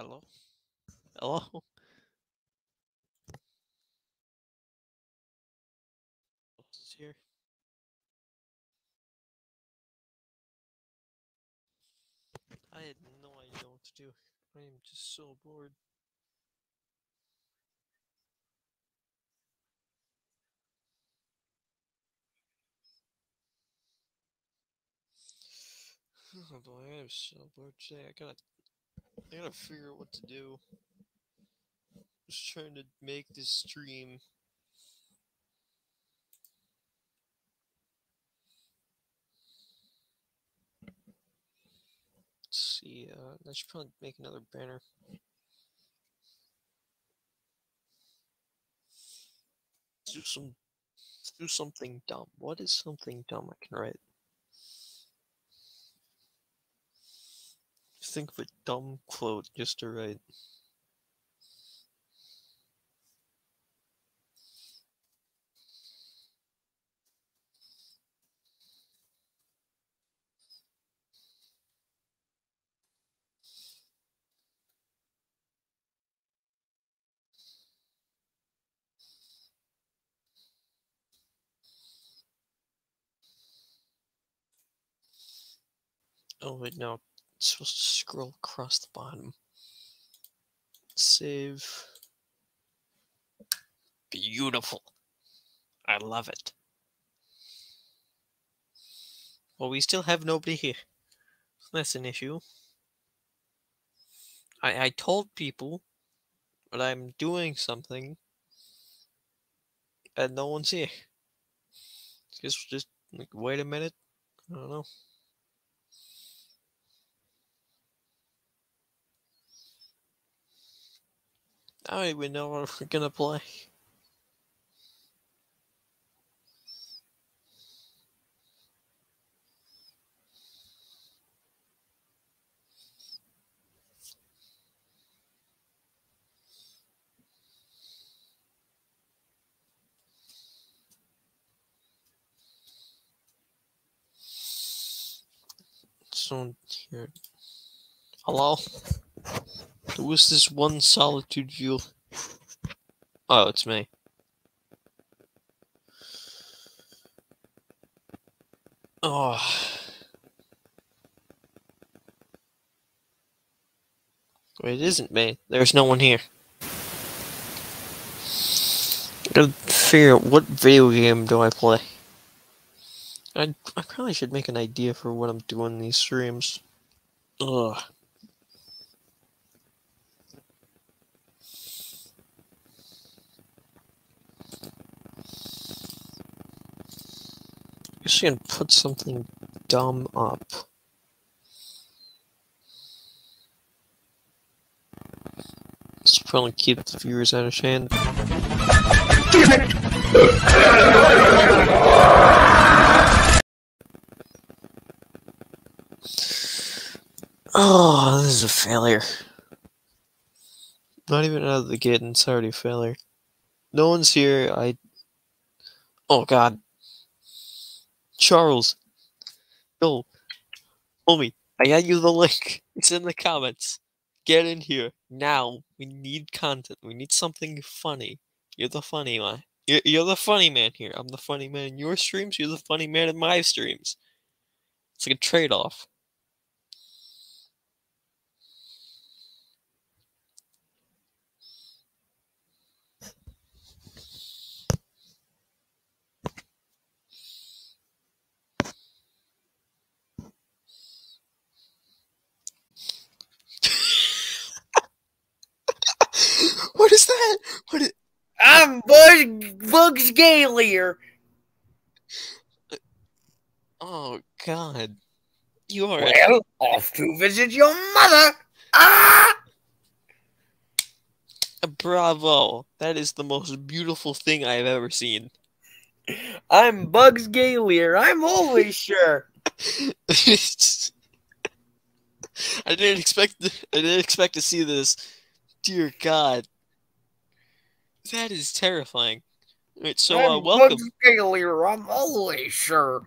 Hello? Hello? Here? I had no idea what to do. I am just so bored. Oh boy, I am so bored today. I gotta, I gotta figure out what to do. Just trying to make this stream. Let's see. Uh, I should probably make another banner. Let's do some. Let's do something dumb. What is something dumb I can write? Think of a dumb quote just to write. Oh wait, no. Supposed to scroll across the bottom. Save. Beautiful. I love it. Well, we still have nobody here. That's an issue. I I told people that I'm doing something, and no one's here. Just just like wait a minute. I don't know. Don't even know what we're gonna play. Someone here. Hello? Who is this one solitude view? Oh, it's me. Oh. Wait, it isn't me. There's no one here. I gotta figure out what video game do I play. I I probably should make an idea for what I'm doing in these streams. Ugh. You can put something dumb up. Will probably keep the viewers out of hand. Oh, this is a failure. Not even out of the gate, and it's already a failure. No one's here. I. Oh God. Charles. Yo, homie, I got you the link. It's in the comments. Get in here now. We need content. We need something funny. You're the funny one. You're, you're the funny man here. I'm the funny man in your streams. You're the funny man in my streams. It's like a trade off. what is that? What is I'm Bug Bugs Galier. Oh god. You are Well, off to visit your mother. Ah! bravo. That is the most beautiful thing I have ever seen. I'm Bugs Galier. I'm always sure. I didn't expect I didn't expect to see this. Dear God. That is terrifying. Wait, so uh, I'm welcome. Bugs Galier. I'm always sure.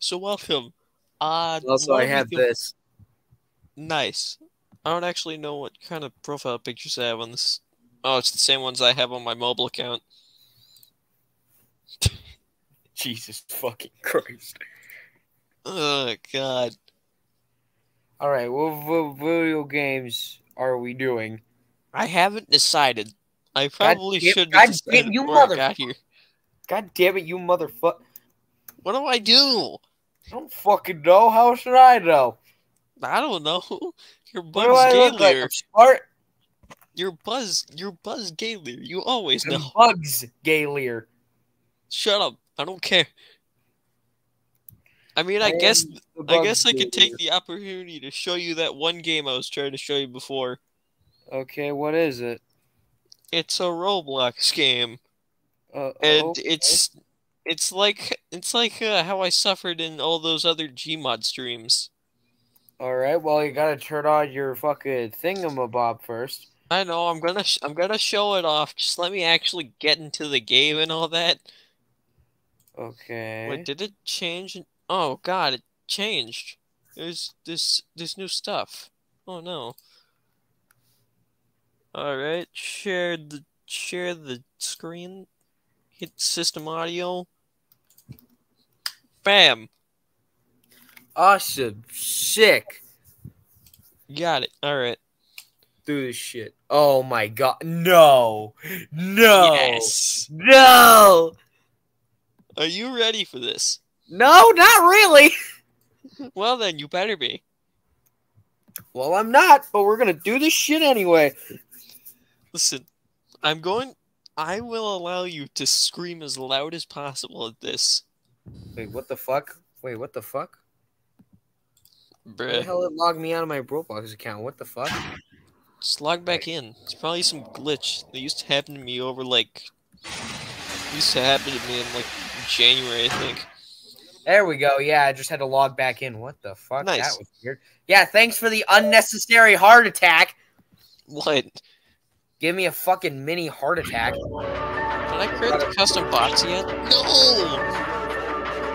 So welcome. Uh Also, I have do- this. Nice. I don't actually know what kind of profile pictures I have on this. Oh, it's the same ones I have on my mobile account. Jesus fucking Christ. Oh God. All right, what, what video games are we doing? I haven't decided. I probably damn- should God damn you mother- got here. God damn it, you motherfucker! What do I do? I don't fucking know. How should I know? I don't know. You're Buzz I look like? Galeer. I'm smart. You're Buzz. You're Buzz Galeer. You always know. Bugs Galeer. Shut up. I don't care. I mean, I, I guess I guess I could take the opportunity to show you that one game I was trying to show you before. Okay, what is it? It's a Roblox game, Uh, and okay. it's it's like it's like uh, how I suffered in all those other Gmod streams. all right. Well, you gotta turn on your fucking thingamabob first. I know I'm gonna sh- I'm gonna show it off. Just let me actually get into the game and all that. Okay. Wait, did it change? Oh God, it changed. There's this this new stuff. Oh no. All right, share the share the screen. Hit system audio. Bam, Awesome. Sick. got it. All right. Do this shit. Oh my god. No. No. Yes. No. Are you ready for this? No, not really. Well then, you better be. Well, I'm not, but we're gonna do this shit anyway. Listen, I'm going. I will allow you to scream as loud as possible at this. Wait, what the fuck? Wait, what the fuck? Why the Bruh. hell it logged me out of my Roblox account? What the fuck? Just log back in. It's probably some glitch that used to happen to me over like used to happen to me in like January, I think. There we go. Yeah, I just had to log back in. What the fuck? Nice. That was weird. Yeah, thanks for the unnecessary heart attack. What? Give me a fucking mini heart attack. Can I create the custom bots yet? No.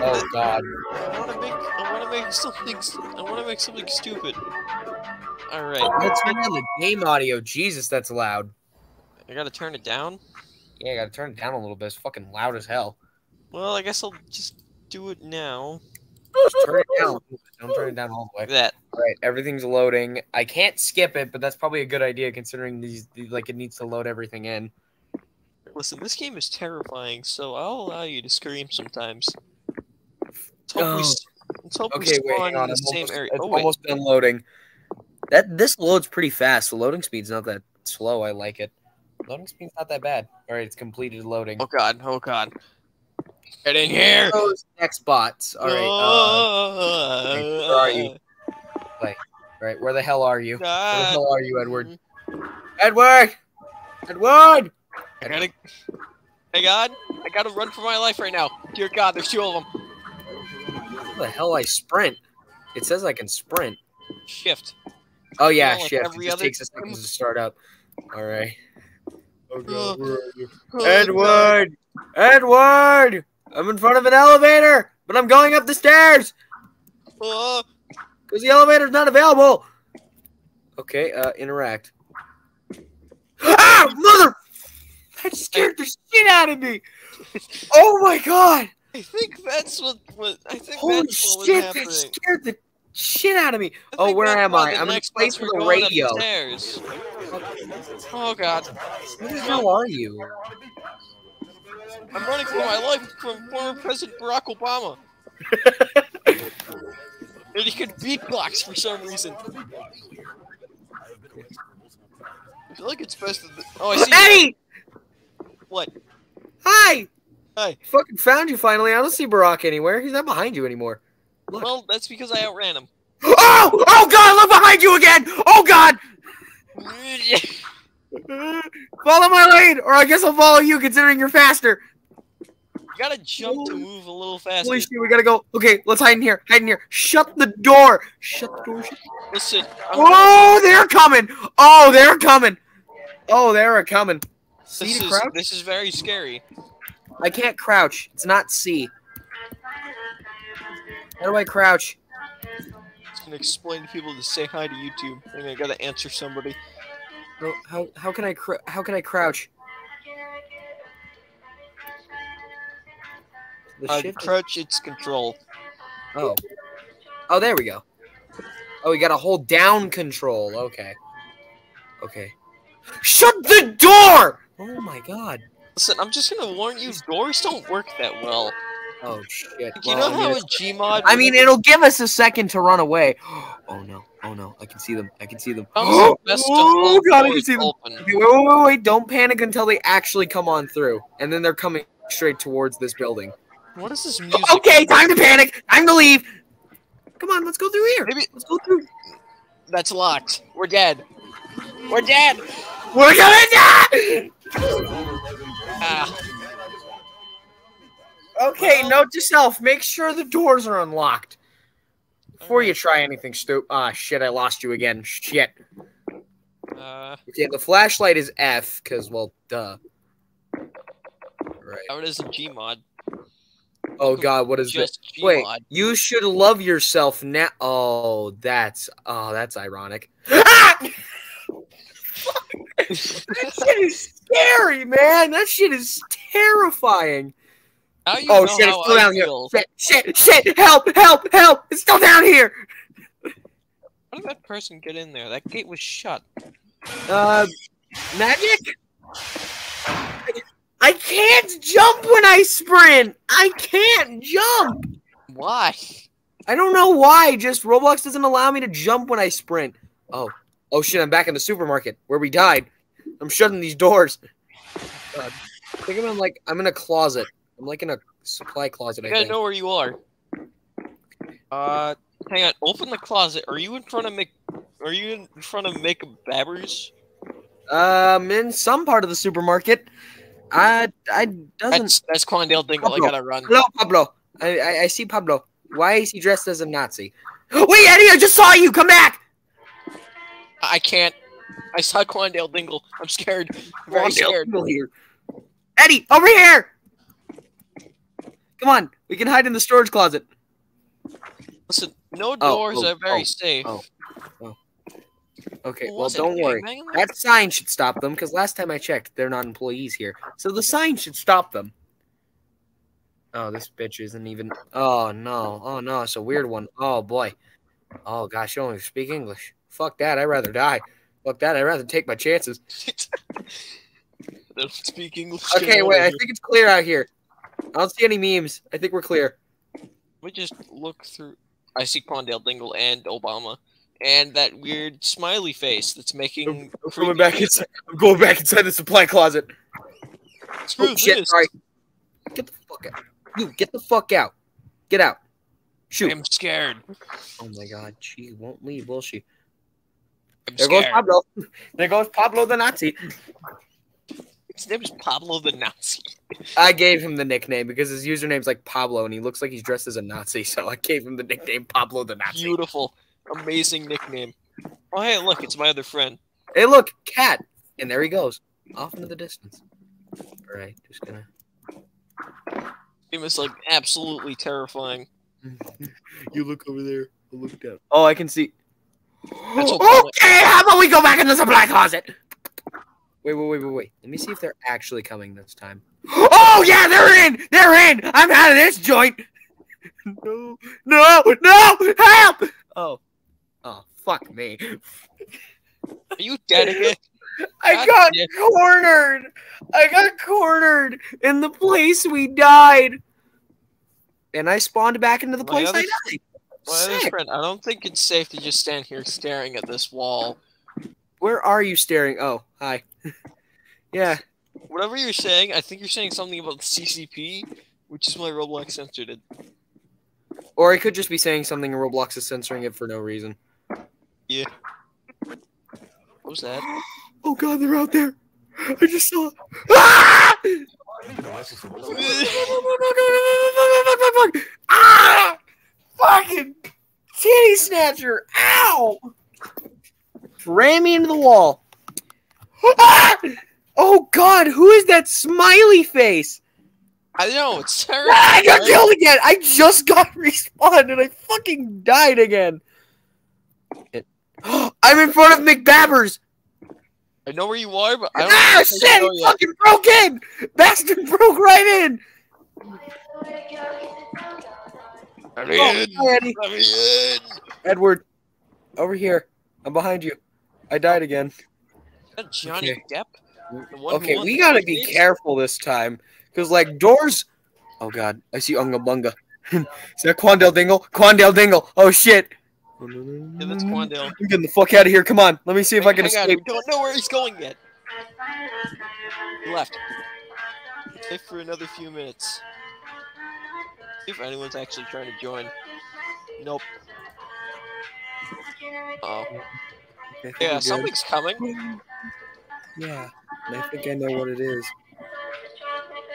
Oh god. I want to make. I want to make something. I want to make something stupid. All right. Let's oh, turn on the game audio. Jesus, that's loud. I gotta turn it down. Yeah, I gotta turn it down a little bit. It's fucking loud as hell. Well, I guess I'll just do it now. Just turn it down. Don't turn it down all the way. Like that. All right, everything's loading. I can't skip it, but that's probably a good idea considering these like it needs to load everything in. Listen, this game is terrifying, so I'll allow you to scream sometimes. Let's hope, we, Oh. s- let's hope Okay, we wait, spawn hang on. in the I'm same almost, area. it's Oh wait, almost done loading. That this loads pretty fast. The loading speed's not that slow. I like it. Loading speed's not that bad. All right, it's completed loading. oh god, oh god. Get in here! Those next bots. All right. Uh, where are you? all right. Where the hell are you? Where the hell are you, Edward? Edward. Edward. I gotta. Hey God, I gotta run for my life right now. Dear God, there's two of them. How the hell I sprint? It says I can sprint. Shift. Oh yeah, Yeah, like shift. every It just other takes a second to start up. All right. Oh God, where are you? Oh, God. Edward! Edward! I'm in front of an elevator, but I'm going up the stairs Oh, because the elevator's not available. Okay, uh, interact. Ah, mother! That scared the shit out of me. Oh my god! I think that's what. what I think Holy that's what shit! That scared the shit out of me. I Oh, where am I? I'm in next place with the radio. Oh God, Where the hell are you? I'm running for my life from former President Barack Obama. And he can beatbox for some reason. I feel like it's best. That the- oh, I see. you. Eddie! What? Hi! Hi. Fucking found you finally. I don't see Barack anywhere. He's not behind you anymore. Look. Well, that's because I outran him. Oh! Oh god, look behind you again! Oh god! Follow my lead, or I guess I'll follow you considering you're faster. You gotta jump to move a little faster. Holy shit, we gotta go. Okay, let's hide in here. Hide in here. Shut the door. Shut the door. Shut- Listen. I'm Oh, they're coming. Oh, they're coming. Oh, they're coming. See this to is crouch? this is very scary. I can't crouch. It's not C. How do I crouch? It's gonna explain to people to say hi to YouTube. And I gotta answer somebody. How how can I cr- how can I crouch? The Uh, crouch, it's control. oh, oh, there we go. Oh, we got to hold down control. Okay, okay. Shut the door! Oh my god. Listen, I'm just gonna warn you, doors don't work that well. Oh shit. You Well, know I mean, how it's- a Gmod. I mean, it'll give us a second to run away. Oh no! Oh no! I can see them! I can see them! Oh, best to oh hold god! I can see them! open. Okay, wait, wait, wait, wait! Don't panic until they actually come on through, and then they're coming straight towards this building. What is this music? Okay, time to panic! Time to leave! Come on, let's go through here. Maybe Let's go through. that's locked. We're dead. We're dead. We're gonna die! Ah, Okay, note to self: make sure the doors are unlocked before you try anything stupid. Ah, shit! I lost you again. Shit. uh, Okay, the flashlight is F because, well, duh. Right. how it is a Gmod? Oh God, what is this? Wait, you should love yourself now. Oh, that's oh, that's ironic. Ah! that shit is scary, man. That shit is terrifying. Oh shit, it's still I down here. Shit, shit, shit! Help, help, help! It's still down here. How did that person get in there? That gate was shut. Uh, magic. I can't jump when I sprint. I can't jump. Why? I don't know why. Just Roblox doesn't allow me to jump when I sprint. Oh, oh shit! I'm back in the supermarket where we died. I'm shutting these doors. God. I think I'm in like I'm in a closet. I'm like in a supply closet. I I gotta think. know where you are. Uh, hang on. Open the closet. Are you in front of Mc? Are you in front of Mick Babbers? Um, in some part of the supermarket. I I doesn't. That's that's Quandale Dingle. I gotta run. Hello, Pablo. I, I I see Pablo. Why is he dressed as a Nazi? Wait, Eddie! I just saw you. Come back. I can't. I saw Quandale Dingle. I'm scared. I'm very Come on, Dale, scared. Dingle here. Eddie, over here. Come on, we can hide in the storage closet. Listen, no Oh, doors oh, are very oh, safe. oh. oh. Okay, What well, don't worry. That sign should stop them because last time I checked, they're not employees here. So the sign should stop them. Oh, this bitch isn't even. Oh no! Oh no! It's a weird one. Oh boy. Oh gosh, you don't even speak English. Fuck that! I'd rather die. Fuck that! I'd rather take my chances. don't speak English. Okay, wait. I think it's clear out here. I don't see any memes. I think we're clear. We just look through. I see Quandale Dingle and Obama, and that weird smiley face that's making. I'm creepy going back inside. I'm going back inside the supply closet. Screw Oh shit! Sorry. Get the fuck out. You get the fuck out. Get out. Shoot. I'm scared. Oh my god, she won't leave, will she? I'm There goes. Pablo. There goes Pablo the Nazi. His name is Pablo the Nazi. I gave him the nickname because his username's like Pablo and he looks like he's dressed as a Nazi, so I gave him the nickname Pablo the Nazi. Beautiful, amazing nickname. Oh hey, look, it's my other friend. Hey, look, cat. And there he goes, off into the distance. All right, just gonna. He was like absolutely terrifying. You look over there. I look down. Oh, I can see. That's okay. okay, how about we go back in the supply closet? Wait, wait, wait, wait, wait. Let me see if they're actually coming this time. Oh yeah, they're in. They're in. I'm out of this joint. No, no, no! Help! Oh, oh, fuck me. Are you dead again? I God got damn. cornered. I got cornered in the place we died. And I spawned back into the My place other- I died. My other Sick. friend, I don't think it's safe to just stand here staring at this wall. Where are you staring? Oh, hi. yeah. Whatever you're saying, I think you're saying something about CCP, which is why Roblox censored it. Or I could just be saying something and Roblox is censoring it for no reason. Yeah. What was that? Oh god, they're out there. I just saw. Ah! ah! Fucking titty snatcher! Ow! Ran me into the wall. Ah! Oh god, who is that smiley face? I know it's Ah, I got killed again. I just got respawned and I fucking died again. It... I'm in front of McBabbers. I know where you are, but I don't Ah, know shit! know He yet. fucking broke in. Bastard broke right in. Let Oh, in. hi, Eddie. Let me in. Edward, over here. I'm behind you. I died again. Johnny Okay. Depp? The one who Okay, we gotta be Oscars? careful this time. Because, like, doors. Oh, God. I see Unga Bunga. is that Quandale Dingle? Quandale Dingle. Oh, shit. Yeah, that's Quandale. I'm getting the fuck out of here. Come on. Let me see if I can Hang on, escape. we don't know where he's going yet. He left. Stay for another few minutes. See if anyone's actually trying to join. Nope. Oh, I think yeah, something's coming. Yeah. I think I know what it is.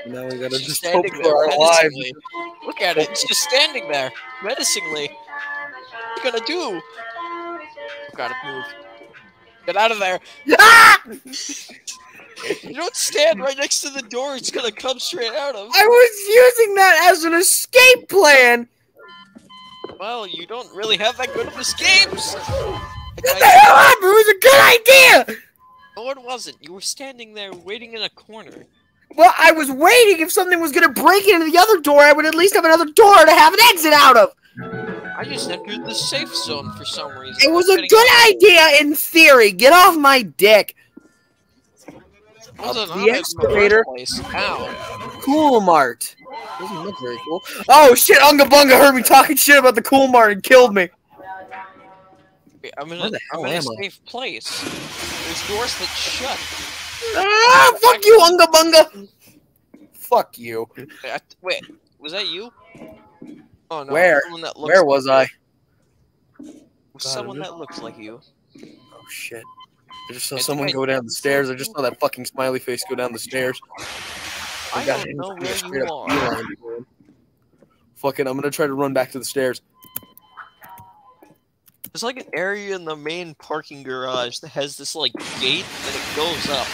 Now we gotta She's just hope standing for there our lives. Look at it, it's just standing there, menacingly. What are you gonna do? Gotta move. Get out of there. Ah! You don't stand right next to the door, it's gonna come straight out of. I was using that as an escape plan. Well, you don't really have that good of escapes. Get the hell up! It was a good idea. No, it wasn't. You were standing there waiting in a corner. Well, I was waiting. If something was gonna break into the other door, I would at least have another door to have an exit out of. I just entered the safe zone for some reason. It was a good idea in theory. Get off my dick. Up the it in the first excavator. Ow. Cool Mart. Doesn't look very cool. Oh shit! Unga Bunga heard me talking shit about the Cool Mart and killed me. Wait, I'm in Where a, the I'm in a am I? safe place. There's doors that shut. Ah! Fuck you, Unga Bunga. Fuck you. Wait, I- Wait, was that you? Oh no. Where? Someone that looks Where like was you. I? Someone God, that looks like you. Oh shit! I just saw I think someone I- go down the stairs. I just saw that fucking smiley face go down the stairs. I got don't know where you are. beeline for him. Fuck it, I'm gonna try to run back to the stairs. There's like an area in the main parking garage that has this like gate that it goes up.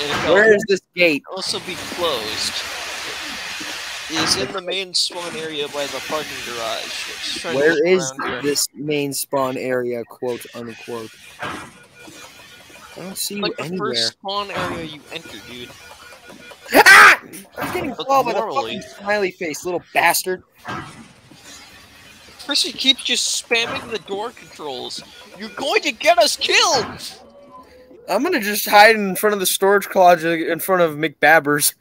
And, and it Where is this gate? also be closed. Is in the main spawn area by the parking garage. Where is trying to Where look is around here. this main spawn area, quote unquote? I don't see you Like the anywhere. first spawn area you enter, dude. Ah! I'm getting clawed by the fucking smiley face, little bastard. First you keep just spamming the door controls. You're going to get us killed! I'm gonna just hide in front of the storage closet in front of McBabbers.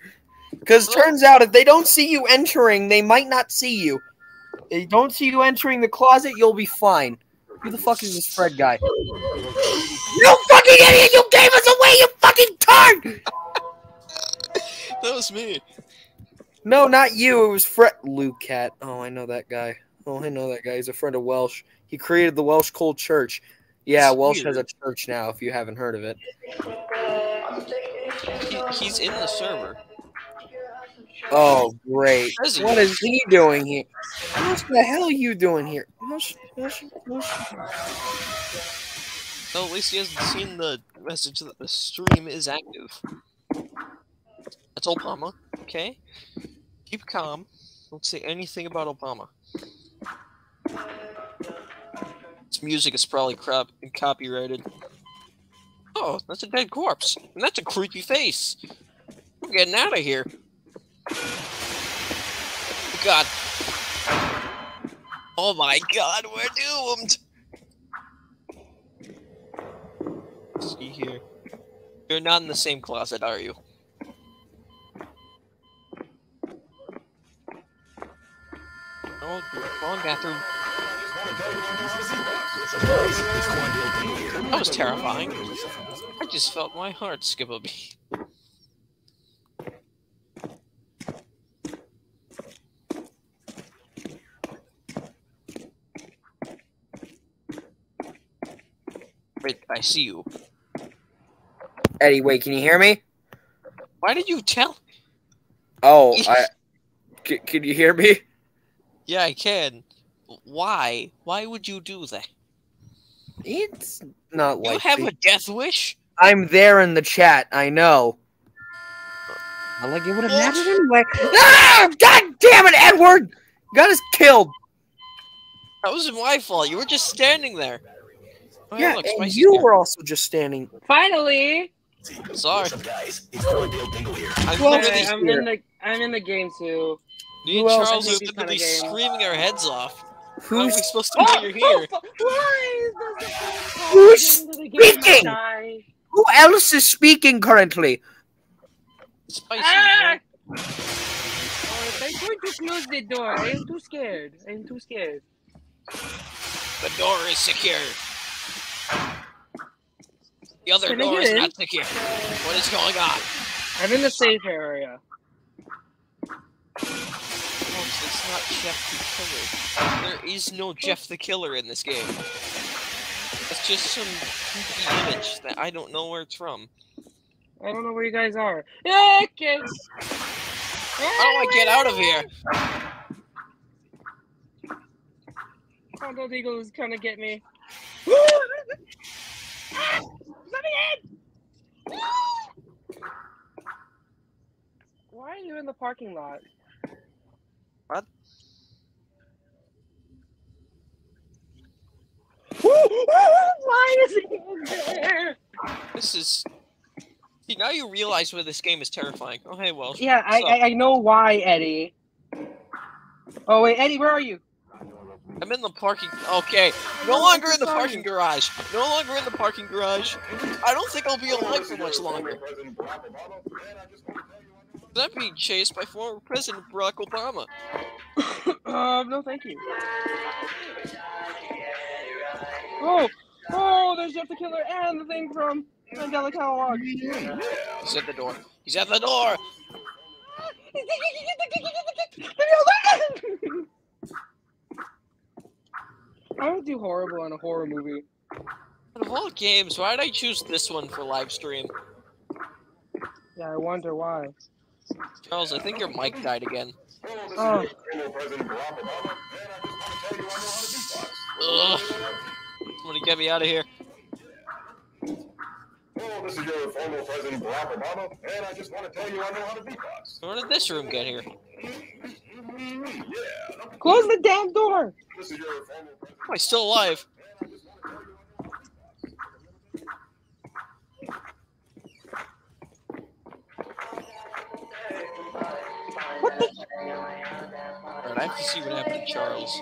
Because turns out if they don't see you entering, they might not see you. They don't see you entering the closet, you'll be fine. Who the fuck is this Fred guy? You fucking idiot! You gave us away, you fucking tard! That was me. No, not you. It was Fred Lucat. Oh, I know that guy. Oh, I know that guy. He's a friend of Welsh. He created the Welsh Cold Church. Yeah, It's Welsh has a church now. If you haven't heard of it. He, he's in the server. Oh, great. What is. he doing here? What the hell are you doing here? Hush, hush. So at least he hasn't seen the message that the stream is active. That's Obama, okay? Keep calm. Don't say anything about Obama. This music is probably crap and copyrighted. Oh, that's a dead corpse. And that's a creepy face. We're getting out of here. God. Oh my god, we're doomed! see here. You're not in the same closet, are you? Oh, wrong bathroom. That was terrifying. I just felt my heart skip a beat. Wait, I see you. Eddie, wait, can you hear me? Why did you tell? Oh, I. C- can you hear me? Yeah, I can. Why? Why would you do that? It's not like You have a death wish? I'm there in the chat. I know. I like it would have mattered anyway. Ah! God damn it, Edward! Got us killed. That wasn't my fault. You were just standing there. Oh, yeah, look, and you here. were also just standing. Finally! Sorry. What's up, guys? It's Thorndale Dingle here. I'm Well, I'm in the I'm in the game too. Me and who Charles are these literally kinda screaming our heads off. How are we Who's supposed to know you're here? Why is this Who's into the game speaking? who else is speaking currently? Spicy. Ah! Oh, I'm going to close the door. I am too scared. I am too scared. The door is secure. The other Can door is not secure. What is going on? I'm in the safe area. Folks, it's not Jeff the Killer. There is no Jeff the Killer in this game. It's just some creepy image that I don't know where it's from. I don't know where you guys are. Yeah, okay. How do I get out of here? Condo Eagle is trying to get me. Ah! Let me in! Why are you in the parking lot? What? Why is he in there? This is. See, now you realize why this game is terrifying. Oh, hey, Welsh. Yeah, I, I I know why, Eddie. Oh wait, Eddie, where are you? I'm in the parking. Okay, no longer in the parking garage. No longer in the parking garage. I don't think I'll be alive for much longer. I'm being chased by former President Barack Obama. um, no, thank you. Oh, oh, there's Jeff the Killer and the thing from Mandela Catalog. He's at the door. He's at the door. I would do horrible in a horror movie. Out of all games, why did I choose this one for live stream? Yeah, I wonder why. Charles, I think your mic died again. Oh, Ugh. Somebody get me out of here. Hello, this is your former President Barack Obama, and I just want to tell you I know how to beatbox. How did this room get here? Yeah, close the damn door! this is your former President. Am I still alive? What the? Alright, I have to see what happened to Charles.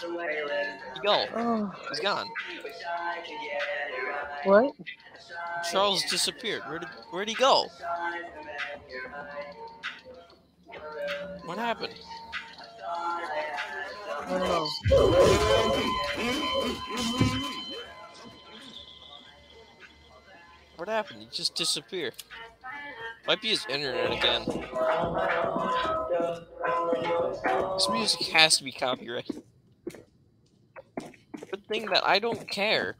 He go. Oh, He's gone. what? Charles disappeared. Where did where'd he go? What happened? I. What happened? He just disappeared. Might be his internet again. This music has to be copyrighted. Good thing that I don't care.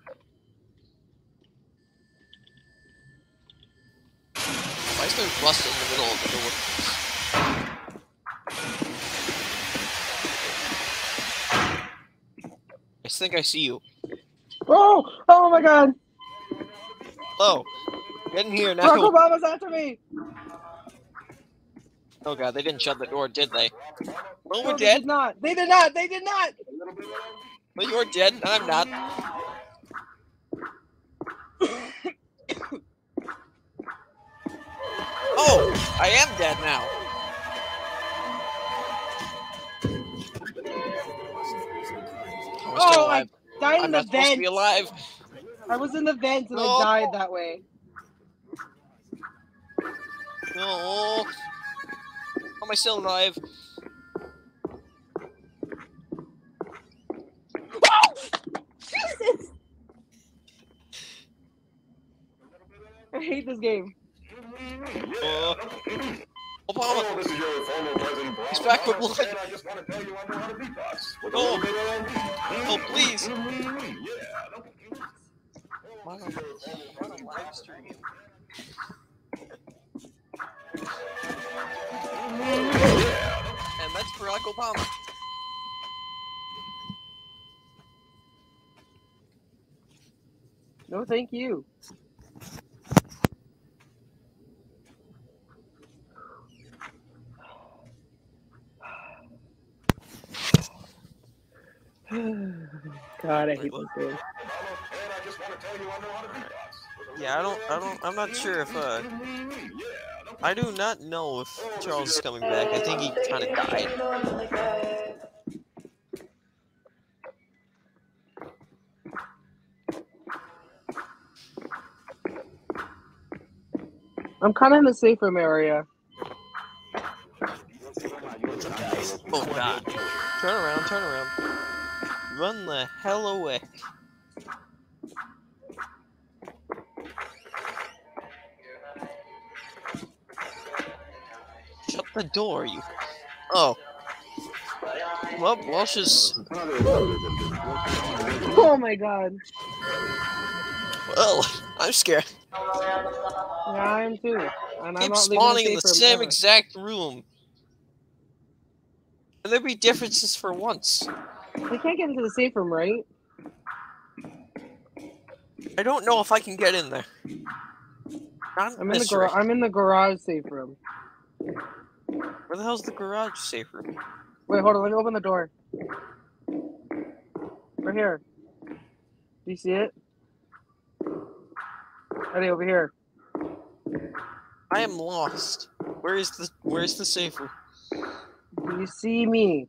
Why is there rust in the middle of the door? I think I see you. Oh, oh my God! Oh, get in here Barack now. Obama's after me. Oh god, they didn't shut the door, did they? Oh, No, we're they dead. did not. They did not. They did not. Well, you're dead. I'm not. Oh, I am dead now. I'm Oh, I alive. died I'm in not the vent. be alive. I was in the vent and No. I oh. died that way. No. How am I still alive? Jesus! I hate this game. Uh, Obama. Hello, this is your former President Barack He's back with Obama, blood. and I just want to tell you I know how to beatbox. With Oh. little bit Oh, please. Yeah. Why don't I on a live stream? And that's Barack Obama. No, thank you. God, I hate this game. And I just want to tell you I know how to beatbox. Yeah, I don't, I don't, I'm not sure if, uh, I do not know if Charles is coming back. I think he kind of died. I'm kind of in the safe room area. Oh God! Turn around, turn around. Run the hell away. Shut the door, you. Oh. Well, Walsh is. Oh my god. Well, I'm scared. Yeah, I am too. And I'm Keep spawning in the same ever. exact room. Can there be differences for once? We can't get into the safe room, right? I don't know if I can get in there. I'm in the gar- I'm in the garage safe room. Where the hell's the garage safe room? Wait, hold on. Let me open the door. Right here. Do you see it? Eddie, over here. I am lost. Where is the Where is the safe room? Do you see me?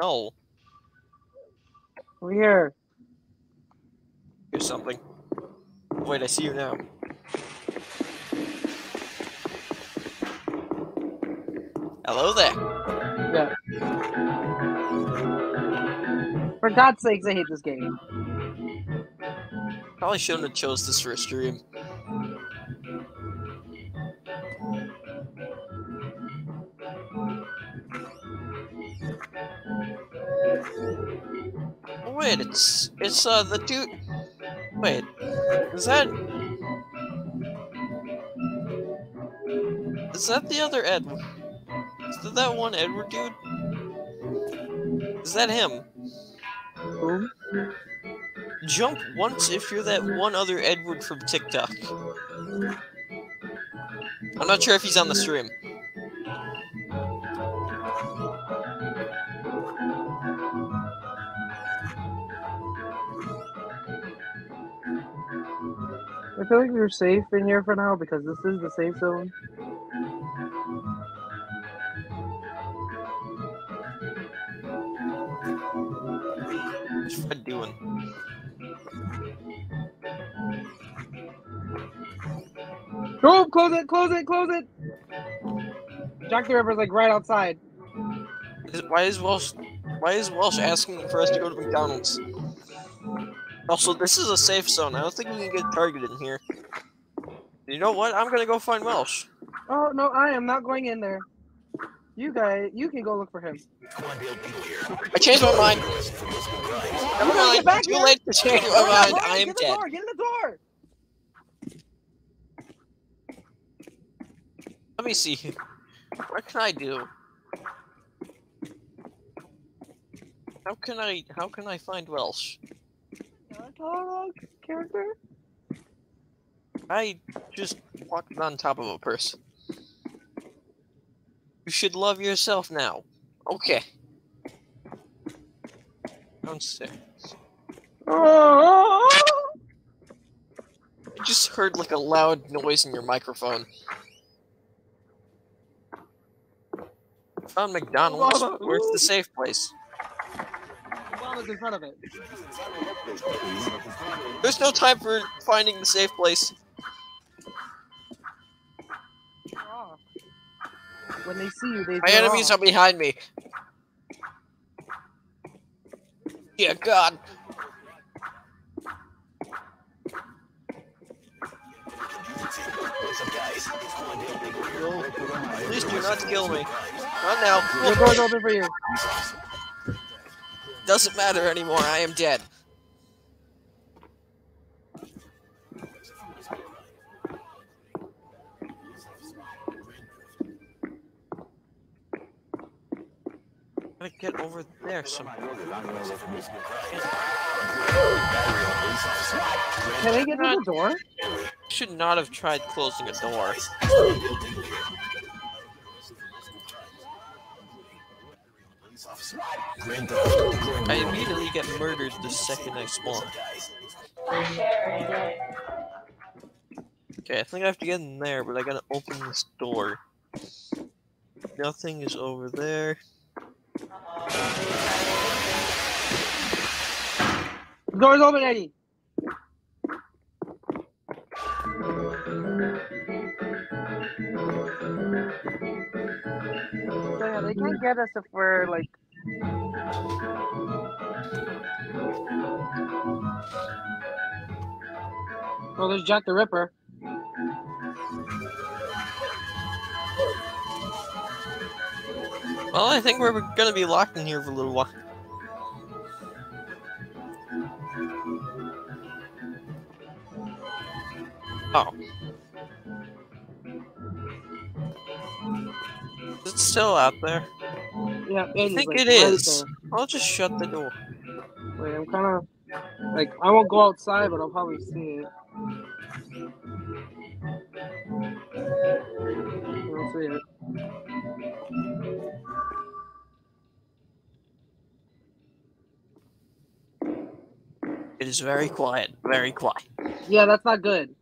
Oh, Over here. here's something. Wait, I see you now. Hello there. Yeah. For God's sakes, I hate this game. Probably shouldn't have chose this for a stream. Oh, Wait, it's it's uh the dude. Wait, is that is that the other Edward? Is that that one Edward dude? Is that him? Who? Jump once if you're that one other Edward from TikTok. I'm not sure if he's on the stream. I feel like we're safe in here for now because this is the safe zone. What's Fred doing? Oh, close it, close it, close it! Jack the Ripper's like right outside. Is- Why is Welsh? Why is Welsh asking for us to go to McDonald's? Also, this is a safe zone. I don't think we can get targeted in here. You know what? I'm gonna go find Welsh. Oh no, I am not going in there. You guys, you can go look for him. I changed my mind. Never mind. back Too late to change my mind. I am get the dead. door, get in the door. Let me see. What can I do? How can I? How can I find Welsh? Dog character. I just walked on top of a person. You should love yourself now. Okay. Downstairs. I just heard like a loud noise in your microphone. I found McDonald's. Where's the safe place? Obama's in front of it. There's no time for finding the safe place. When they see you, they. My enemies are behind me. Yeah, God. Please do not kill me. Not now. The door's open for you. Doesn't matter anymore. I am dead. Gotta get over there somehow. Can I get to the door? Should not have tried closing a door. I immediately get murdered the second I spawn. Okay, I think I have to get in there, but I gotta open this door. Nothing is over there. Doors open, Eddie. Yeah, they can't get us if we're like. Oh, there's Jack the Ripper. Well, I think we're gonna be locked in here for a little while. Oh. Is it still out there? Yeah, I think like, it is. I'll just shut the door. Wait, I'm kind of like I won't go outside, but I'll probably see it. I don't see it. It is very quiet. Very quiet. Yeah, that's not good.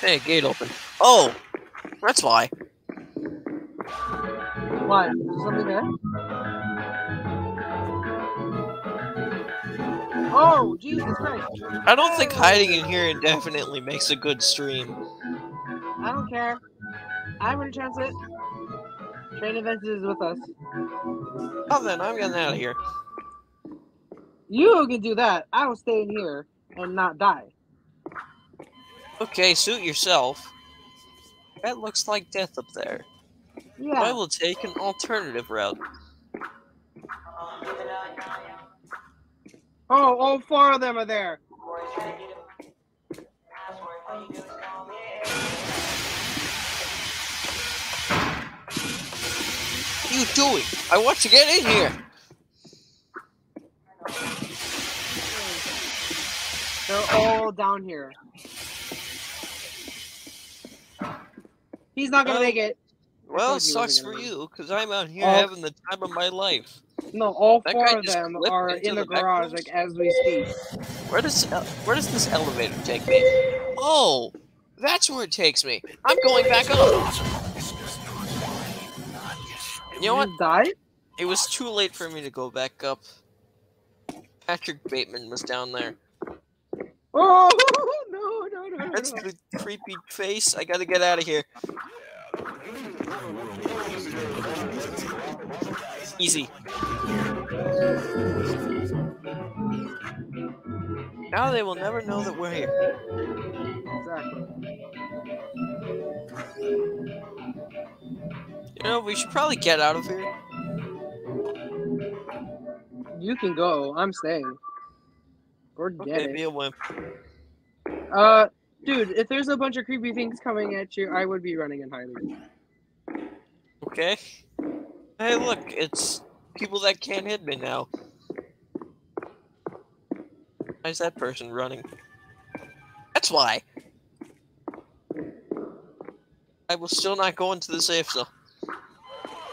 Hey, gate open. Oh! That's why. Why? Is there something there? Oh, Jesus Christ! I don't think hiding in here indefinitely makes a good stream. I don't care. I'm gonna chance it. Train Events is with us. Oh, then I'm getting out of here. You can do that. I will stay in here and not die. Okay, suit yourself. That looks like death up there. I will take an alternative route. Oh, all four of them are there. Are you doing? I want to get in here. They're all down here. He's not gonna make it. Well, told it you sucks for you, because I'm out here Oh. having the time of my life. No, all That four of them are in the the garage, like as we speak. Where does uh, where does this elevator take me? Oh, that's where it takes me. I'm going back up. You know what? Died? It was too late for me to go back up. Patrick Bateman was down there. Oh no no no no! That's no. the creepy face. I gotta get out of here. Easy. Now they will never know that we're here. Exactly. You know, we should probably get out of here. You can go. I'm staying. Forget Okay, it. be a wimp. Uh, dude, if there's a bunch of creepy things coming at you, I would be running and hiding. Okay. Hey, look, it's people that can't hit me now. Why is that person running? That's why. I will still not go into the safe zone.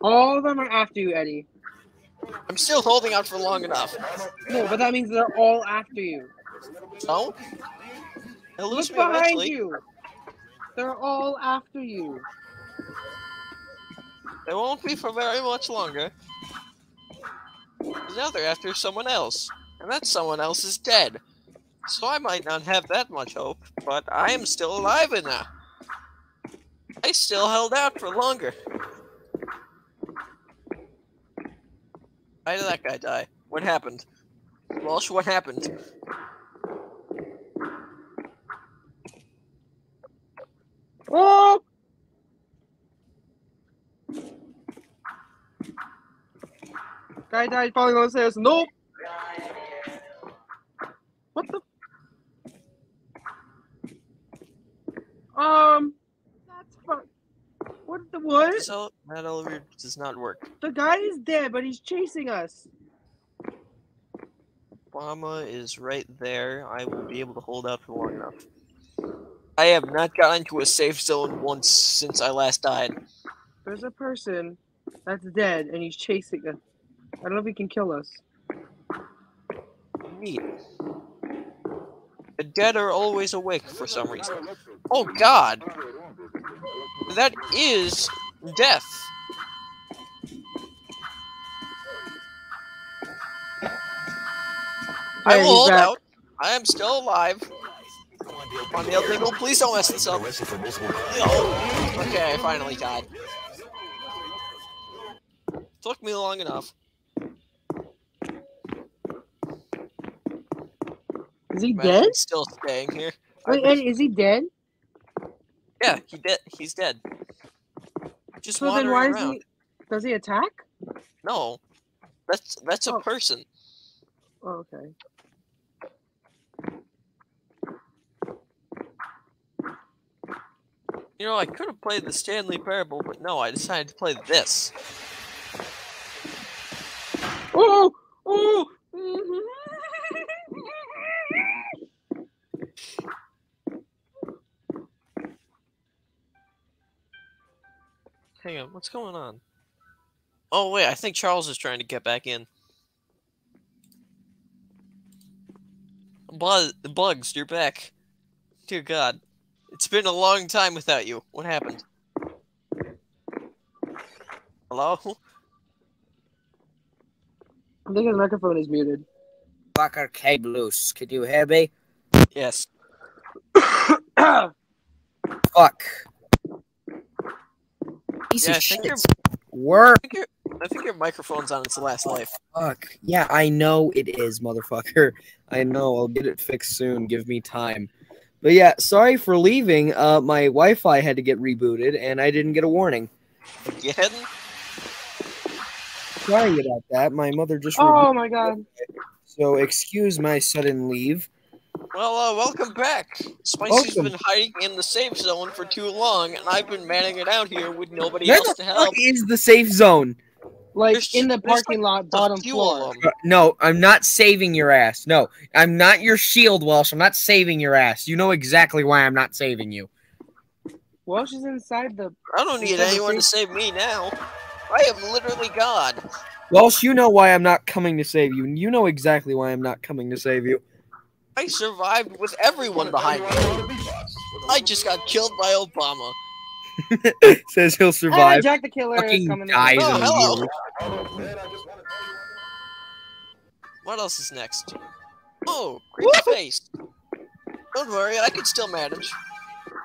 All of them are after you, Eddie. I'm still holding out for long enough. No, but that means they're all after you. No? They'll Look behind eventually. you. They're all after you. They won't be for very much longer. Now they're after someone else, and that someone else is dead. So I might not have that much hope, but I am still alive in now. I still held out for longer. Why did that guy die? What happened? Walsh, what happened? Oh! Guy died falling on stairs. Nope. What the? Um. What the what? So that elevator does not work. The guy is dead, but he's chasing us. Obama is right there. I will be able to hold out for long enough. I have not gotten to a safe zone once since I last died. There's a person that's dead, and he's chasing us. I don't know if he can kill us. Neat. The dead are always awake for some reason. Oh god! That is death. I will hold back. out. I am still alive. On the please don't mess this up. Okay, I finally died. Took me long enough. Is he dead? I'm still staying here. Wait, Ed, is he dead? Yeah, he dead. He's dead. Just So then wandering why is around. he? Does he attack? No, that's that's a Oh. person. Oh, okay. You know, I could have played the Stanley Parable, but no, I decided to play this. Oh! Oh! Mm-hmm. Hang on, what's going on? Oh wait, I think Charles is trying to get back in. Buzz, bugs, you're back. Dear God, it's been a long time without you. What happened? Hello? I think his microphone is muted. Fucker came loose. Could you hear me? Yes. Fuck. Piece Yeah, I of think shit. Work. I think, your, I think your microphone's on its last life. Fuck. Yeah, I know it is, motherfucker. I know. I'll get it fixed soon. Give me time. But yeah, sorry for leaving. Uh, my Wi-Fi had to get rebooted, and I didn't get a warning. Again? Sorry about that. My mother just. Oh my god. so excuse my sudden leave. Well, uh, welcome back. Spicy's Welcome. been hiding in the safe zone for too long, and I've been manning it out here with nobody Where else the to fuck help. is the safe zone? Like There's- in the parking like, lot, bottom floor. Uh, No, I'm not saving your ass. No, I'm not your shield, Welsh. I'm not saving your ass. You know exactly why I'm not saving you. Welsh is inside the. I don't need anyone to save me now. I am literally God. Welsh, you know why I'm not coming to save you, and you know exactly why I'm not coming to save you. I survived with everyone behind me. I just got killed by Obama. Says he'll survive. Jack the Killer is coming. dies in. Oh, hello. year. Man, I just want to tell you. What else is next? Oh, creepy face. Don't worry, I can still manage.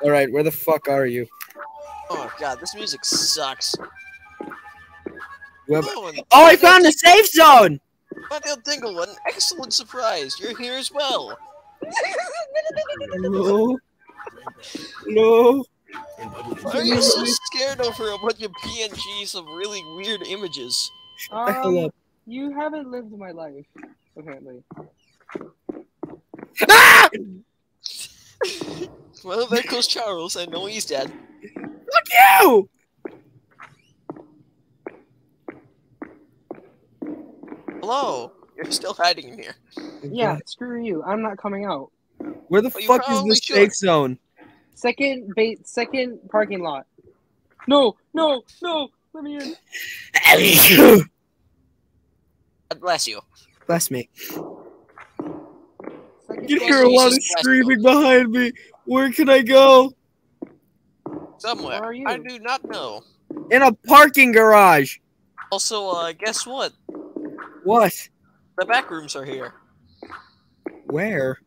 All right, where the fuck are you? Oh god, this music sucks. Whoever- Oh, and Oh, I found the safe zone. Matthew Dingle, what an excellent surprise. You're here as well. No, no. Why are you so scared over a bunch of PNGs of really weird images? Shut Um, you haven't lived my life, apparently. Ah! Well, there goes Charles. I know he's dead. Fuck you! Hello. You're still hiding in here. Yeah, screw you. I'm not coming out. Where the Well, fuck is probably this should. safe zone? Second bait. Second parking lot. No, no, no. Let me in. God bless you. Bless me. Second You Yes, hear a lot of Jesus Christ, screaming behind me. Where can I go? Somewhere. Where are you? I do not know. In a parking garage. Also, uh, guess what? What? The back rooms are here. Where?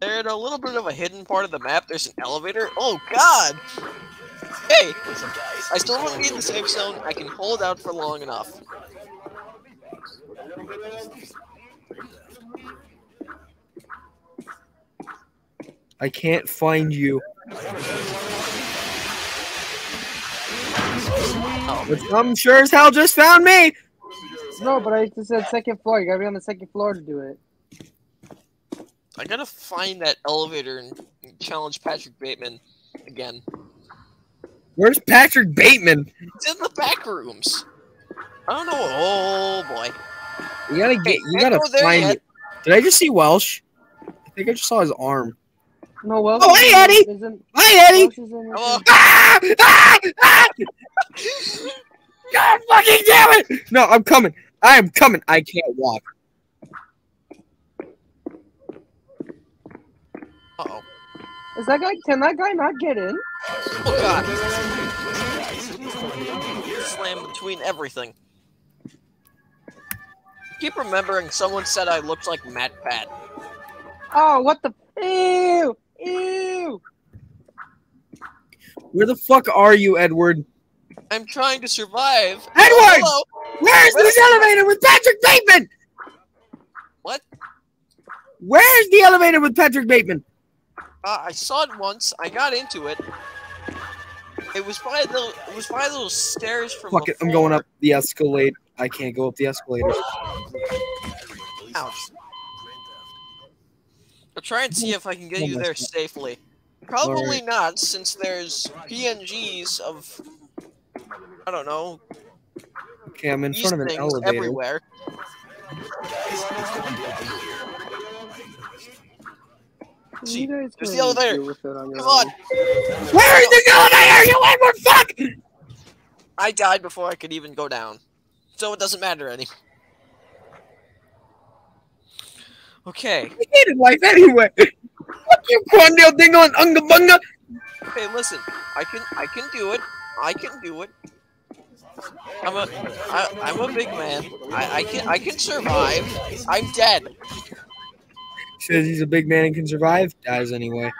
They're in a little bit of a hidden part of the map. There's an elevator. Oh, God! Hey! I still don't need the safe zone. I can hold out for long enough. I can't find you. Oh. I'm sure as hell just found me! No, but I just said second floor. You gotta be on the second floor to do it. I gotta find that elevator and challenge Patrick Bateman again. Where's Patrick Bateman? It's in the back rooms. I don't know. Oh boy. You gotta get. Hey, You gotta find yet. it. Did I just see Welsh? I think I just saw his arm. No, well. Oh, hey, Eddie! Isn't, Hi, Eddie. Isn't- Hello. Ah! Ah! Ah! God fucking damn it! No, I'm coming. I am coming. I can't walk. Uh oh. Is that guy? Can that guy not get in? Oh god. Slam between everything. Keep remembering someone said I looked like Matt Pat. Oh, what the? Ew! Ew! Where the fuck are you, Edward? I'm trying to survive. Edward! Where's this elevator with Patrick Bateman? What? Where's the elevator with Patrick Bateman? Uh, I saw it once. I got into it. It was by the it was by those stairs from. Fuck it, I'm going up the escalator. I can't go up the escalator. Ouch. I'll try and see if I can get you there safely. Probably not, since there's PNGs of I don't know Okay, I'm in these front of an things elevator. everywhere. See, You guys there's the elevator. deal with it on your Come on. own. Where is the elevator? You Edward, fuck! I died before I could even go down, so it doesn't matter anymore. Okay. I hated life anyway. Fuck you, Quandale Dingle and Unga Bunga. Okay, listen. I can I can do it. I can do it. I'm a I, I'm a big man. I, I can I can survive. I'm dead. Says he's a big man and can survive. Dies anyway.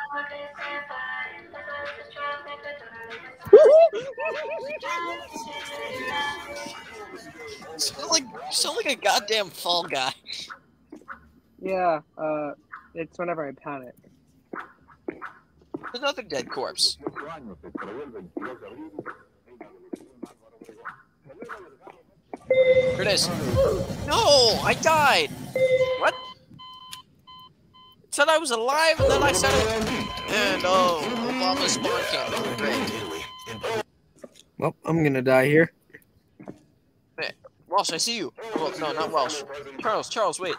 Sound like sound like a goddamn fall guy. Yeah, uh, it's whenever I panic. Another dead corpse. Here it is. No, I died. What? It said I was alive, and then I said it. And oh, Obama spawn camp. Great. Well, I'm gonna die here. Welsh, I see you. Well, no, not Welsh. Charles, Charles, wait.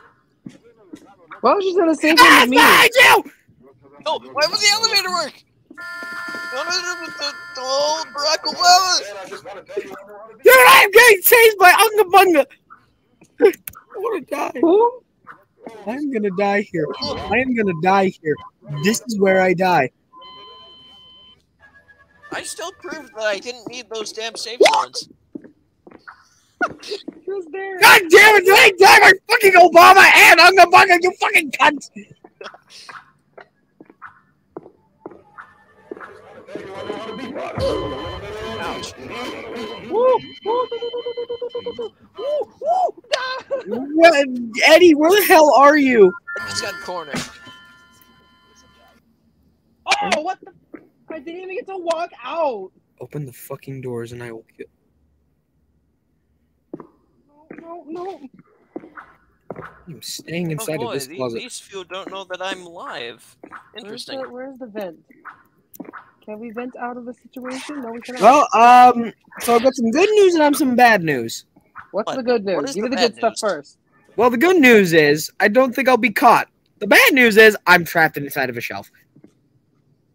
Well, she's in the same Ah, thing as me. behind you! Oh, why would the elevator work? No, no, no, no, no, Oh, Barack Obama! And I just want to tell you I know how to do Dude, I'm getting chased by Unga Bunga. I wanna die. Who? I'm gonna die here. I am gonna die here. This is where I die. I still proved that I didn't need those damn safe zones. Who's there? God damn it! Did I die by fucking Obama and Unga Bunga? You fucking cunt! Ouch. Woo! Woo! Woo! Ah! What, Eddie? Where the hell are you? I just got cornered. Oh, what the? I didn't even get to walk out. Open the fucking doors and I will kill. No, no. I'm staying Oh inside boy, of this closet. these few don't know that I'm live. Where's Interesting. the, where's the vent? Can we vent out of the situation? No, we cannot. Well, um, so I've got some good news and I'm some bad news. What's what- the good news? is Give the me the bad good stuff first. Well, the good news is I don't think I'll be caught. The bad news is I'm trapped inside of a shelf.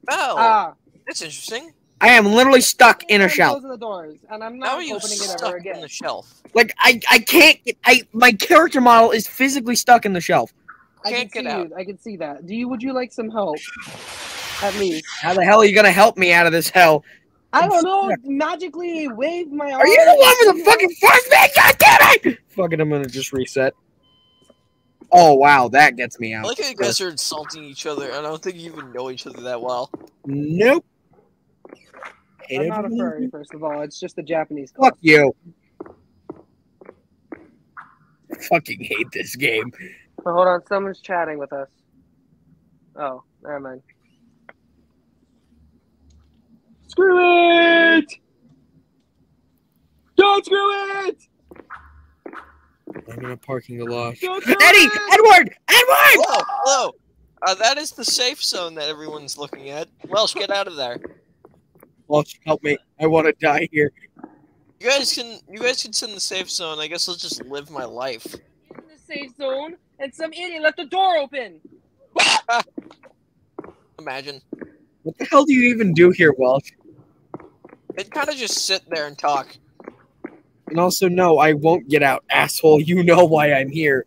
Oh, Ah, that's interesting. I am literally stuck in a I'm shelf. Closing the doors, and I'm not How are you opening it stuck ever in again. the shelf? Like I, I can't get. I my character model is physically stuck in the shelf. I Can't can get see out. you. I can see that. Do you? Would you like some help? At least. How the hell are you gonna help me out of this hell? I don't know. Magically wave my arm. Are you the one with the fucking first man? God damn it! Fucking, I'm gonna just reset. Oh wow, that gets me I out. like how you guys are insulting each other. I don't think you even know each other that well. Nope. Hate I'm not a everyone. furry, first of all. It's just a Japanese. Fuck you. Fucking hate this game. But hold on, someone's chatting with us. Oh, never mind. Screw it! Don't screw it! I'm in a parking garage. Eddie! Edward! Edward! Hello, hello. Uh, that is the safe zone that everyone's looking at. Welsh, get out of there. Welsh, help me. I want to die here. You guys can, you guys can sit in the safe zone. I guess I'll just live my life. In the safe zone, and some idiot left the door open. Imagine. What the hell do you even do here, Welsh? They'd kind of just sit there and talk. And also, no, I won't get out, asshole. You know why I'm here.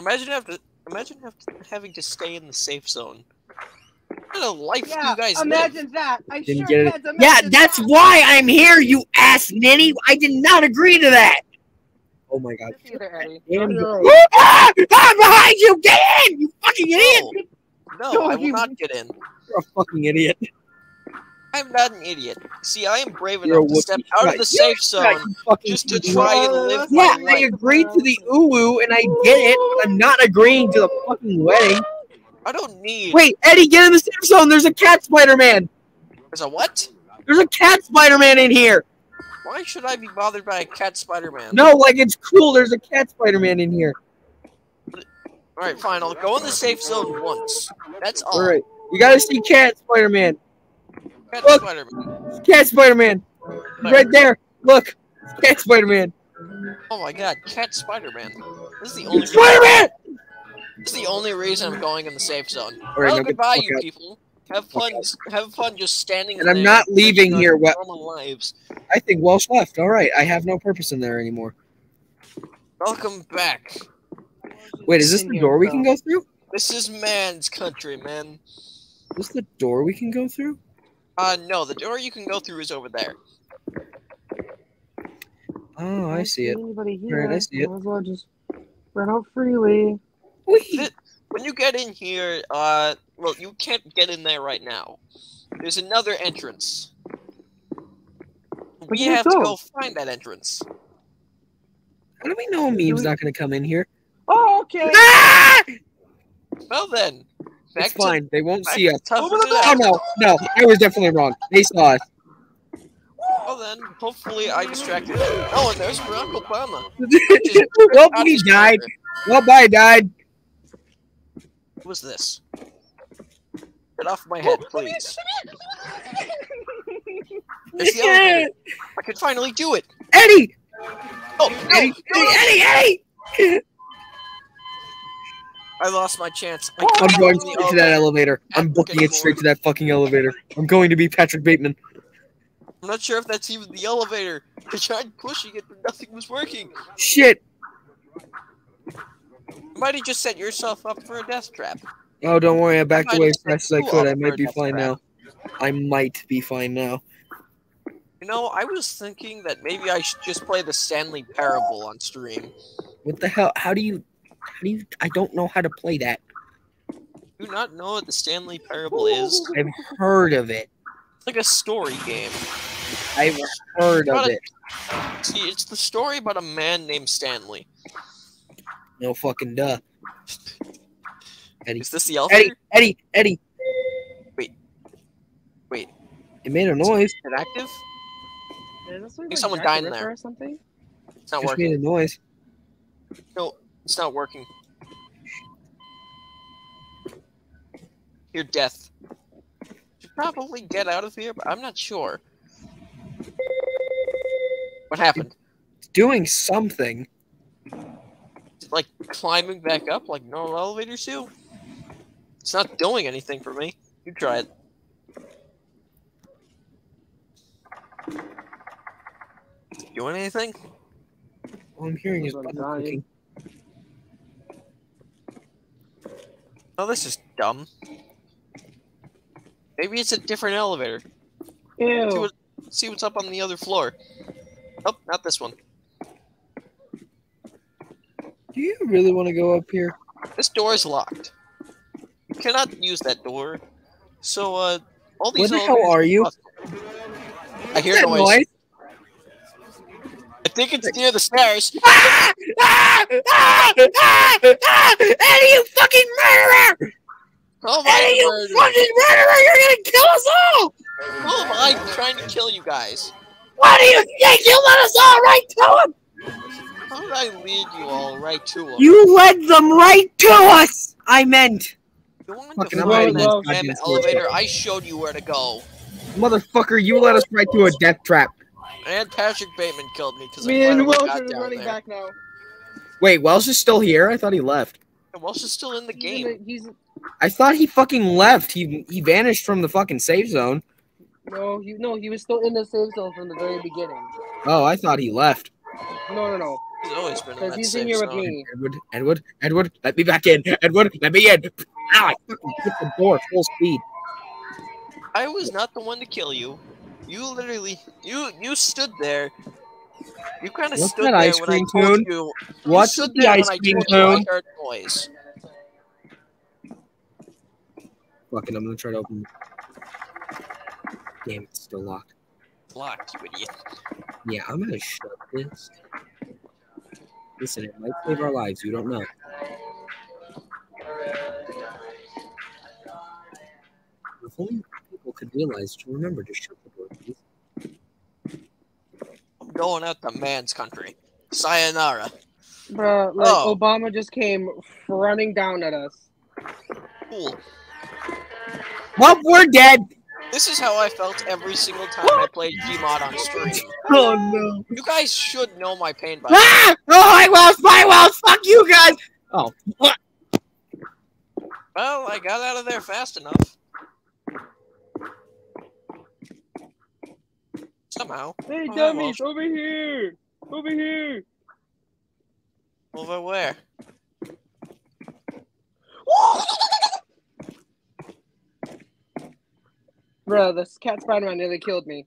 Imagine have to, imagine have to, having to stay in the safe zone. What kind of life do Yeah, you guys live? imagine that. I Didn't sure get it. can. Yeah, that's that. why I'm here, you ass ninny. I did not agree to that. Oh my god. Either, Eddie. Damn. No. Ah! I'm behind you! Get in! You fucking idiot! No, No, I will you- not get in. You're a fucking idiot. I'm not an idiot. See, I am brave You're enough to step out Right. of the safe zone right, just to try and live Yeah, my I life. agreed to the uwu and I get it, but I'm not agreeing to the fucking wedding. I don't need. Wait, Eddie, get in the safe zone. There's a cat Spider Man. There's a what? There's a cat Spider Man in here. Why should I be bothered by a cat Spider-Man? No, like it's cool. There's a cat Spider Man in here. All right, fine. I'll go in the safe zone once. That's all. All right, you gotta see cat Spider Man. Cat Look. Spider-Man. Cat Spider Man. Right there. Look, cat Spider Man. Oh my God, cat Spider-Man. This is the only. Reason, Spider Man. this is the only reason I'm going in the safe zone. All right, well, goodbye, you out. people. Have fun. Have fun just standing. And I'm not leaving here, Wel- Normal lives. I think Welsh left. All right, I have no purpose in there anymore. Welcome back. Wait, is this the door we can go through? This is man's country, man. Is this the door we can go through? Uh, no, the door you can go through is over there. Oh, I Don't see it. Anybody All right, I here? see it. Might as well just run out freely. Whee! When you get in here, uh, well, you can't get in there right now. There's another entrance. We do you have to go? go find that entrance. How do we know Meme's not going to come in here? Oh, okay. Ah! Well then, back It's fine. They won't see us. tough Over the it Oh no, no, I was definitely wrong. They saw us. Well then, hopefully I distracted him. Oh, and there's Barack Obama. well, Out he died. character. Well, bye, died. What was this? Get off my head, please. It's the elevator. I can finally do it. Eddie! Oh, no, Eddie! Eddie! Eddie! Eddie! I lost my chance. I I'm going straight to that elevator. I'm booking it straight to that fucking elevator. I'm going to be Patrick Bateman. I'm not sure if that's even the elevator. I tried pushing it, but nothing was working. Shit! You might have just set yourself up for a death trap. Oh, don't worry. I backed away as fast as I could. I might be fine now. I might be fine now. You know, I was thinking that maybe I should just play the Stanley Parable on stream. What the hell? How do you? How do you? I don't know how to play that. Do you not know what the Stanley Parable is? I've heard of it. It's like a story game. I've heard of Got it. See, it's the story about a man named Stanley. No fucking duh. Eddie. Is this the elevator? Eddie, Eddie, Eddie. Wait. Wait. It made a noise. Is it active? Is this like someone died in there. Or something? It's not Just working. made a noise. No, it's not working. Your death. Should probably get out of here, but I'm not sure. What happened? It's doing something. Like climbing back up like normal elevators do? It's not doing anything for me. You try it. Is it doing anything? All I'm hearing is I'm button dying. clicking. Oh, this is dumb. Maybe it's a different elevator. See, Ew. what, see what's up on the other floor. Oh, not this one. Do you really want to go up here? This door is locked. You cannot use that door. So, uh, all these. Where the hell are you? I hear That noise. I think it's near the stairs. Ah! Ah! Ah! Ah! Ah! Eddie, you fucking murderer! Oh my Eddie, you murder. fucking murderer! You're gonna kill us all! Oh my, trying to kill you guys. What do you think? You let us all right to him. How did I lead you all right to him? You led them right to us. I meant, You wanted Fucking to I'm find that this goddamn elevator. I showed you where to go. motherfucker. You led us right to a death trap. And Patrick Bateman killed me because I Me and Wilson got down running there. back now. Wait, Welsh is still here. I thought he left. And Welsh is still in the He's in game. the- He's I thought he fucking left. He he vanished from the fucking safe zone. no, he no, he was still in the safe zone from the very beginning. Oh, I thought he left. No, no, no, He's always been in because that he's in safe here with zone. me. Edward, Edward, Edward, let me back in. Edward, let me in. Ow, I fucking hit the door full speed. I was not the one to kill you. You literally, you you stood there. You kind of What's stood that there ice when I cream told tune? you. you What's stood the there when ice I cream told you I tune? heard noise. Fucking, I'm gonna try to open. Damn, it's still locked. Locked, you idiot. Yeah, I'm gonna shut this. Listen, it might save our lives. You don't know. If only people could realize to remember to shut the door, please. I'm going out to man's country. Sayonara. Bruh, like Oh. Obama just came running down at us. Cool. Well, we're dead. This is how I felt every single time I played Gmod on stream. Oh no. You guys should know my pain by Ah! Oh, hi, Wells. Bye, Wells. Fuck you guys. Oh. Well, I got out of there fast enough. Somehow. Hey, Oh, dummies, over here, over here. Over where? Bro, this cat Spider-Man nearly killed me.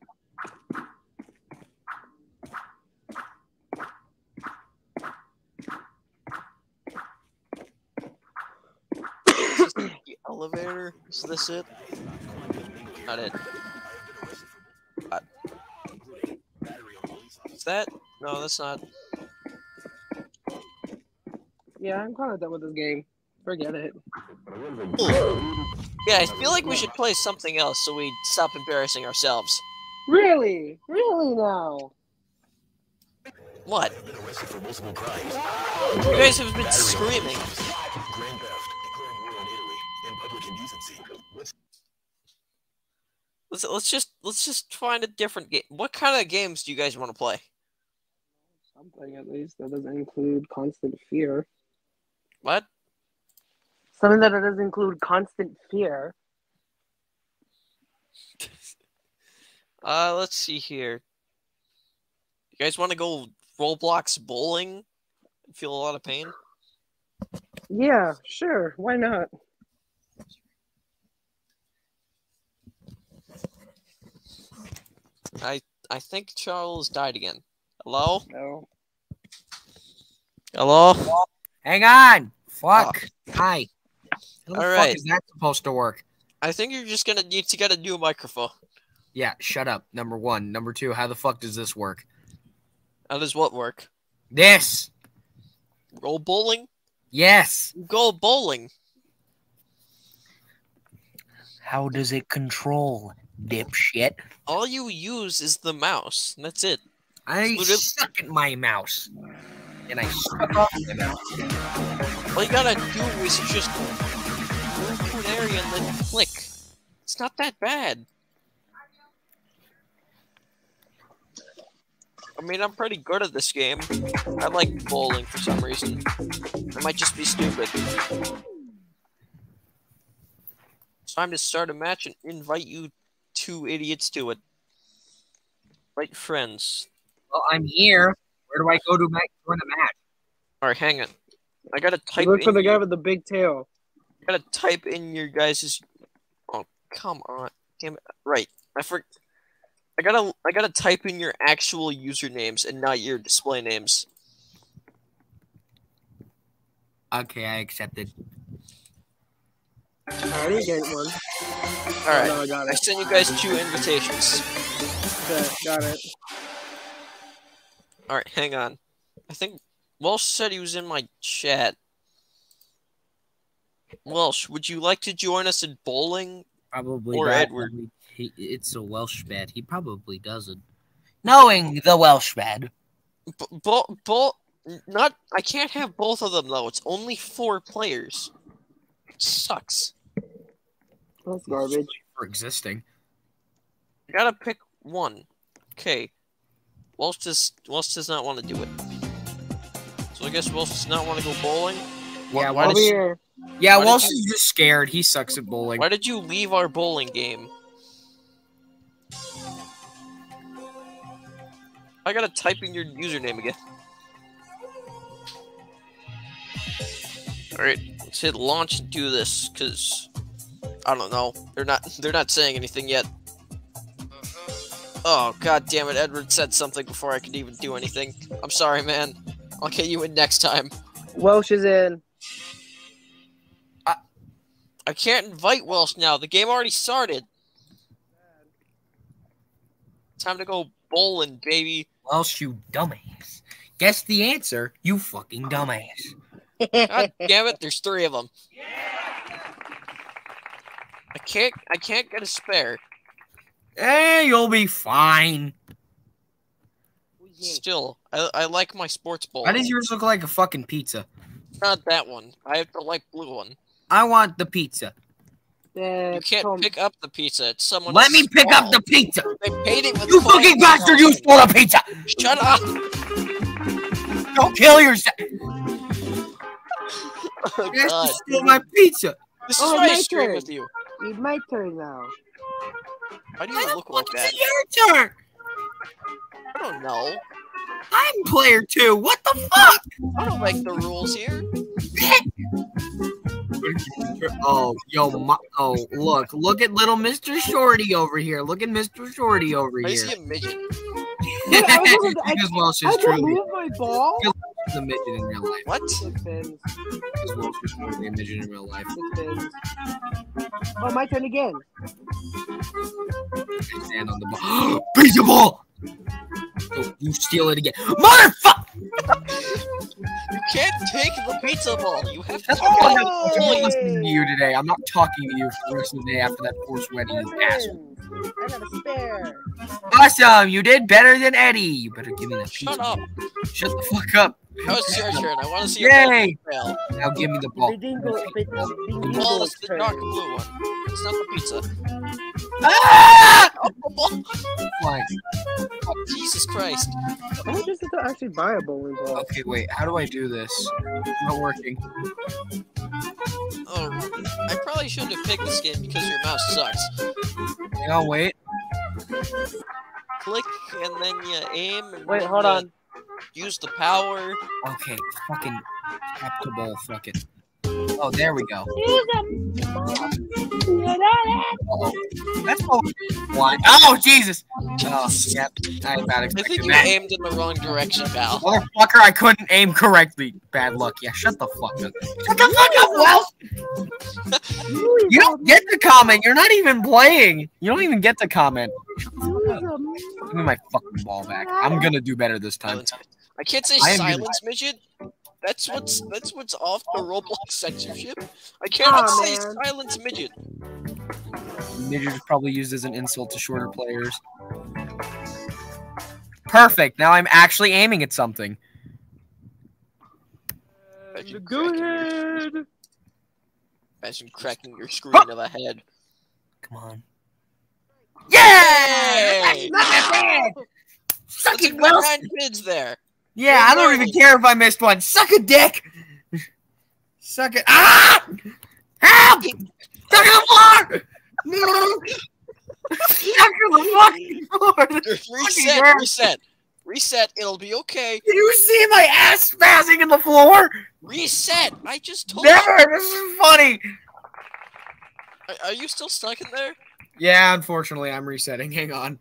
Is this the elevator? Is this it? Not it. What? That? No, that's not. Yeah, I'm kind of done with this game. Forget it. Yeah, I feel like we should play something else so we stop embarrassing ourselves. Really? Really now? What? You guys have been screaming. Let's let's just let's just find a different game. What kind of games do you guys want to play? Something at least that doesn't include constant fear. What? Something that doesn't include constant fear. Uh, let's see here. You guys want to go Roblox bowling? Feel a lot of pain? Yeah, sure. Why not? I I think Charles died again. Hello? No. Hello? Hang on. Fuck. Oh. Hi. How the fuck Alright. is that supposed to work? I think you're just gonna need to get a new microphone. Yeah, shut up. Number one. Number two, how the fuck does this work? How does what work? This. Roll bowling? Yes. Go bowling. How does it control, dipshit? All you use is the mouse. That's it. I Literally- suck at my mouse. And I suck off my mouse. All you gotta do is just move to an area and then click. It's not that bad. I mean, I'm pretty good at this game. I like bowling for some reason. I might just be stupid. It's time to start a match and invite you two idiots to it. Right, friends. Well, I'm here. Where do I go to make join the match? Alright, hang on. I gotta type Look for in the your- guy with the big tail. I gotta type in your guys' oh come on damn it right i for i gotta i gotta type in your actual usernames and not your display names Okay, I accepted. I didn't get one. all right No, I got i it. sent you guys two invitations Okay, got it. All right hang on i think welsh said he was in my chat welsh would you like to join us in bowling Probably Or not. Edward. He, it's a Welsh bat. He probably doesn't. knowing the Welsh Welshman. Both, both, not. I can't have both of them though. It's only four players. It sucks. That's garbage. For existing. I gotta pick one. Okay. Welsh does Welsh does not want to do it. So I guess Welsh does not want to go bowling. Yeah, why did, here. Yeah, Why Welsh you- is just scared. He sucks at bowling. why did you leave our bowling game? I gotta type in your username again. Alright, let's hit launch and do this, cause I don't know. They're not they're not saying anything yet. Oh god damn it, Edward said something before I could even do anything. I'm sorry, man. I'll get you in next time. Welsh is in. I I can't invite Welsh now. The game already started. Time to go bowling, baby. Welsh, you dumbass. Guess the answer, you fucking dumbass. God damn it, there's three of them. I can't I can't get a spare. Eh, you'll be fine. Still, I, I like my sports bowl. Why does yours look like a fucking pizza? Not that one. I have the light blue one. I want the pizza. You can't pick up the pizza. It's someone Let me else's pick up the pizza. They paid it with You fucking bastard, you stole the pizza. Shut up! Don't kill yourself. Oh, Yes, God. you stole my pizza. This is Oh, why I my stream turn. with you. It's my turn now. Why do Why you the look like that? your turn? I don't know. I'm player two. What the fuck? I don't make the rules here. Oh, yo, my, oh, look, look at little Mr. Shorty over here. Look at Mr. Shorty over I here. see a midget. Dude, I was looking at- because Welsh I is can truly move my ball. A midget in real life. What? Six pins. Because Welsh is truly a midget in real life. Six pins. Oh, my turn again. I stand on the ball. Pizza ball! Oh, you steal it again. Motherfucker! You can't take the pizza ball. You have to That's take all. I'm not listening to you today. I'm not talking to you for the rest of the day after that forced wedding, you asshole. I got a spare. Awesome! You did better than Eddie. You better give me that pizza. Shut up. Shut the fuck up. Now it's your turn. I want to see your ball Yay! fail. Now give me the ball. The dingo. The The dingo ball is the dark blue one. It's not the pizza. Ah! Oh, the ball. Fine. Oh, Jesus Christ. How much is it to actually buy a bowling ball? Okay, wait. How do I do this? Not working. Oh, I probably shouldn't have picked this game because your mouse sucks. Hang on, wait. Click and then you aim. And Wait, hold on. Use the power. Okay, fucking tap the ball. Fuck it. Oh, there we go. Uh-oh. That's all. Oh, Jesus. Oh, yep. I about I think you that. aimed in the wrong direction, pal. Motherfucker, I couldn't aim correctly. Bad luck. Yeah, shut the fuck up. Shut the fuck up, Wells! You don't get the comment. You're not even playing. You don't even get the comment. Give me my fucking ball back. I'm gonna do better this time. I can't say I silence, midget. That's what's that's what's off the Roblox censorship. I cannot Aw, say man. silence, midget. Midget is probably used as an insult to shorter players. Perfect. Now I'm actually aiming at something. Imagine Go cracking, ahead. imagine cracking your screen of a head. Come on. Yay! Not that bad. Suck it, good Wells. kids there. Yeah, I don't even care if I missed one. Suck a dick. Suck it. Ah! Help! Suck the floor! No! Suck the fucking floor! Reset, reset, reset. It'll be okay. Did you see my ass spazzing in the floor? Reset. I just told Never. you. This is funny. Are- Are you still stuck in there? Yeah, unfortunately, I'm resetting. Hang on.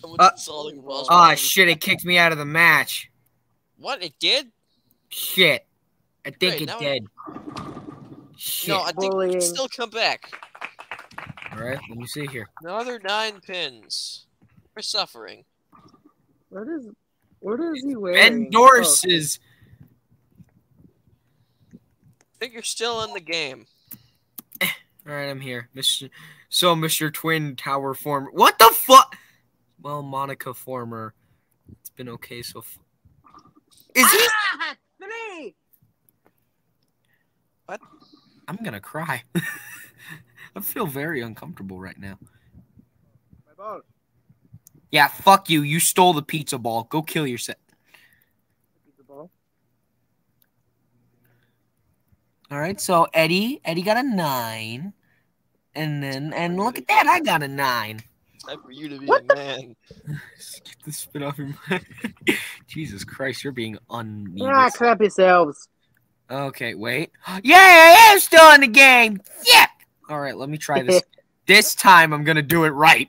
Someone's Uh, insulting Wells. Ah, Fargo. shit! It kicked me out of the match. What? It did? Shit. I think Great, it now- did. Shit. No, I think we can still come back. All right, let me see here. Another nine pins. We're suffering. What is? What is he wearing? Ben Doris is. I think you're still in the game. All right, I'm here, Mr. So, Mr. Twin Tower form. What the fuck? Well, Monica Former. It's been okay so far. Is he? Ah, three. I'm gonna cry. I feel very uncomfortable right now. My ball. Yeah, fuck you. You stole the pizza ball. Go kill yourself. The ball. All right, so Eddie, Eddie got a nine, and then and look at that, I got a nine. Time for you to be a man. Get the spit off your mind. Jesus Christ, you're being un. Ah, crap yourselves. Okay, wait. Yeah, I am still in the game. Yeah. All right, let me try this. this time I'm gonna do it right.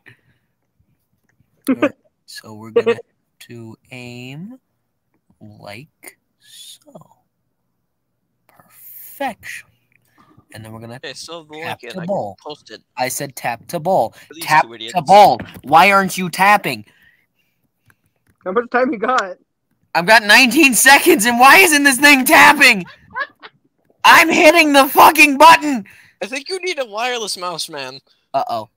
Alright, so we're gonna have to aim like so. Perfection. And then we're gonna. Okay, so the Tap link in. the I can ball. post it. I said tap to ball. for Tap two to ball. Why aren't you tapping? How much time you got? I've got 19 seconds, and why isn't this thing tapping? I'm hitting the fucking button. I think you need a wireless mouse, man. Uh oh.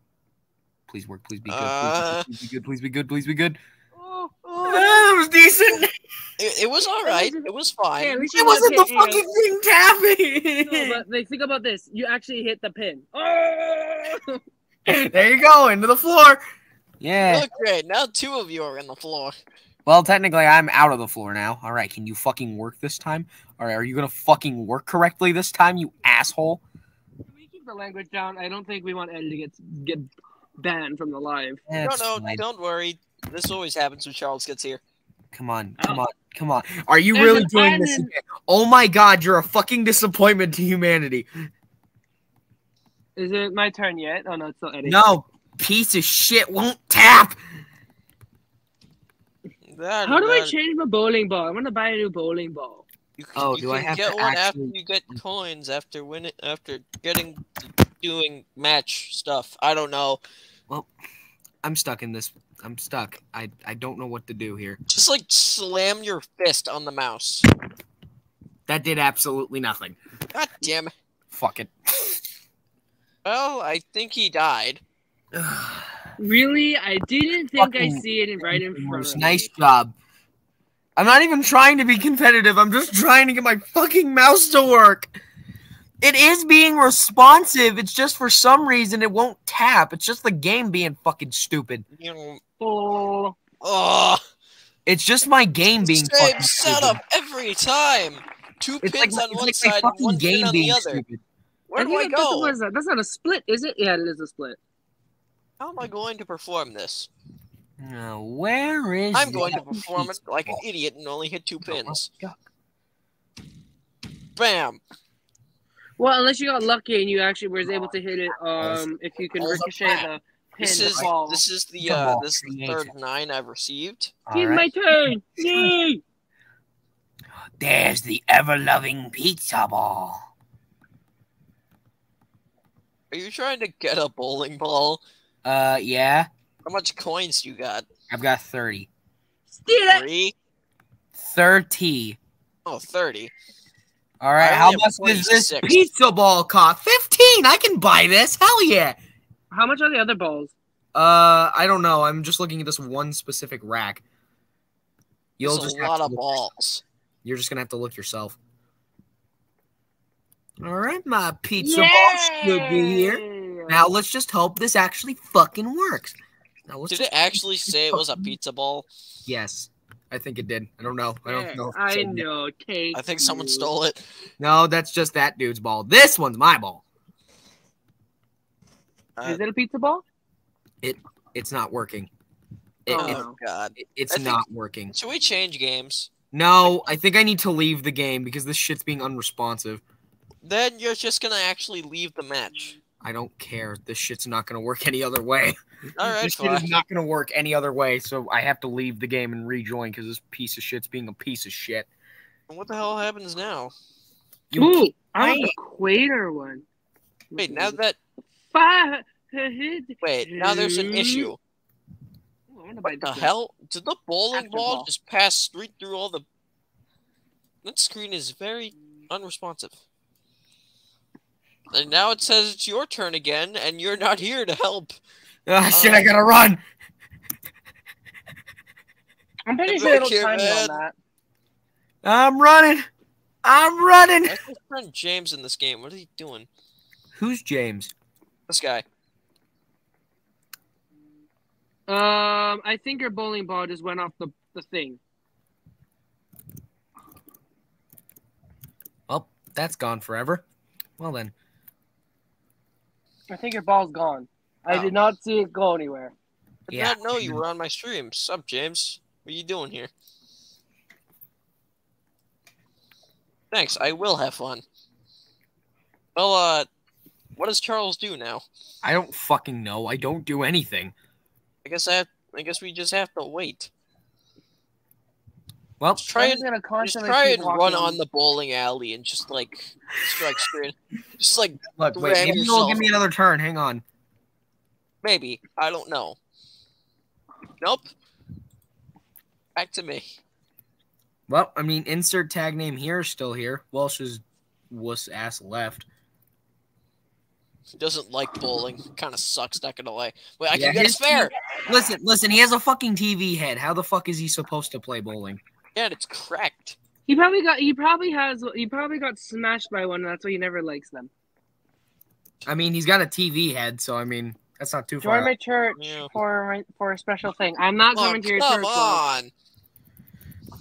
Please work. Please be good. Uh. Please, be good. Please be good. Please be good. Oh, Ah, that was decent. It, it was all right. It was fine. Yeah, It wasn't the got hit, fucking thing tapping. No, but like, think about this. You actually hit the pin. Oh! there you go, into the floor. Yeah. Look great. Now two of you are in the floor. Well, technically, I'm out of the floor now. All right, can you fucking work this time? All right, are you gonna fucking work correctly this time, you asshole? Can we keep the language down? I don't think we want Eddie to get get banned from the live. Eh, No, no, fine. don't worry. This always happens when Charles gets here. Come on, oh. come Oh. on, come on. Are you There's really an doing this? island. again? Oh my god, you're a fucking disappointment to humanity. Is it my turn yet? Oh no, it's still Eddie. No, piece of shit won't tap. That, How do I change my bowling ball? I want to buy a new bowling ball. You, c- Oh, you do I have get to one after actually- you get hmm. coins after winning after getting doing match stuff. I don't know. Well, I'm stuck in this. I'm stuck. I I don't know what to do here. Just like slam your fist on the mouse. That did absolutely nothing. God damn it. Fuck it. Well, I think he died. Really? I didn't think I see it right in front of me. nice job. I'm not even trying to be competitive. I'm just trying to get my fucking mouse to work. It is being responsive. It's just for some reason it won't tap. It's just the game being fucking stupid. You know, Oh, oh, It's just my game being same fucking setup stupid. every time. Two It's pins like, on one like side, fucking one pin game on the other. stupid. Where do I that's- go? What is that? That's not a split, is it? Yeah, it is a split. How am I going to perform this? Now, where is I'm going to perform it like an idiot and only hit two pins. God. Bam! Well, unless you got lucky and you actually was able to hit it. Um, if you can ricochet the pin, This is ball. this is the The uh this is the third it. nine I've received. All It's right. my turn. Yay! There's the ever-loving pizza ball. Are you trying to get a bowling ball? Uh, yeah. How much coins you got? I've got 30. Steal it. Three? 30. Oh, 30. All right, how much have does this pizza ball cost? 15. I can buy this. Hell yeah. How much are the other balls? Uh, I don't know. I'm just looking at this one specific rack. You'll That's just a have lot to of look- balls. You're just gonna have to look yourself. All right, my pizza ball should be here. Now let's just hope this actually fucking works. Now let's Did it actually say it was a pizza ball? Yes, I think it did. I don't know. I don't know. I said that. know. Take I think someone stole it. No, that's just that dude's ball. This one's my ball. Uh, Is it a pizza ball? It it's not working. It, Oh. it- god. it- it's think- not working. Should we change games? No, I think I need to leave the game because this shit's being unresponsive. Then you're just gonna actually leave the match. I don't care. This shit's not gonna work any other way. Alright, this shit is not gonna work any other way. So I have to leave the game and rejoin because this piece of shit's being a piece of shit. What the hell happens now? You Ooh, I want I- the equator one. Wait, now that Five. wait, now there's an issue. I wanna What the hell? Did the bowling ball ball. just pass straight through all the That screen is very unresponsive. And now it says it's your turn again, and you're not here to help. Ah, shit, I gotta run. I'm pretty sure they back don't here, time you on that. I'm running. I'm running. Why is my friend James in this game? What is he doing? Who's James? This guy. Um, I think your bowling ball just went off the, the thing. Well, that's gone forever. Well then. I think your ball's gone. I Oh. did not see it go anywhere. I did Yeah. not know you were on my stream. Sup, James? What are you doing here? Thanks. I will have fun. Well, uh, what does Charles do now? I don't fucking know. I don't do anything. I guess I have, I guess we just have to wait. Well, Just try I'm and just gonna constantly try and run on the bowling alley and just like strike straight. Just like look, wait, ram maybe you'll give me another turn. Hang on. maybe I don't know. Nope. Back to me. Well, I mean, insert tag name here is still here. Welsh's wuss ass left. He doesn't like bowling. Kind of sucks. Not gonna lie. Wait, I Yeah, can get a spare. Listen, listen, he has a fucking TV head. How the fuck is he supposed to play bowling? Yeah, it's cracked. He probably got. He probably has. He probably got smashed by one. And that's why he never likes them. I mean, he's got a TV head, so I mean, that's not too Join far. my church Yeah. for my, for a special thing. I'm not Oh, coming to your come church. though. on.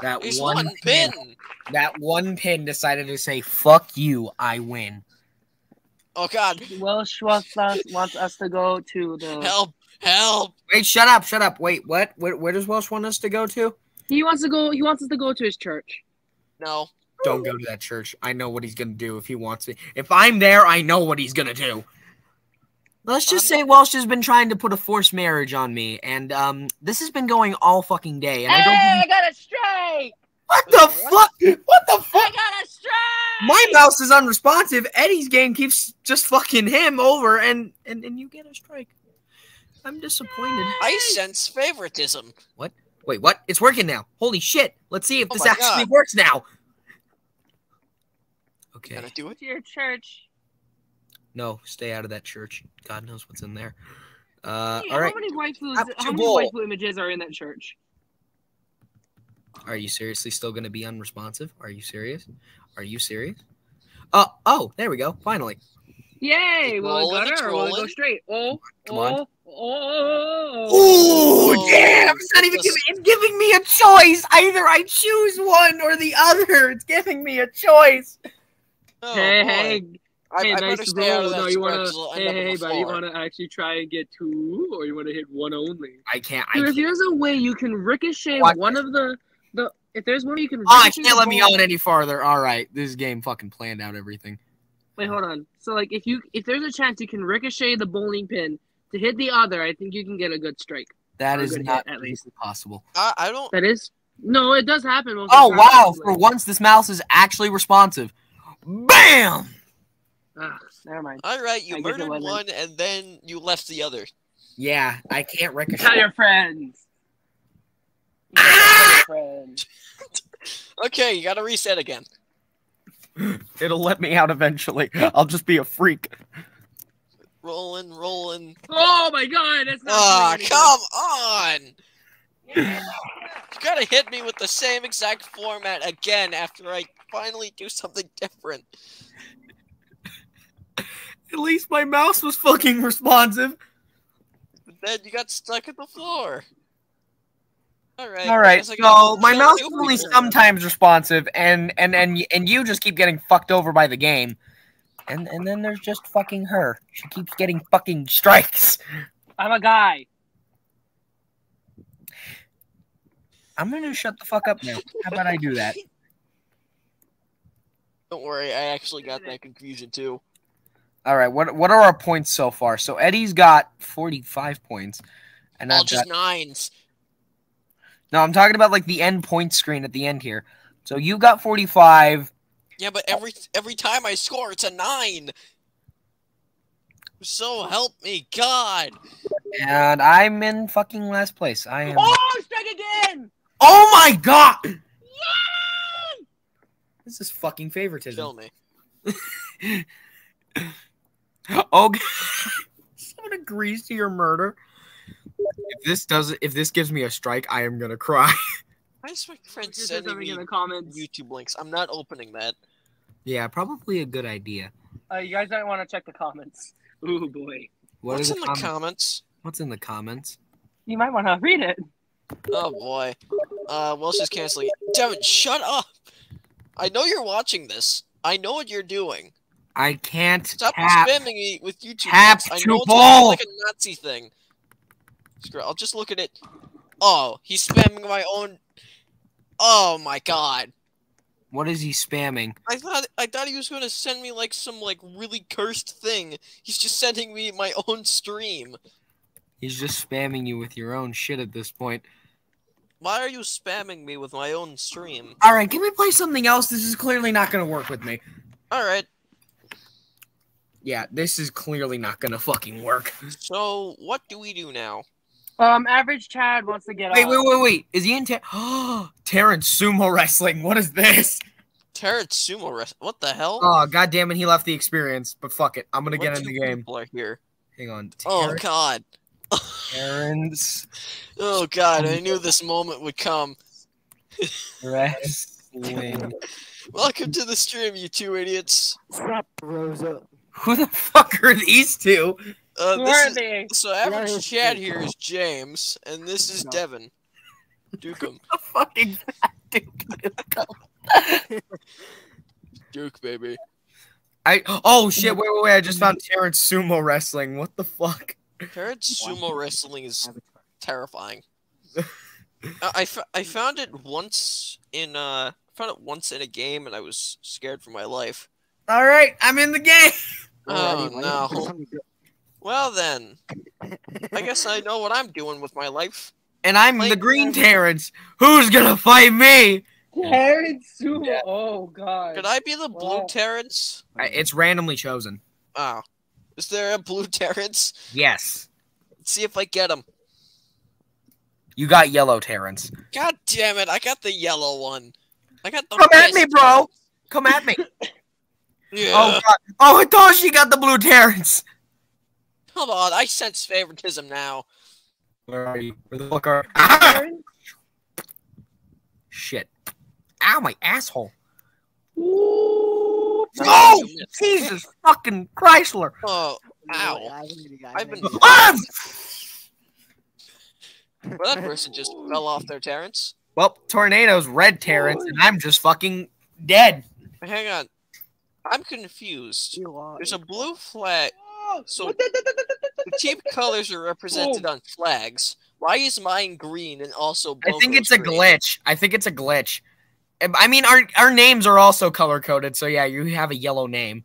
That He's one, one pin, pin. that one pin decided to say "fuck you," I win. Oh God! Welsh wants us wants us to go to the. Help! Help! Wait, shut up, shut up. Wait, what? Where, where does Welsh want us to go to? He wants to go. He wants us to go to his church. No. Don't go to that church. I know what he's gonna do if he wants to. If I'm there, I know what he's gonna do. Let's just say Welsh has been trying to put a forced marriage on me, and um, this has been going all fucking day, and I don't. Hey, I got it straight. What the fuck? What the fuck? I got it straight. My mouse is unresponsive. Eddie's game keeps just fucking him over, and and and you get a strike. I'm disappointed. I sense favoritism. What? Wait, what? It's working now. Holy shit! Let's see if Oh this actually God. works now. Okay. Gotta do it? to your church. No, stay out of that church. God knows what's in there. Uh, Hey, all right. How many waifus? Up How many waifu images are in that church? Are you seriously still going to be unresponsive? Are you serious? Are you serious? Uh, oh, there we go. Finally. Yay! Will it rolling, gutter or will it go straight? Oh, Come oh, on. oh, Oh, Oh, damn! It's not even giving. It's giving me a choice. Either I choose one or the other. It's giving me a choice. Oh, hey, boy. hey, I, hey, I nice better roll. No, you wanna, 'cause hey, hey, buddy, you wanna actually try and get two, or you wanna hit one only? I can't. I Dude, if can't. there's a way you can ricochet Watch one of the the, if there's one you can. Oh, I can't the let me ball- on any farther. All right, this game fucking planned out everything. Wait, hold on. So like, if you if there's a chance you can ricochet the bowling pin to hit the other, I think you can get a good strike. That Or is not hit, at least. possible. I, I don't. That is no, it does happen. Most Oh of the time, wow! actually. For once, this mouse is actually responsive. Bam! Ah, never mind. All right, you I murdered one and then you left the other. Yeah, I can't ricochet. Tell your friends. You gotta tell your friends. Okay, you gotta reset again. It'll let me out eventually. I'll just be a freak. Rolling, rolling. Oh my god, that's not. Ah, doing come on! You gotta hit me with the same exact format again after I finally do something different. At least my mouse was fucking responsive. But then you got stuck at the floor. Alright. All I right, guess so my kill mouse is only people. sometimes responsive, and and and and you just keep getting fucked over by the game, and and then there's just fucking her. She keeps getting fucking strikes. I'm a guy. I'm gonna shut the fuck up now. How about I do that? Don't worry, I actually got that confusion too. All right, what what are our points so far? So Eddie's got 45 points, and All I've just got nines. No. I'm talking about like the end point screen at the end here. So you got 45. Yeah, but every every time I score, it's a nine. So help me, God! And I'm in fucking last place. I am. Oh, strike again! Oh my god! Yeah! This is fucking favoritism. Kill favoritism. me. Okay. Someone agrees to your murder. If this does if this gives me a strike, I am gonna cry. Why is my friend Just said sending something me in the comments. YouTube links? I'm not opening that. Yeah, probably a good idea. Uh, you guys might want to check the comments. Oh boy, What What's are in the com- comments? What's in the comments? you might want to read it. Oh boy. Uh, Welsh is canceling it. Devin, shut up! I know you're watching this. I know what you're doing. I can't Stop tap. spamming me with YouTube. Tap links. I to know it's ball. like a Nazi thing. Screw it, I'll just look at it. Oh, he's spamming my own. Oh my god! What is he spamming? I thought I thought he was gonna send me like some like really cursed thing. He's just sending me my own stream. He's just spamming you with your own shit at this point. Why are you spamming me with my own stream? All right, can we play something else? This is clearly not going to work with me. All right. Yeah, this is clearly not going to fucking work. So what do we do now? Um, average Chad wants to get Wait, off. wait, wait, wait. Is he in Ter- Oh, Terrence sumo wrestling? What is this? Terrence sumo rest. What the hell? Oh, god damn it, he left the experience. But fuck it, I'm gonna What get in the game. People are here. Hang on. Oh god. Terrence Oh god. I knew this moment would come. wrestling. Welcome to the stream, you two idiots. Stop, Rosa. Who the fuck are these two? Uh, Who this are is, they? so average Yeah, Chad here is James, and this is No. Devin. Dukem. A fucking fat dude. Duke, baby. I oh shit! Wait, wait, wait! I just found Terrence sumo wrestling. What the fuck? Terrence sumo wrestling is terrifying. I, I found it once in uh found it once in a game and I was scared for my life. All right, I'm in the game. Oh Alrighty, why don't you do no. Something good? Well then, I guess I know what I'm doing with my life. And I'm Like- the green Terrence. Who's gonna fight me? Terrence Sumo. Yeah. Oh god. Could I be the blue Wow. Terrence? It's randomly chosen. Oh. Is there a blue Terrence? Yes, Let's see if I get him. you got yellow Terrence. God damn it, I got the yellow one. I got the Come at me, bro. Terrence. Come at me. Yeah. Oh god. Oh, I thought she got the blue Terrence. Come on, I sense favoritism now. Where are you? Where the fuck are? Ah! Terrence? Shit. Ow, my asshole. Ooh. Oh, Jesus fucking Chrysler. Oh, Ow. I need a guy, I've been- need a- Ah! well, that person just fell off there, Terrence. Well, tornado's red Terrence, and I'm just fucking dead. Hang on. I'm confused. There's a blue flag. Oh, So- team colors are represented oh. on flags. Why is mine green and also I think Bogo's it's a glitch. I think it's a glitch. I mean, our our names are also color coded, so yeah, you have a yellow name.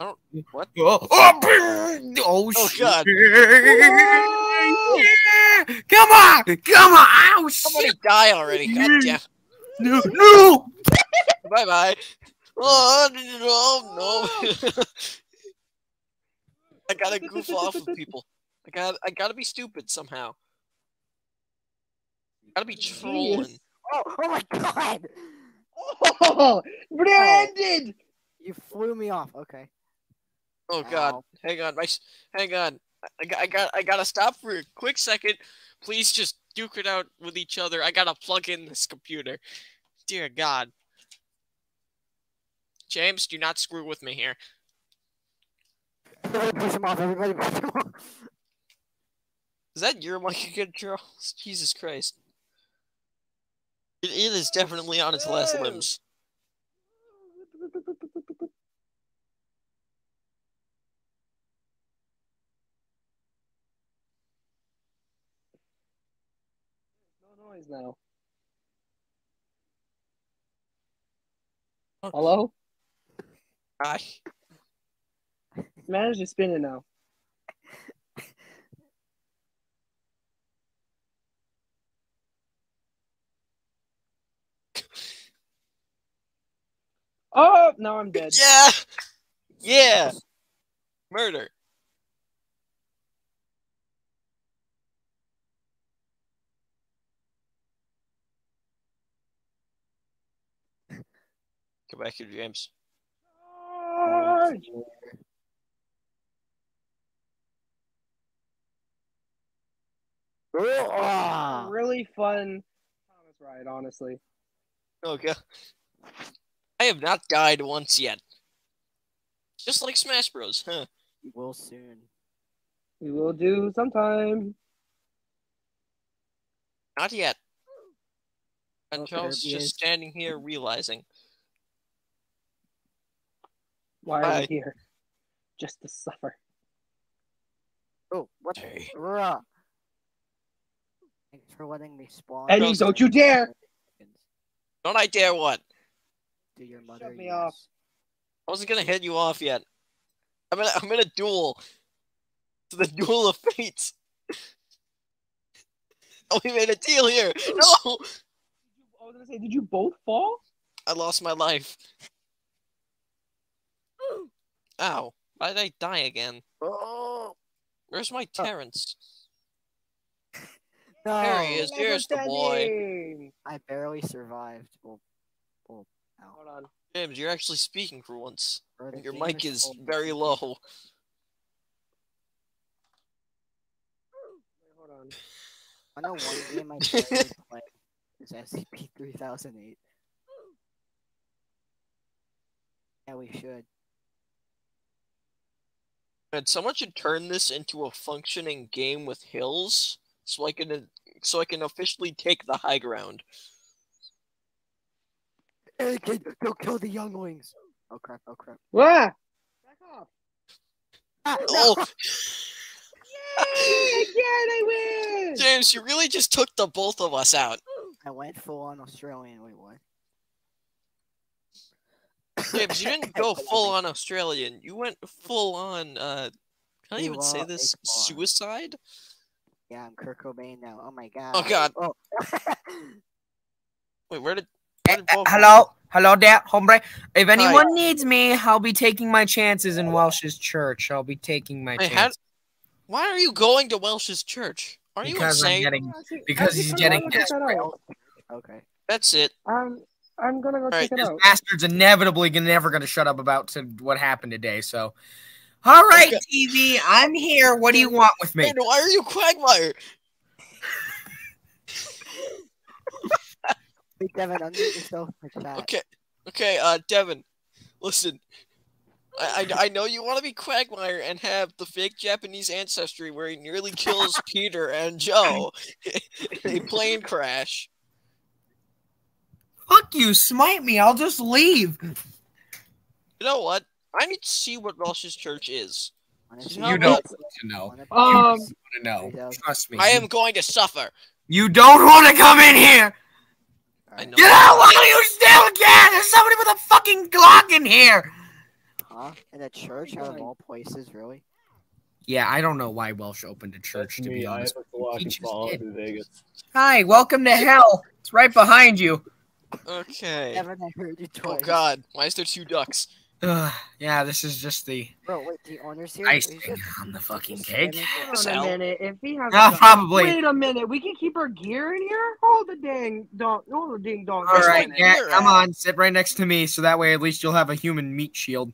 I don't- what? Oh, oh, oh, Oh, shit. God. Yeah. Come on, come on! Ow, Somebody shit! die already. God damn. No, no! Bye bye. Oh no, no. I gotta goof off with people. I got I gotta be stupid somehow. Gotta be trolling. Oh, oh my god! Oh, but it ended. You flew me off. Okay. Oh god. Ow. Hang on, my hang on. I, I I got I gotta stop for a quick second. Please just duke it out with each other. I gotta plug in this computer. Dear God. James, do not screw with me here. Everybody push him off. Everybody push him off. Is that your mic again, Charles? Jesus Christ. It, it is definitely on its last limbs. No noise now. Hello? I, Manage to spin it now. Oh, no, I'm dead. yeah! Yeah! Murder. Go back here, James. Charge! Oh, Really fun Thomas ride, honestly. Okay. I have not died once yet. Just like Smash Bros, huh? You will soon. We will do sometime. Not yet. Well, And Charles Kirby just is- standing here realizing. Why are Hi. we here? Just to suffer. Oh, what? Hey. Bruh. Thanks for letting me spawn. Eddie, Charles- don't you dare! Don't I dare what? Do your mother me yes. off. I wasn't gonna hit you off yet. I'm in a, I'm in a duel. It's the duel of fates. oh, we made a deal here. No, I was gonna say, did you both fall? I lost my life. Ow! Why did I die again? Oh, Where's my oh. Terrence? No. There he is. Here's the boy. boy. I barely survived. Well, well, ow. Hold on. James, you're actually speaking for once. Bro, Your mic is full very low. Wait, hold on. I know one game I barely played is SCP 3008. Yeah, we should. And someone should turn this into a functioning game with hills, so I can so I can officially take the high ground. Hey, kid, go kill the younglings. Oh crap! Oh crap! Ah! Back off. Ah, no! Oh, Yay! Again, I win! James, you really just took the both of us out. I went full on Australian. Wait, what? James, you didn't go full on Australian. You went full on. uh Can I even say this? Akbar. Suicide? Yeah, I'm Kurt Cobain now. Oh my god. Oh god! Oh. Wait, where did? Where did eh, Bo go? hello, hello there, hombre. If anyone needs me, I'll be taking my chances in Welsh's church. I'll be taking my Wait, how- chances Why are you going to Welsh's church? Are you because I'm insane? getting because he's getting on, check that desperate. okay. That's it. Um, I'm gonna go Alright, check it This out. bastard's inevitably never going to shut up about to what happened today. So, all right, Okay. TV, I'm here. What do you want with me? Man, why are you Quagmire? Hey, Devin, unmute yourself in the chat. Okay, okay, uh, Devin, listen. I, I, I know you want to be Quagmire and have the fake Japanese ancestry where he nearly kills Peter and Joe in a plane crash. Fuck you, smite me. I'll just leave. You know what? I need to see what Welsh's church is. You You don't want to know. wanna- Um, You want to know. Trust me. I am going to suffer. You don't want to come in here. I know. Get out while you still can. There's somebody with a fucking Glock in here. Huh? In a church out of all places, really? Yeah, I don't know why Welsh opened a church. to be honest. have to walk He and just fall did. through Vegas. Hi, welcome to hell. It's right behind you. Okay. Devin, I heard you Oh. God, why is there two ducks? Ugh, yeah, this is just the Bro, wait, the owner's here? icing We on the fucking cake. wait Sal. a minute. If he has, a probably. Wait a minute. We can keep our gear in here. Hold the dang dong. Hold the ding dong. All Where's right, yeah, beer come at? on, sit right next to me, so that way at least you'll have a human meat shield.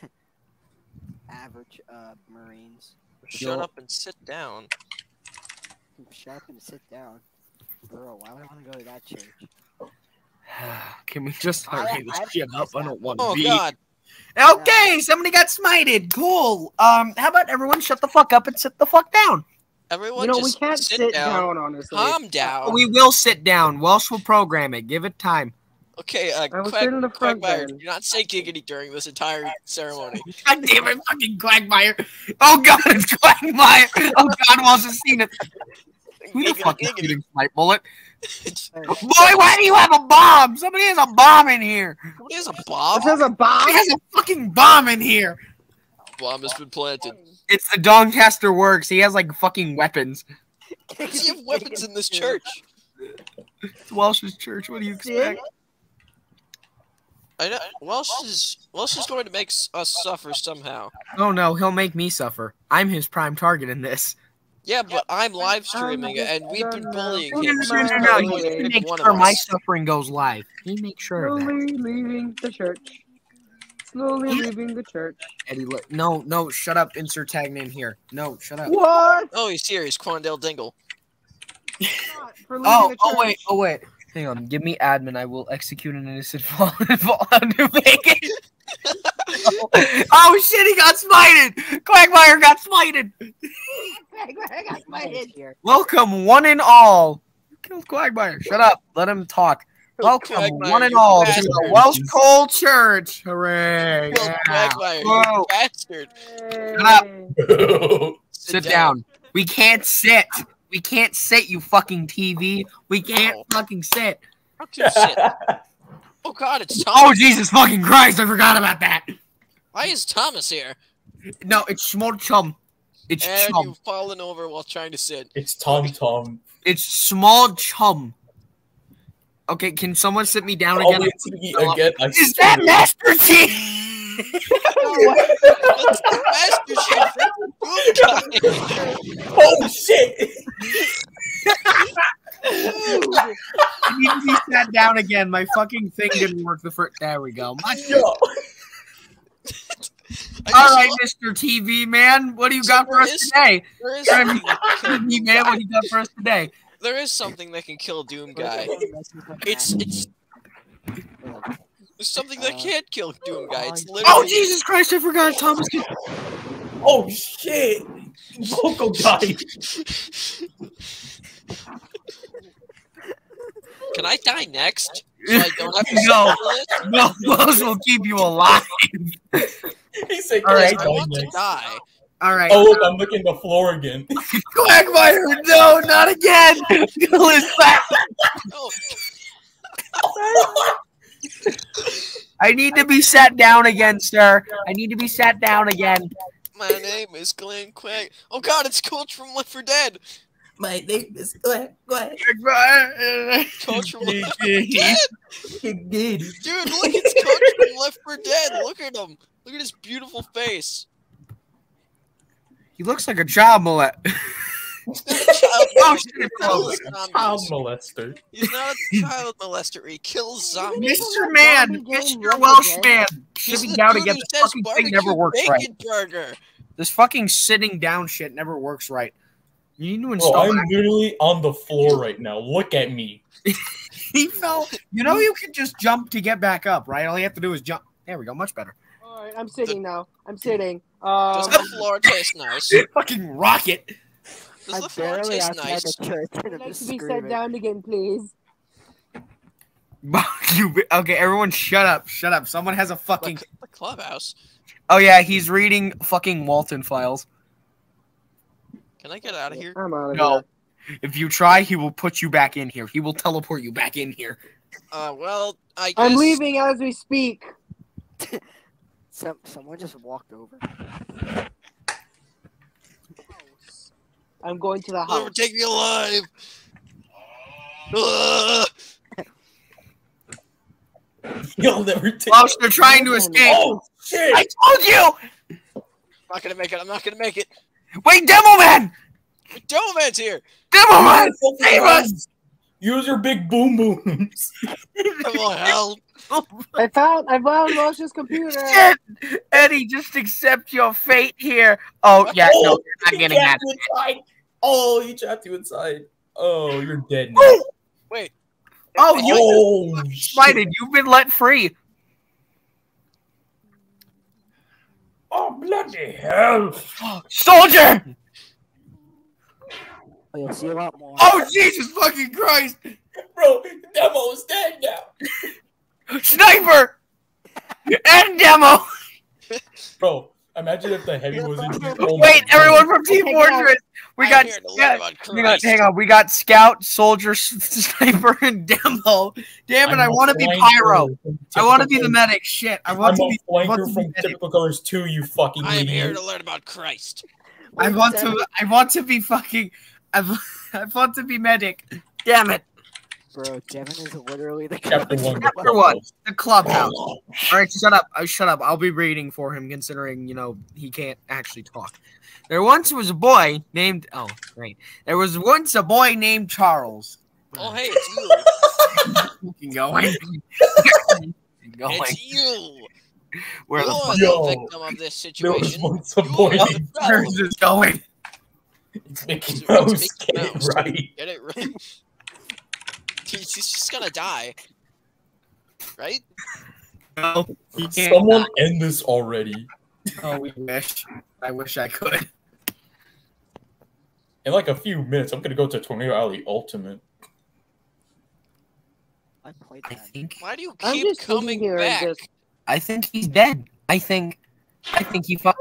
Average uh, Marines. Shut up and sit down. Shut up and sit down. Bro, why would I want to go to that church? Can we just I- hurry this shit up? I don't want to Oh be. God. Okay, somebody got smited. Cool. Um, how about everyone shut the fuck up and sit the fuck down? Everyone You know, we can't sit, sit down. down, honestly. Calm down. We will sit down. Welsh will program it. Give it time. Okay, uh, I was Quag- in the front Quagmire, do not say giggity during this entire ceremony. God damn it, fucking Quagmire. Oh god, it's Quagmire. Oh god, Welsh has seen it. Who the fuck is giggity. shooting Smite Bullet? Boy, why do you have a bomb? Somebody has a bomb in here. What is a bomb? This is a bomb. Somebody has a fucking bomb in here. Bomb has been planted. It's the Doncaster works. He has like fucking weapons. Why does he have weapons in this church? It's Welsh's church. What do you expect? I know. Welsh is Welsh is going to make us suffer somehow. Oh no, he'll make me suffer. I'm his prime target in this. Yeah, but I'm live streaming just and we've been bullying No, no, him. no, so no, no, no. probably You going to need to pick make sure my suffering goes live. You make sure of that. Slowly leaving the church. Slowly Yeah. leaving the church. Eddie, look. No, no, shut up. Insert tag name here. No, shut up. What? Oh, he's here. He's Quandale Dingle. Oh, oh wait, oh wait. Hang on, give me admin. I will execute an innocent fall under fall on Vegas. oh shit, he got smited! Quagmire got smited! Mine's here. Welcome, one and all. You killed Quagmire. Shut up. Let him talk. Welcome, Quagmire, one and you all, to the Welsh Coal Church. Hooray. Kill Yeah. Quagmire, you Whoa. bastard. up. Sit down. We can't sit. We can't sit, you fucking TV. Oh, we can't Oh. fucking sit. How you sit? Oh god, it's Oh, Jesus fucking Christ. I forgot about that. Why is Thomas here? No, it's small chum. It's And chum. you've fallen over while trying to sit. It's Tom Tom. It's small chum. Okay, can someone sit me down I'll again? wait till eat again. Is that. Master Chief? That's the Master Chief Good guy. Oh shit! I need to be sat down again. My fucking thing didn't work the first. There we go. My- Yo. I All just right, love- Mr. TV man, what do you got for There us is- today? There is, Try something me- that can kill TV man, what do you got for us today? there is something that can kill Doom Guy. It's it's there's something that Uh, can't kill Doom Guy. It's oh, literally Oh Jesus Christ! I forgot Thomas. Can- Oh shit! Vocal guy. Can I die next? So I don't have to No. this? No, those will keep you alive. He said, All right. I "Guys, want to die. All right. Oh look, I'm looking the floor again. Quagmire, no, not again. Kill his back. I need to be sat down again, sir. I need to be sat down again. my name is Glenn Quag. Oh god, it's Coach from Left 4 Dead. My name is Glenn. Glenn. Coach from Left 4 Dead. Did. Dude, look, it's Coach from Left 4 Dead. Look at him. Look at his beautiful face. He looks like a child molest. He's not a child Oh, molester. shit, He kills Child zombies. molester. He's not a child molester. He kills zombies. Mr. Man, Mr. Welsh Man. Sitting down again. This says fucking thing never works right. burger. This fucking sitting down shit never works right. You need to Bro, install. I'm literally on the floor right now. Look at me. he fell. You know you can just jump to get back up, right? All you have to do is jump. There we go. Much better. All right, I'm sitting now. I'm sitting. Does Um, the floor taste nice? fucking rocket. Does I'm the floor barely taste outside nice? the church and I'd I'm like just to be sat screaming. down again, please. you, okay, everyone, shut up. Shut up. Someone has a fucking. The, the clubhouse. Oh yeah, he's reading fucking Walten Files. Can I get out of here? I'm out of No. here. If you try, he will put you back in here. He will teleport you back in here. Uh, well, I guess. I'm leaving as we speak. Some, someone just walked over. I'm going to the Never house. take me alive. Ugh. You'll never take. Welsh, they're trying to escape. Oh shit! I told you. not gonna make it. I'm not gonna make it. Wait, Demo Man. Doman's here. Demo Man, Fucking save us. Use your big boom booms. Come on, help. I found I found Welsh's computer. Shit, Eddie, just accept your fate here. Oh yeah, no, Oh, you're not getting that. trapped you inside. Oh, he trapped you inside. Oh, you're dead now. Wait. oh, you Oh, smited. You've been let free. Oh, bloody hell. Soldier. Oh, you'll see a lot more. Oh Jesus fucking Christ. Bro, Demo's dead now. Sniper. And Demo. Bro, imagine if the heavy was in here. Oh Wait, everyone from Team Fortress. We I'm got here to learn Scout. about We got, hang on, we got Scout, Soldier, Sniper, and Demo. Damn it, I'm I a want to be Pyro. I want to be the medic. Shit, I want I'm to be. I want flanker to be from. Typical Colors 2, you fucking I am here to learn about Christ. I want to. I want to be fucking. I, I want to be medic. Damn it. Bro, Devin is literally the Chapter 1. Chapter one. The clubhouse. All right, shut up. Uh, shut up. I'll be reading for him, considering you know he can't actually talk. There once was a boy named. Oh, great. There was once a boy named Charles. Oh, hey, it's you. Fucking going. going. It's you. Where the You're the Yo. victim of this situation. There was situation. once a boy the named where problem. is this going? It's Mickey It's- it's Mouse. Get it right. Get it right. He's, he's just gonna die. Right? No, you can't. Someone end this already. Oh, we wish. I wish I could. In like a few minutes, I'm gonna go to Tornado Alley Ultimate. I played I think. Why do you I'm keep just sitting coming here back? just- I think he's dead. I think. I think he. Fu-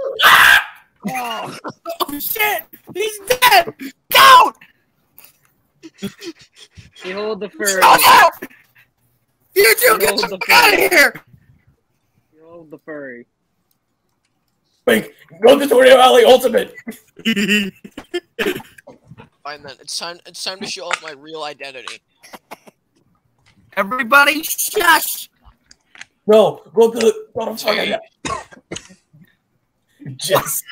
Oh, oh shit! He's dead. Don't. Behold the furry. Shut up! You two get the the fuck out of furry. here! Behold the furry. Wait, go to Tornado Alley Ultimate. Fine then. It's time. It's time to show off my real identity. Everybody, shush! No, go to the. Go to fucking. Jess.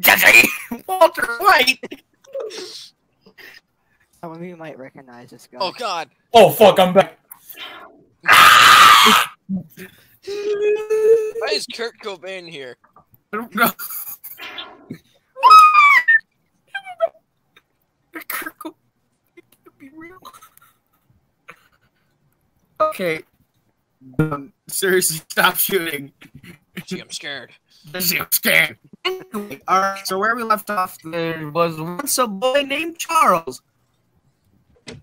Jesse, Walter White. Some of you might recognize this guy. Oh God. Oh fuck, I'm back. Why is Kurt Cobain here? I don't know. Kirk- it be real. Okay. Um, seriously, stop shooting. Gee, I'm scared. Jesse, I'm scared. Anyway, alright, so where we left off, there was once a boy named Charles.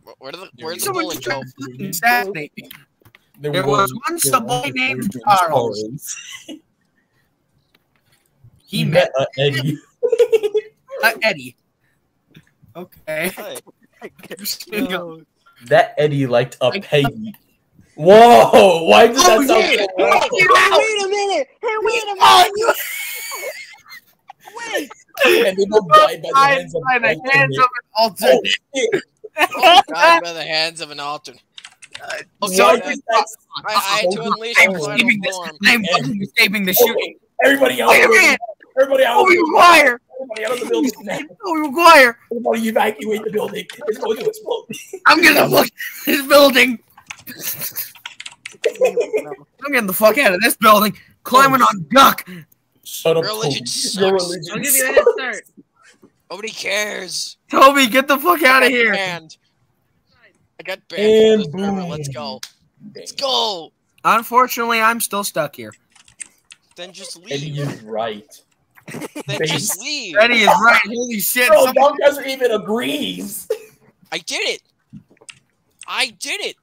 Where, where did the, where'd the bullet tried go? assassinate me. There, There was once a boy named Charles. He He met met uh, Eddie. uh, Eddie. Okay. Hey, No. That Eddie liked a Peggy. Whoa! Why does Oh, that sound yeah. so loud? wait a minute! Hey, wait a minute! Wait! And they both died by the By of by the hands of an alternate. shit. Oh, God, by the hands of an alternate. Okay, Why uh, I, I had to unleash I'm my final escaping this. form. I'm fucking escaping the shooting. Everybody out. Wait a minute! Everybody out. Tobey Maguire! Everybody out of the building now. Tobey Maguire! Everybody evacuate the building. It's going to explode. I'm gonna look this building. I'm getting the fuck out of this building. Climbing on duck. Shut up, Religion sucks. Your religion I'll give you a head start. Nobody cares. Tobey, get the fuck out of here. Banned. I got banned And from the server. Let's go. Let's go. Unfortunately, I'm still stuck here. Then just leave. Eddie leave. is right. Then just leave. Eddie is right. Holy shit. Bro, someone- Doug doesn't even agrees. I did it. I did it.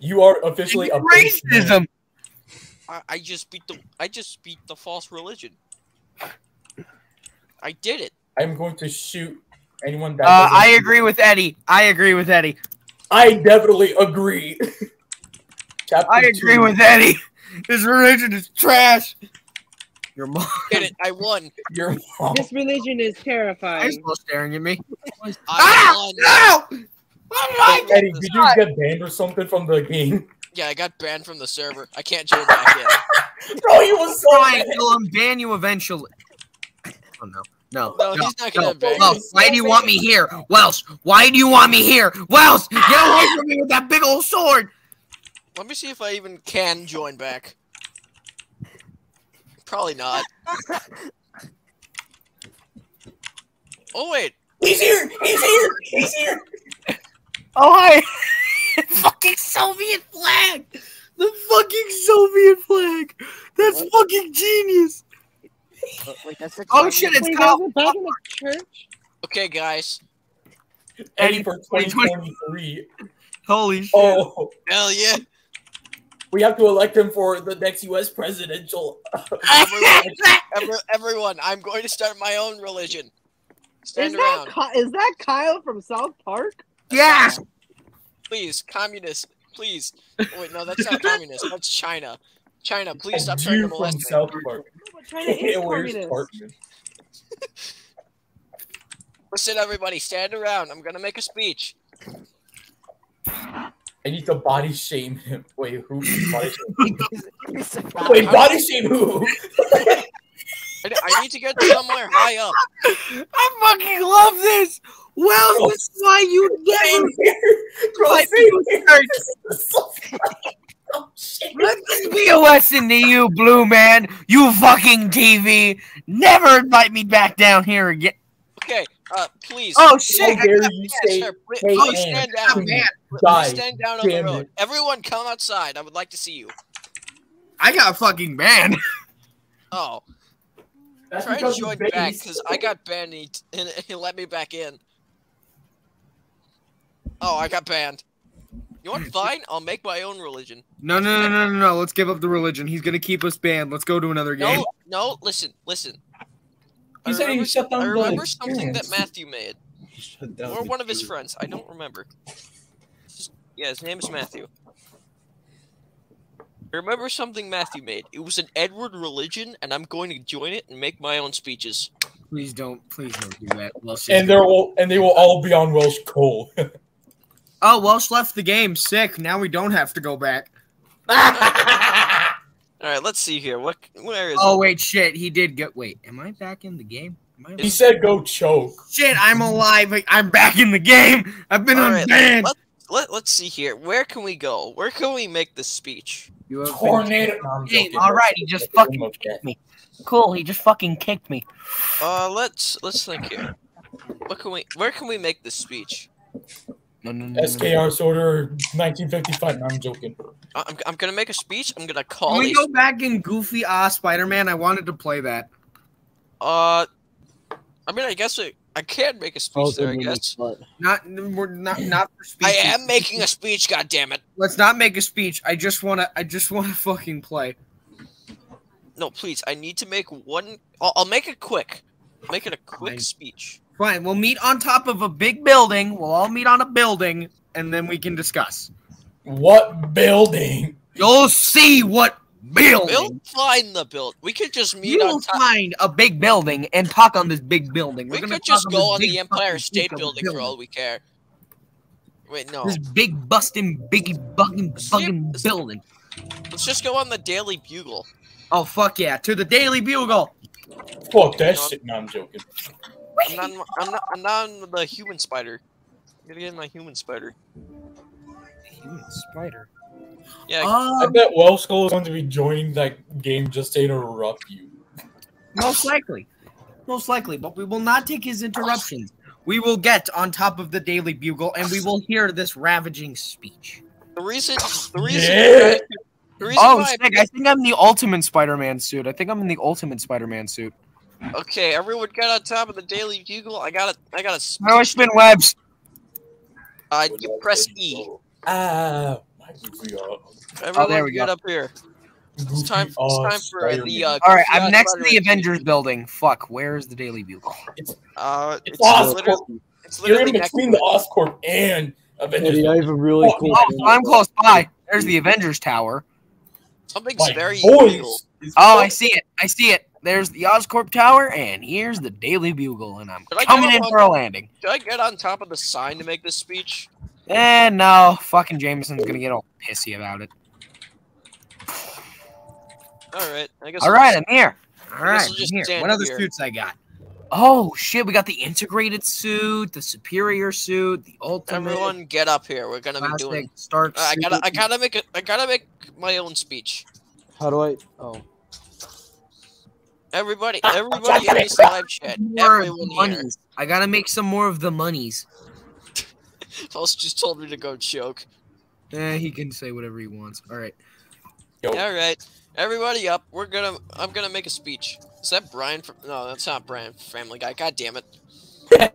You are officially a fake man. racism. I, I just beat the. I just beat the false religion. I did it. I'm going to shoot anyone that. Uh, I agree with Eddie. I agree with Eddie. I definitely agree. Chapter I agree two. with Eddie. This religion is trash. Your mom Did it. I won. your mom. This religion is is terrifying. still staring at me. I won. No! What Eddie, did you get banned or something from the game? Yeah, I got banned from the server. I can't join back in. Bro, you was so Fine, bad. he'll ban you eventually. Oh no. No. No, he's not gonna no. ban Welsh, you. why do you want me here? Welsh, why do you want me here? Welsh, get away from me with that big old sword! Let me see if I even can join back. Probably not. Oh wait, He's here! He's here! He's here! Oh hi! fucking Soviet flag! The fucking Soviet flag! That's What? fucking genius! Oh, wait, that's the Oh shit, it's Wait, Kyle. guys, we're back in the church? okay, guys. Eddie for 2020. 2023. Holy oh. shit. Oh, Hell yeah! we have to elect him for the next U.S. presidential. Everyone, every, everyone, I'm going to start my own religion. Is Stand that, around, Ky- is that Kyle from South Park? yeah! please. Communist, please. Oh, wait, no, that's not communist. That's China. China, please stop trying to molest me. South Park. China is communist. Listen, everybody, stand around. I'm gonna make a speech. I need to body shame him. Wait, who? Body shame? Wait, body shame who? I, I need to get somewhere high up. I fucking love this! Well, this is why you Same never here. Bro, Like same here. Search. This is so funny. Oh. Let this be a lesson to you, Blue Man. You fucking TV. Never invite me back down here again. Okay, Uh, please. Oh How shit! dare I- you Yes, say sir. Hey, please Ann, stand Oh, down. man, die. stand down on the Damn road. it. Everyone, come outside. I would like to see you. I got fucking banned. Oh, That's try to join of back because I got banned and he, and he let me back in. Oh, I got banned. You want fine? I'll make my own religion. No, no, no, no, no, no. Let's give up the religion. He's gonna keep us banned. Let's go to another game. No, no. Listen, listen. I He said he remember, shut down I the remember something that. Matthew made, or one of his friends. I don't remember. Just- Yeah, his name is Matthew. I remember something Matthew made. It was an Edward religion, and I'm going to join it and make my own speeches. Please don't, please don't do that. Welsh. And they will and they will all be on Welsh Cole. oh, Welsh left the game. Sick. Now we don't have to go back. All right, let's see here. What? Where is? Oh it? wait, shit. He did get. Wait, am I back in the game? Am I he said go choke. Shit, I'm alive. I'm back in the game. I've been All right, unbanned. let, let, let's see here. Where can we go? Where can we make this speech? You have Tornado. No, I'm Hey, joking. alright, he just fucking kicked me. Cool, he just fucking kicked me. Uh, let's let's think here. What can we? Where can we make this speech? No, no, no, no, no. SKR Sorter 1955. No, I'm joking. I- I'm, I'm gonna make a speech. I'm gonna call Can we a go back in Goofy Ah Spider-Man? I wanted to play that. Uh, I mean, I guess I, I can make a speech there. I guess Not, we're not, not for speech. I am making a speech. God damn it! Let's not make a speech. I just wanna, I just wanna fucking play. No, please. I need to make one. I'll, I'll make it quick. Make it a quick Fine. speech. Fine, we'll meet on top of a big building. We'll all meet on a building, and then we can discuss. What building? You'll see what building. We'll find the build. We could just meet You'll on top. find a big building and talk on this big building. We're We could just talk go on the Empire State freaking Building for all we care. Wait, no. This big busting, biggie bugging, See, bugging this- building. Let's just go on the Daily Bugle. Oh fuck yeah! To the Daily Bugle. Fuck that shit. No, I'm joking. I'm not, I'm not, I'm not on the human spider. I'm gonna get my human spider. Human spider. Yeah, I Um, bet Welsh Cole is going to be joining that game just to interrupt you. most likely, most likely, but we will not take his interruptions. We will get on top of the Daily Bugle, and we will hear this ravaging speech. the reason, the reason, Yeah. the reason Oh, why I sick! I think I'm the Ultimate Spider-Man suit. I think I'm in the Ultimate Spider-Man suit. Okay, everyone get on top of the Daily Bugle. I got it. I got it. How do I spin webs? Uh, you press E. Ah, my goofy uh, Everyone there we get go. up here. It's goofy time. It's time for uh, the. Uh, All right, I'm next to the Spider-Man Avengers building. Fuck, where is the Daily Bugle? It's, Uh, It's it's, Oscorp. literally, it's You're in between the Oscorp and Avengers. Eddie, I have a really Oh, cool. Oh, I'm close by. There's the Avengers Tower. Something's My very illegal. voice is Oh, I see it. I see it. There's the Oscorp Tower, and here's the Daily Bugle, and I'm Did coming in on- for a landing. Should I get on top of the sign to make this speech? And no, fucking Jameson's gonna get all pissy about it. All right. I guess. All we'll right, just- I'm here. All guess right, we'll I'm here. What other here. suits I got? Oh shit, we got the integrated suit, the superior suit, the ultimate. Everyone, get up here. We're gonna be doing. Stark Uh, I gotta. I gotta make. A, I gotta make my own speech. How do I? Oh, Everybody. Everybody in this live chat. more Everyone here. monies. I gotta make some more of the monies. Pulse just told me to go choke. Eh, he can say whatever he wants. All right. Yo. All right. Everybody up. We're gonna. I'm gonna make a speech. Is that Brian? From, no, that's not Brian. Family Guy. God damn it.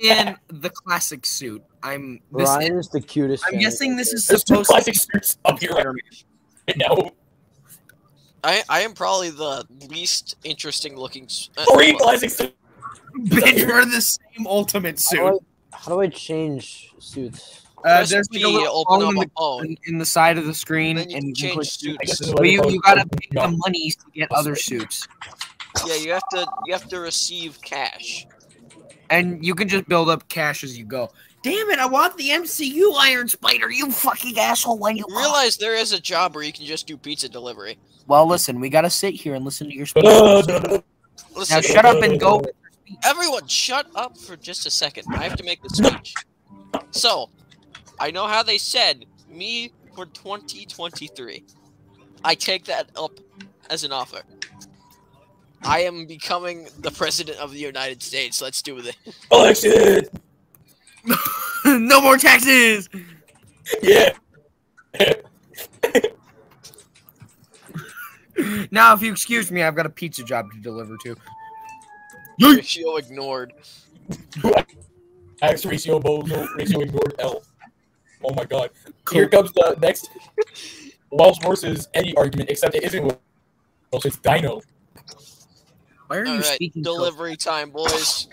In the classic suit, I'm. This, Ryan is the cutest. I'm guessing this is There's two classic to. suits up here right now. I. I am probably the least interesting looking. s- Uh, Three well, classic suits. Bitch, we're the same ultimate How do, I, suit. how do I change suits? Uh, there's like G a to little open phone in the, phone. in, in the side of the screen, Then you and can you change click suits. I guess this is Well, you, you gotta it. pay the money to get other suits, Yeah, you have to. You have to receive cash. and you can just build up cash as you go. Damn it! I want the MCU Iron Spider. You fucking asshole! When you You realize there is a job where you can just do pizza delivery. Well, listen, we gotta sit here and listen to your speech. Listen, Now shut up and go. everyone, shut up for just a second. I have to make the speech. So, I know how they said me for 2023. I take that up as an offer. I am becoming the president of the United States. Let's do this. Election. no more taxes. Yeah. Now, if you excuse me, I've got a pizza job to deliver to. Ratio ignored. X ratio bozo ratio ignored L. Oh my god. Here comes the next Welsh versus Eddie argument, except it isn't Welsh, it's Dino. Why are All you right, speaking? so- delivery time, boys.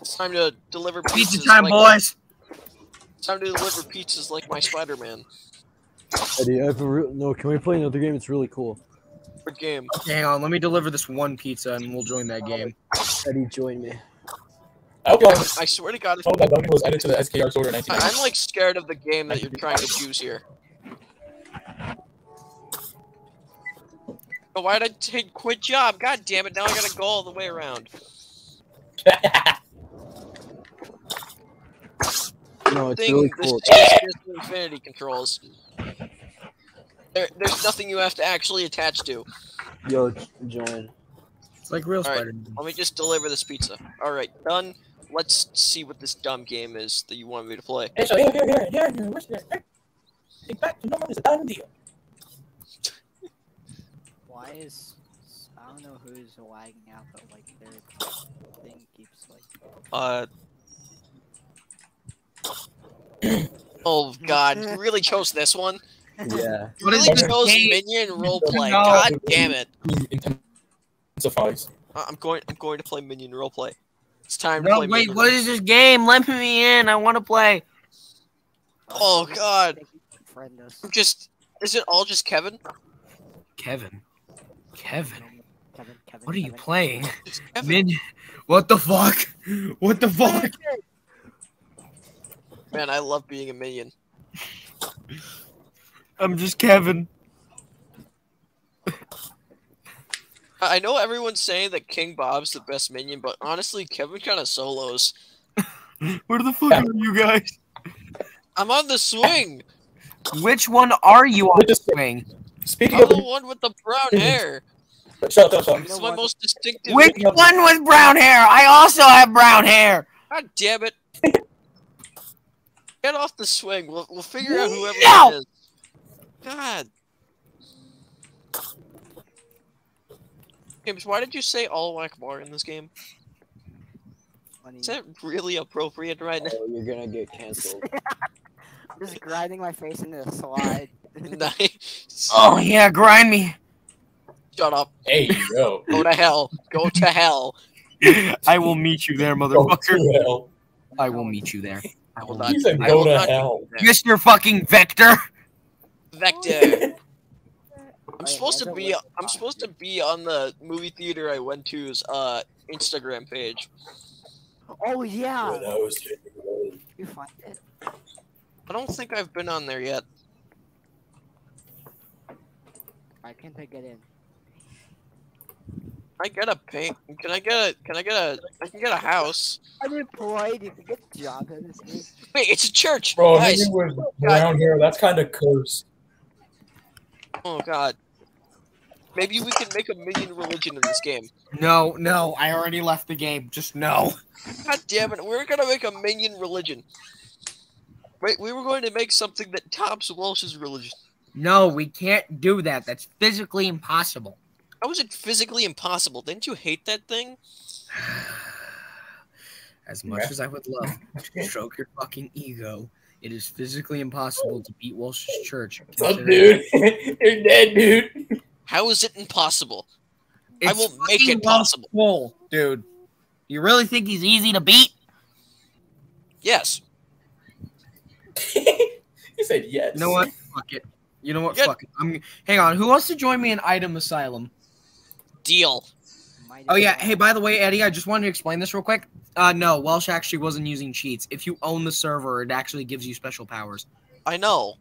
It's time to deliver pizzas. Pizza time, like, boys. It's time to deliver pizzas like my Spider-Man. Eddie, I have a real, no. Can we play another game? It's really cool. Good game. Hang on. Let me deliver this one pizza, and we'll join that game. Eddie, join me. I hope y'all I swear to God, if know that Duncan was added to the SKR sorter in I- 1990. I'm like scared of the game that you're trying to choose here. But why'd I take quit job? God damn it! Now I gotta go all the way around. No, it's Thing, really this cool. is Infinity controls. There, there's nothing you have to actually attach to. Yo, join. It's like real All right. Spider-Man. Let me just deliver this pizza. All right, done. Let's see what this dumb game is that you want me to play. Hey, so here, here, here, here, here, what's that? Take back to normal is a done deal. Why is I don't know who's lagging out, but like their thing keeps like. Uh. oh God! You really chose this one. Yeah. You What is really this chose game? Minion roleplay. No. God damn it! Intensifies. I- uh, I'm going. I'm going to play Minion roleplay. It's time to No, play. wait. What is this game? Let me in. I want to play. Oh God! I'm just. Is it all just Kevin? Kevin. Kevin. Kevin, Kevin, What are you playing? Just Kevin. Min- what the fuck? What the fuck? Man, I love being a minion. I'm just Kevin. I I know everyone's saying that King Bob's the best minion, but honestly, Kevin kind of solos. Where the fuck are you guys? I'm on the swing. Which one are you on the swing? Speaking I'm of the one with the brown hair. shut up, shut up. It's my most distinctive. Which one with brown hair? I also have brown hair. God damn it! Get off the swing. We'll, we'll figure out whoever No! it is. God. James, why did you say all whack more in this game? Funny. Is that really appropriate right now? Oh, you're gonna get canceled. I'm just grinding my face into the slide. nice. Oh yeah, grind me. Shut up. Hey, yo. Go to hell. Go to hell. I will meet you there, Go motherfucker. to hell. I will meet you there. I will Hold meet on. He I go will to not- hell. Mr. fucking Vector. Vector. I'm supposed to be. I'm supposed to be on the movie theater I went to's uh Instagram page. Oh yeah, Where those- you find it. I don't think I've been on there yet. Why can't I get in? I get a paint. Can I get a? Can I get a? I can get a house. Unemployed, you can get a job in this. Wait, it's a church. Bro, Guys. Minion with brown hair, that's kind of cursed. Oh god. Maybe we can make a minion religion in this game. No, no, I already left the game. Just no. God damn it, we're gonna make a minion religion. Wait, we were going to make something that tops Welsh's religion. No, we can't do that. That's physically impossible. How is it physically impossible? Didn't you hate that thing? As much Yeah. as I would love to stroke your fucking ego, it is physically impossible to beat Welsh's church. Up, dude. You're dead, dude. How is it impossible? I will make it possible. Welsh dude. You really think he's easy to beat? Yes. he said yes. You know what? Fuck it. You know what? Good. Fuck it. I'm. Hang on. Who wants to join me in Item Asylum? Deal. Might Oh yeah. Hey, by the way, Eddie, I just wanted to explain this real quick. Uh, no, Welsh actually wasn't using cheats. If you own the server, it actually gives you special powers. I know.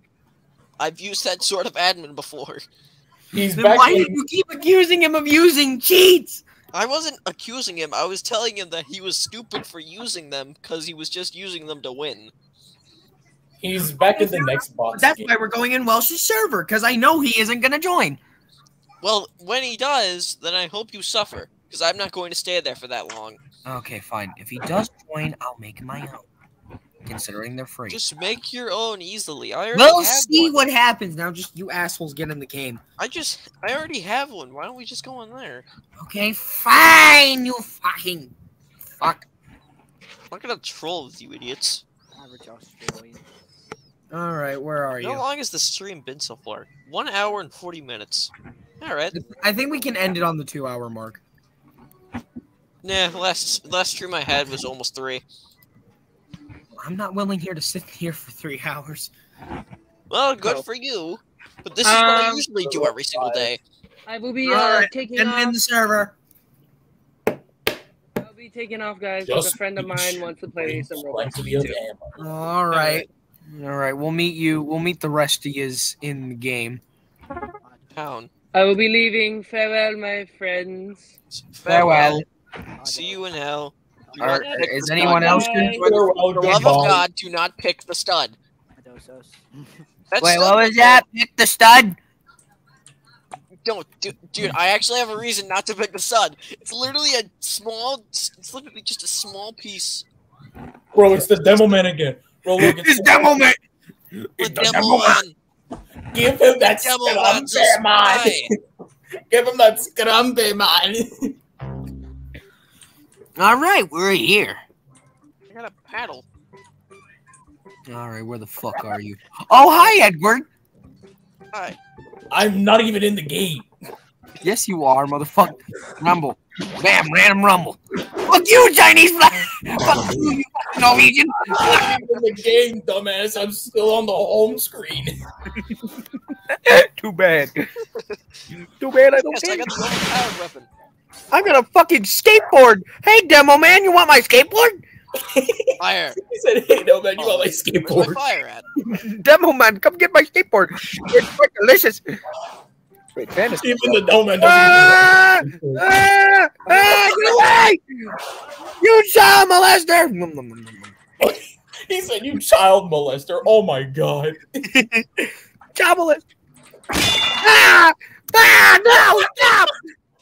I've used that sort of admin before. He's Then back. why in- do you keep accusing him of using cheats? I wasn't accusing him. I was telling him that he was stupid for using them because he was just using them to win. He's back in the next box. That's game. why we're going in Welsh's server because I know he isn't gonna join. Well, when he does, then I hope you suffer. Because I'm not going to stay there for that long. Okay, fine. If he does join, I'll make my own. Considering they're free. Just make your own easily. I already we'll have see one. what happens. Now just you assholes get in the game. I just, I already have one. Why don't we just go in there? Okay, fine, you fucking fuck. I'm not gonna troll with you idiots. Average Australian. Alright, where are How you? How long has the stream been so far? One hour and 40 minutes. Alright. I think we can end it on the two hour mark. Nah, last last stream I had was almost three. I'm not willing here to sit here for three hours. Well, good for you. But this is what I Um, usually do every single day. I will be uh, Alright, taking And off. end the server. I'll be taking off, guys. Just a friend of mine wants to play some Roblox. to too. Alright. Alright, we'll meet you. We'll meet the rest of yous in the game. Town. I will be leaving. Farewell, my friends. Farewell. See you in hell. Do Alright, is anyone stud. else Bye. good? For the love of. God, do not pick the stud. That's Wait, stud what was that? Pick the stud? Don't, du- dude. I actually have a reason not to pick the stud. It's literally a small. It's literally just a small piece. Bro, it's the demo man again. Bro, look, it's It's demo man. The It's the demo demo man. man. Give him that Demo scrumpy man. Give him that scrumpy man. Alright, we're here. I got a paddle. Alright, where the fuck are you? Oh, hi, Edward. Hi. I'm not even in the game. Yes, you are, motherfucker. Rumble. Bam, random rumble. Fuck you, Chinese flag. Fuck you, you fucking Norwegian. I'm in the game, dumbass. I'm still on the home screen. Too bad. Too bad I don't Yes, I got the overpowered weapon. I got a fucking skateboard. Hey, demo man, you want my skateboard? Fire. He said, "Hey, no man, you want my Where's my skateboard?" fire at? Demo man, come get my skateboard. It's quite delicious. Wait, fantasy. Even the no man doesn't. Ah! even Ah! Ah! Get away! You child molester! He said, "You child molester." Oh my god. Child molester! Ah! Ah! No! Stop!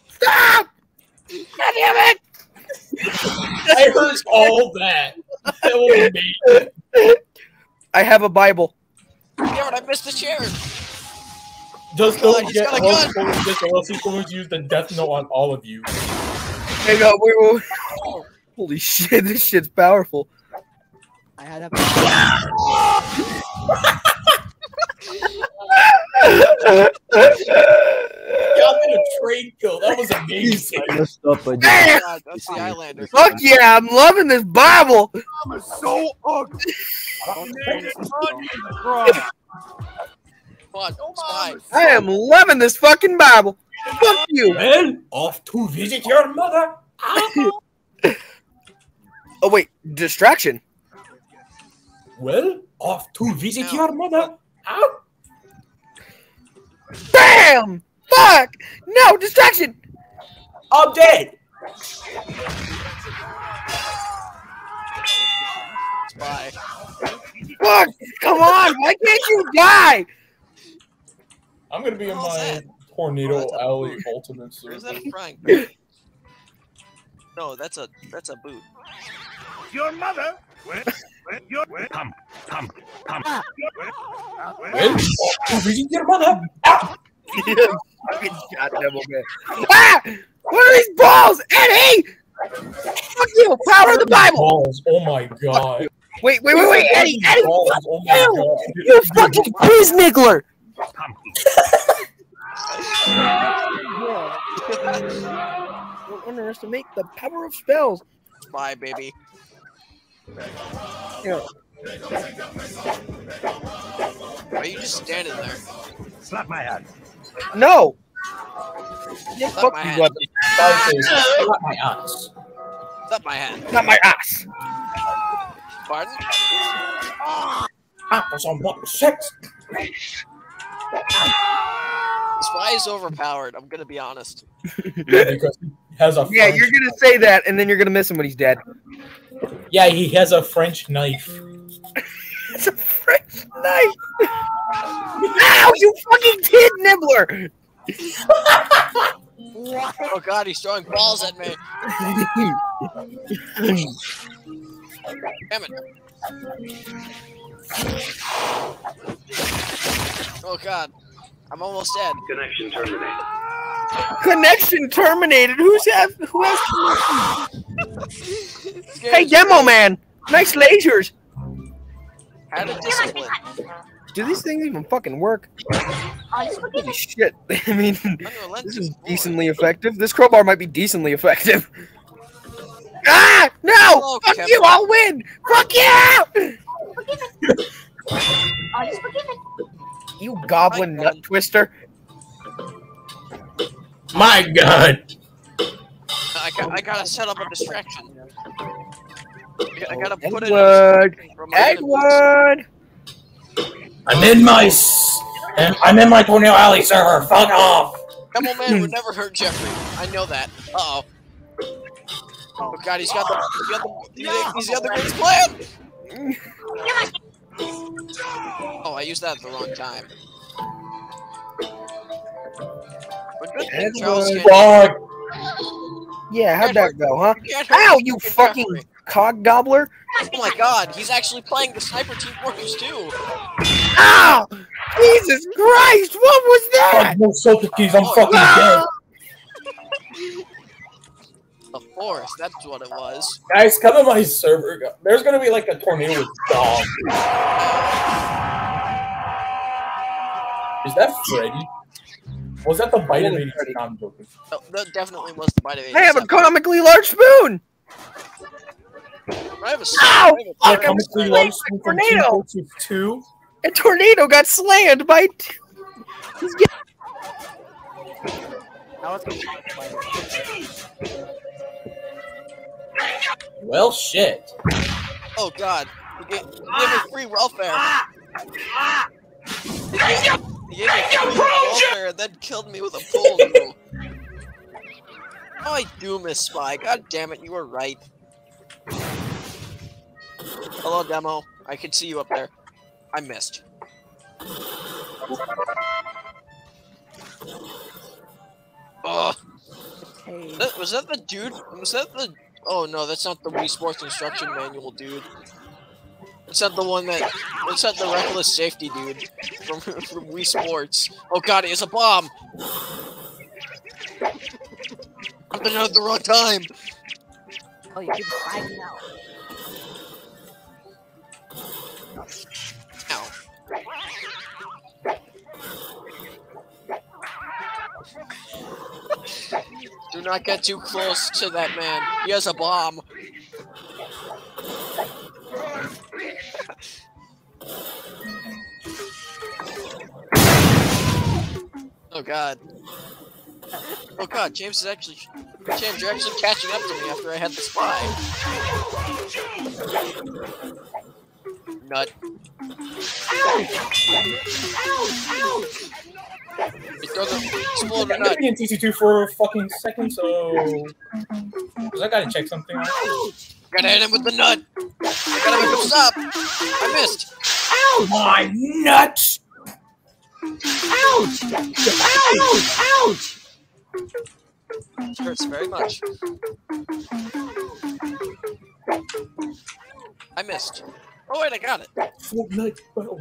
Stop! God damn it! I heard all that. That was me. I have a Bible. Damn it, I missed the chair. Just oh God, don't he's get got a close gun. to this, or else he's going to use the death note on all of you. Hang on, wait, wait. Holy shit, this shit's powerful. I had a. Y'all did a trade kill. That was amazing. Messed up. I did. Damn! God, that's the Islander. Fuck yeah, I'm loving this Bible. I'm So ugly. Come on. I am loving this fucking Bible. Fuck you. Well, off to visit your mother. Oh wait, distraction. Well, off to visit your mother. Ow. Bam! Fuck! No, distraction! I'm dead. Spy. Fuck! Come on! Why can't you die? I'm gonna be in my that? tornado Oh, alley boot. ultimate Or is that a frying pan? No, that's a that's a boot. Your mother. When, when, your, when, come, come, come. When, Well, off to visit your mother. Fucking goddamn man. Ah! What are these balls? Eddie! Fuck you! Power of the Bible! Balls. Oh my god. Wait, wait, wait, wait, Eddie! Eddie! Balls. Fuck Oh my you! god. You fucking quiz niggler! come. Don't underestimate the power of spells. Bye, baby. Yeah. Why are you just standing there? Slap my hand. No! Yeah, Slap fuck my you, hand. weapon. "Slap my ass. Slap my hand. Not my ass. Pardon? Apples on what sex? Spy is overpowered. I'm gonna be honest. Yeah, because he has a Yeah, French- you're gonna say that, and then you're gonna miss him when he's dead. yeah he has a French knife. It's a French knife. Ow, you fucking kid nibbler! Oh god, he's throwing balls at me. Damn it. Oh god. I'm almost dead. Connection terminated. Connection terminated. Who's have who has? Hey, demo man. Nice lasers. How to discipline. Do these things even fucking work? I Holy shit. I mean, this is decently effective. This crowbar might be decently effective. Ah! No! Oh, Fuck Kevin. you! I'll win! Fuck you! I just forgive it. You goblin My nut twister. My God. I, got, I gotta set up a distraction. I, I gotta put it Edward! from. Edward! I'm in my. s- and I'm in my Tornado Alley server. Fuck off. Demo Man would never hurt Jeffrey. I know that. Uh oh. Oh god, he's got the he's got the he's, he's got the great plan. Oh, I used that at the wrong time. But good thing Charles Edward. Yeah, how'd that go, huh? can't Ow, you fucking fucking Jeffrey. Cog gobbler! Oh my god, he's actually playing the Sniper Team Fortress 2. Ow! Jesus Christ! What was that? Fuck, no soap keys. I'm fucking Ah! dead. The Forest, that's what it was. Guys, come on my server. There's gonna be like a tornado with dogs. Is that Freddy? Was that the bite of Holy 87? Freddy. No, No, that definitely was the bite of I have a 87. comically large spoon! I have a Ow! I have a- Fuck, Yeah, I'm slayed by tornado. Team 2. A tornado got slammed by. T- He's getting- I was gonna talk about it. Well, shit. Oh god. He gave, he gave me free welfare. He gave, he gave me free welfare and then killed me with a pool noodle. Oh, I do miss Spy. God damn it, you were right. Hello, demo. I can see you up there. I missed. Oh, Hey, that, was that the dude? Was that the? Oh no, that's not the Wii Sports instruction manual, dude. It's not the one that. It's not the reckless safety dude from from Wii Sports. Oh god, it's a bomb. I've been out at the wrong time. oh, you keep flagging out. Do not get too close to that man. He has a bomb. Oh god. Oh god, James is actually James, you're actually catching up to me after I had the spy. Nut. It doesn't explode I'm a gonna in TC2 for a fucking second, so. Cause I gotta check something out. Gotta hit him with the nut. I gotta make him stop. I missed. My nuts! It hurts very much. I missed. Oh wait, I got it. Fortnite battle.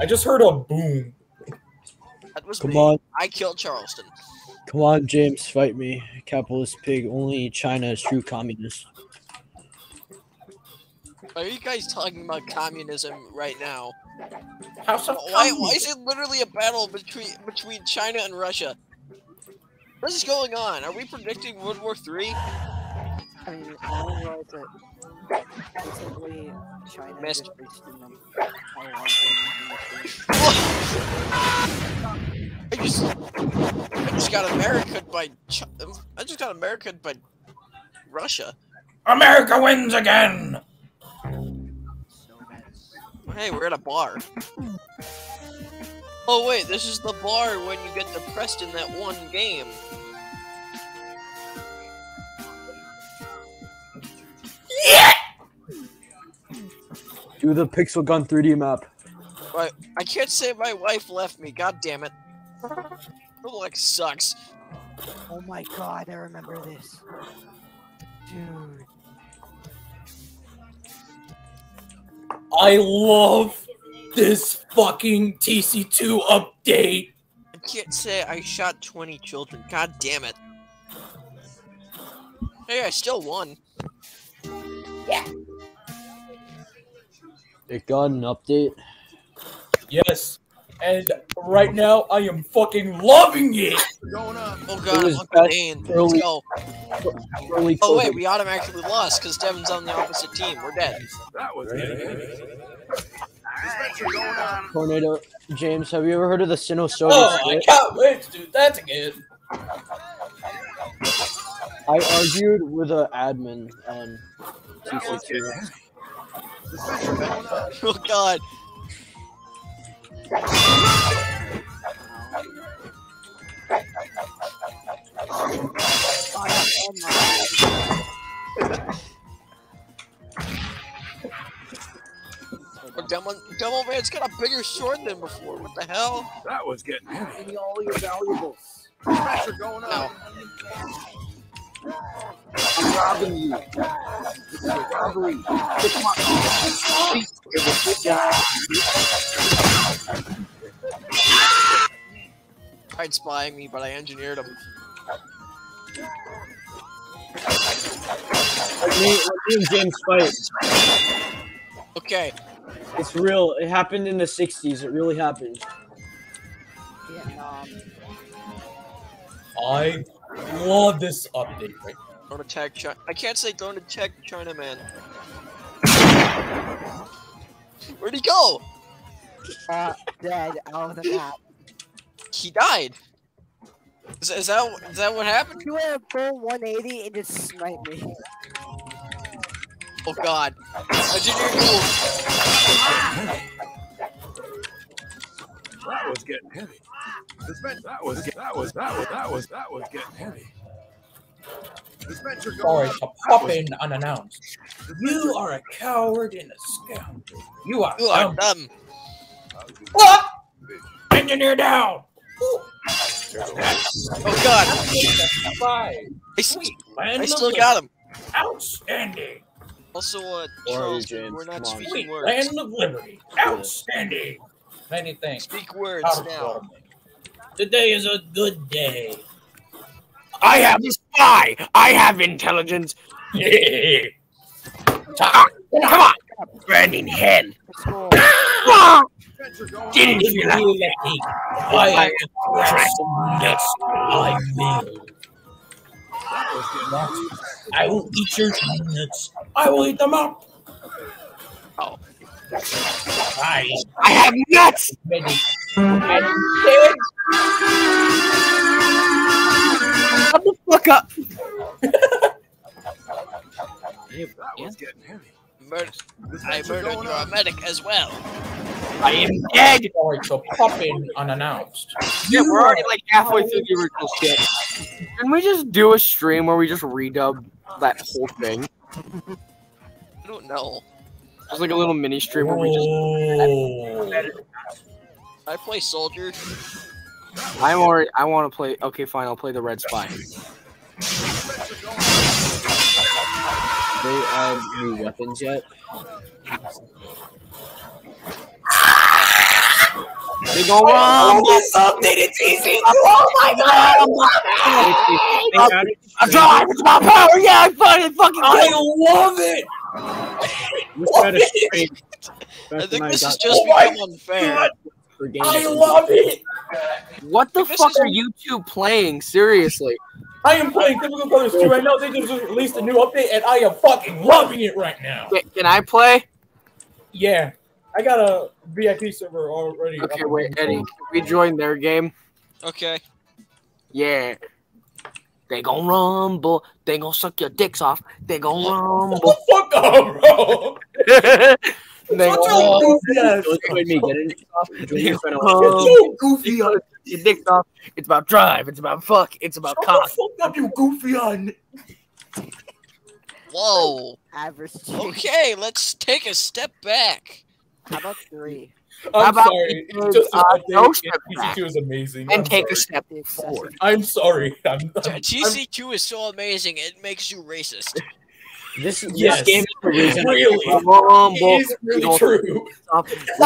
I just heard a boom. That was Come me. on, I killed Charleston. come on, James, fight me. Capitalist pig. Only China is true communist. Are you guys talking about communism right now? House of Why, why is it literally a battle between between China and Russia? What is going on? Are we predicting World War Three? I mean, I didn't realize that basically China Missed. just boosted them Taiwan thing I just I just got America by Ch- I just got America by Russia. America wins again! Hey, we're at a bar. Oh wait, this is the bar when you get depressed in that one game. Do the Pixel Gun 3D map. My, I can't say my wife left me. God damn it. Her luck sucks. Oh my god, I remember this. Dude. I love this fucking TC2 update. I can't say I shot 20 children. God damn it. Hey, I still won. It got an update. Yes. And right now, I am fucking loving it. Going up. Oh god, was Uncle best Dane. Let's go. Early Oh wait, COVID. we automatically lost because Devin's on the opposite team. We're dead. That was good. Dispenser going on. Tornado. James, have you ever heard of the Sinosauria Oh, I split? can't wait to do that again. I argued with an admin on TC2. Dispenser going on. Oh god. Oh, Demo, Demo Man's got a bigger sword than before. What the hell? That was getting heavy. Give me all your valuables. Dispenser going on. Ow. I'm robbing you. This is a robbery. Get my- It was good guy. Tried spying me, but I engineered him. Let me, let me and James fight. Okay. It's real. It happened in the 60s. It really happened. Vietnam. I love this update right Don't attack China. I can't say don't attack China Man. Where'd he go? Uh, dead out of the map. He died. Is, is that is that what happened? You went a full 180 and just sniped me. Oh god. Engineer move. That was getting heavy. Dispenser. That was that was that was that was that was getting heavy. Dispenser going Sorry on. to pop in unannounced. You are a coward and a scoundrel. You are. You are dumb. dumb. What? Engineer down. Oh god. Five. I, st- Land I still got him. Outstanding. Also, uh, Where are Charles, James? we're not speaking Sweet words. land of liberty. Outstanding. Many thanks. Speak words Powder now. Waterman. Today is a good day. I have a spy. I have intelligence. Ah, come on. Branding head. School. Ah, Didn't If you you like let me, I am nuts. I will. That was getting Nuts. I will eat your nuts. I will eat them up. Oh. I I have nuts. Ready. And dead. Shut the fuck up. that was getting heavy. Mur- I Dispenser murdered your on. medic as well. I am dead. Sorry to pop in unannounced. Yeah, we're already like halfway through the original shit. Can we just do a stream where we just redub that whole thing? I don't know. Just like a little mini stream where we just. Oh. Oh. I play soldier. I'm already. I want to play. Okay, fine. I'll play the red spy. They add new weapons yet? They go oh, wrong. updated TC. Oh my god! They added- I'm trying. It's my power. Yeah, I fucking fucking. I love it. Wish I had a stream I back think this got has just Oh become unfair. God. for Game I love it. What the fuck is- are you two playing? Seriously. I am playing Typical Colors 2 right now. They just released a new update, and I am fucking loving it right now. Can, can I play? Yeah, I got a VIP server already. Okay, wait, Eddie. Can we join their game? Okay. Yeah. They gon' rumble. They gon' suck your dicks off. They gon' rumble. Put the fuck up, oh, bro. they Shut gon' your goofy join me. Get in. Join your You goofy on. your dicks off. It's about drive. It's about fuck. It's about Shut cock. the fuck up, you goofy on. Whoa. Average. Okay, let's take a step back. How about three? I'm about sorry. we Just uh, an no update. step back TC2 is amazing. and I'm take a step forward. I'm sorry. I'm, I'm, I'm- is so amazing, it makes you racist. This, this game is the reason. really. Rumble. It is really true. We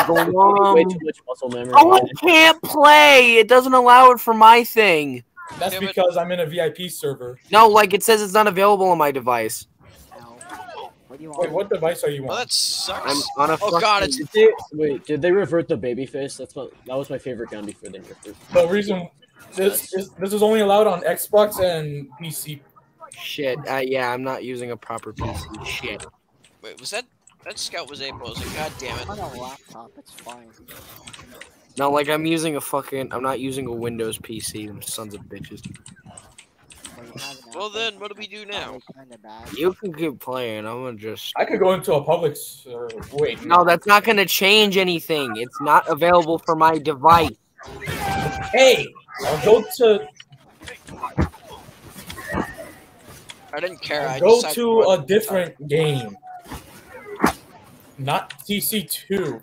go Way um, too much muscle memory. Oh, I can't play. It doesn't allow it for my thing. That's Yeah, because I'm in a VIP server. No, like it says it's not available on my device. What do you want? Wait, what device are you Well, on? that I'm sucks. on a. Oh god, it's Did they, wait, did they revert the baby face? That's what that was my favorite gun before they reverted. The reason this is this is only allowed on Xbox and PC. Shit. Uh, yeah, I'm not using a proper PC. Shit. wait, was that that scout was able? I was like, god damn it. On a laptop, it's fine. No, like I'm using a fucking. I'm not using a Windows PC. Them sons of bitches. Well, you have an Well Apple, then, what do we do now? You can keep playing. I'm gonna just. I could go into a public server. Wait, No, that's not gonna change anything. It's not available for my device. Hey, I'll go to I didn't care. I go decided to a different game, not TC2.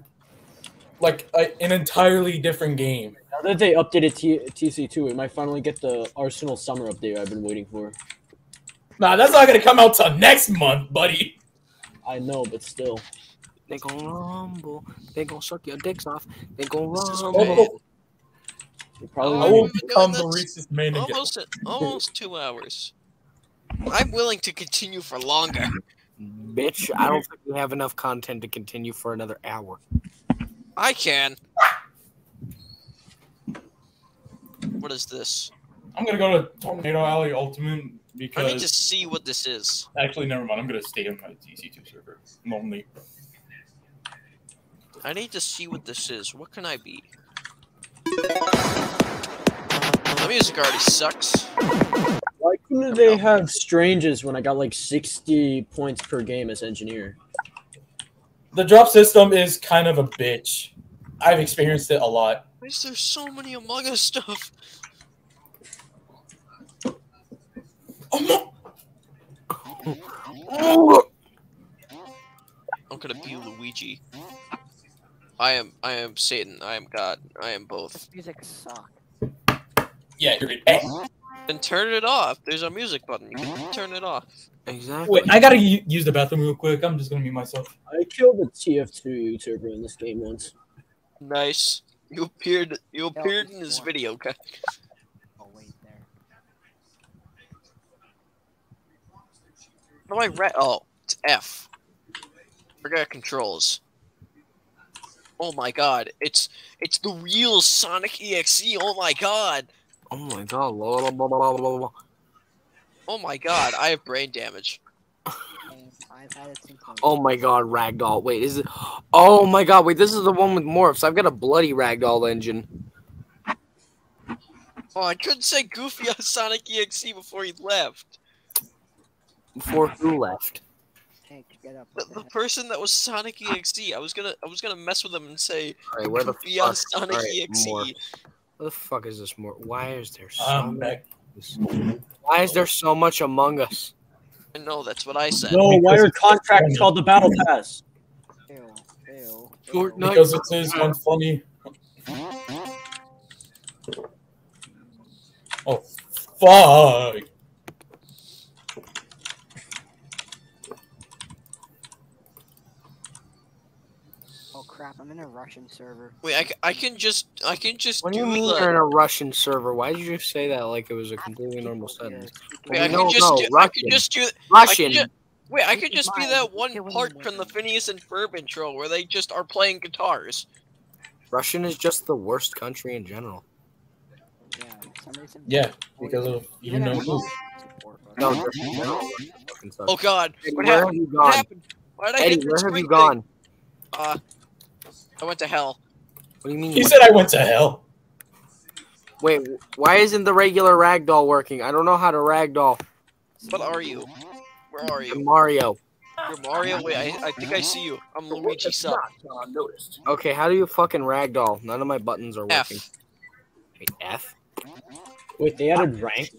Like a, an entirely different game. Now that they updated T- TC2, we might finally get the Arsenal summer update I've been waiting for. Nah, that's not gonna come out till next month, buddy. I know, but still. They gon' rumble. They gon' suck your dicks off. They gon' is rumble. amazing. They probably I Oh will become the racist man again. Almost almost two hours. I'm willing to continue for longer. Bitch, I don't think we have enough content to continue for another hour. I can. What is this? I'm gonna go to Tornado Alley Ultimate because I need to see what this is. actually, never mind. I'm gonna stay on my TC2 server I'm only. I need to see what this is. What can I be? The music already sucks. Why couldn't they have Strangers when I got like 60 points per game as engineer? The drop system is kind of a bitch. I've experienced it a lot. Why is there so many Among Us stuff? Oh, I'm gonna be Luigi. I am I am Satan. I am God. I am both. This music sucks. Yeah, you're right. Then turn it off. There's a music button. You can turn it off. Exactly. Wait, I gotta use the bathroom real quick. I'm just gonna mute myself. I killed a TF2 YouTuber in this game once. Nice. You appeared. You appeared in this one. video. Okay. Oh wait, there. What do I read? Oh, it's F. Forget controls. Oh my god! It's it's the real Sonic EXE. Oh my god! Oh my god. blah, blah, blah, blah, blah, blah. Oh my god! I have brain damage. And I've had it since. I was- Oh my god, Ragdoll. Wait, is it? Oh my god, wait, this is the one with morphs. I've got a bloody Ragdoll engine. Oh, I couldn't say Goofy on Sonic EXE before he left. Before who left? Hank, get up. The, the the person that was Sonic EXE. I was gonna I was gonna mess with him and say Alright, where the Goofy on fuck? Sonic Alright, EXE. morph. Where the fuck is this more? Why is there so Um, much? back. Why is there so much Among Us? I know that's what I said. No, why Because are it's contracts funny. called the Battle Pass? Ew, ew, Fortnite. ew. Because it says one funny. Oh, fuck. Crap! I'm in a Russian server. Wait, I, I can just I can just What do do you mean the- you're in a Russian server? Why did you say that like it was a completely normal sentence? speaking Wait, I No, can just no, do, I Russian. can just do Russian. ju- Wait, I could just be that one part from the. Phineas and Ferb intro where they just are playing guitars. Russian is just the worst country in general. Yeah, for some reason. Yeah, because of you know who. home, support us. No, just in general. Russian fucking sucks. Oh God, Eddie, what where have happened? you What gone? happened? Why did I Eddie, hit the where have spring you gone? thing? Uh, I went to hell. What do you mean? He said I went to hell. Wait, why isn't the regular ragdoll working? I don't know how to ragdoll. What are you? Where are you? I'm? Mario. You're Mario. Wait, I, I think I see you. I'm Luigi Sub. Okay, how do you fucking ragdoll? None of my buttons are working. F. Wait, F? Wait, they added rank?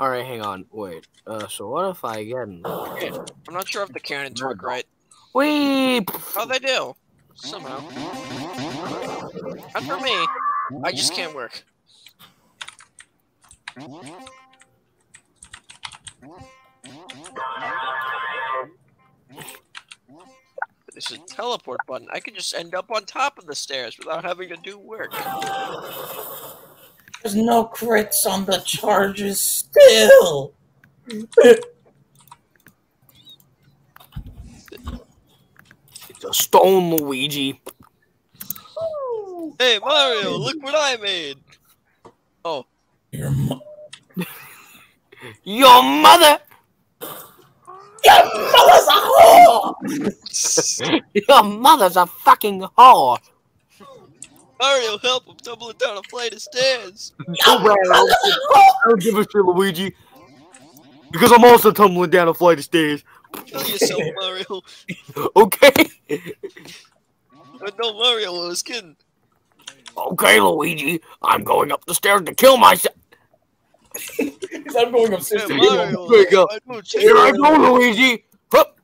Alright, hang on. Wait. Uh, so what if I get in I'm not sure if the cannons work right. Wait! Oh, they do. Somehow. Not for me. I just can't work. This is a teleport button. I could just end up on top of the stairs without having to do work. There's no crits on the charges still. It's a stone, Luigi. Hey Mario, look what I made! Oh, Your mo- Your mother. Your mother's a whore! Your mother's a fucking whore. Mario, help! I'm tumbling down a flight of stairs. Too bad I don't, I don't give a shit, Luigi. Because I'm also tumbling down a flight of stairs. Kill yourself, Mario. Okay. But no, Mario, I was kidding. Okay, Luigi. I'm going up the stairs to kill myself. I'm going Hey, upstairs to Mario, There you go. Here I go, Luigi. Hup.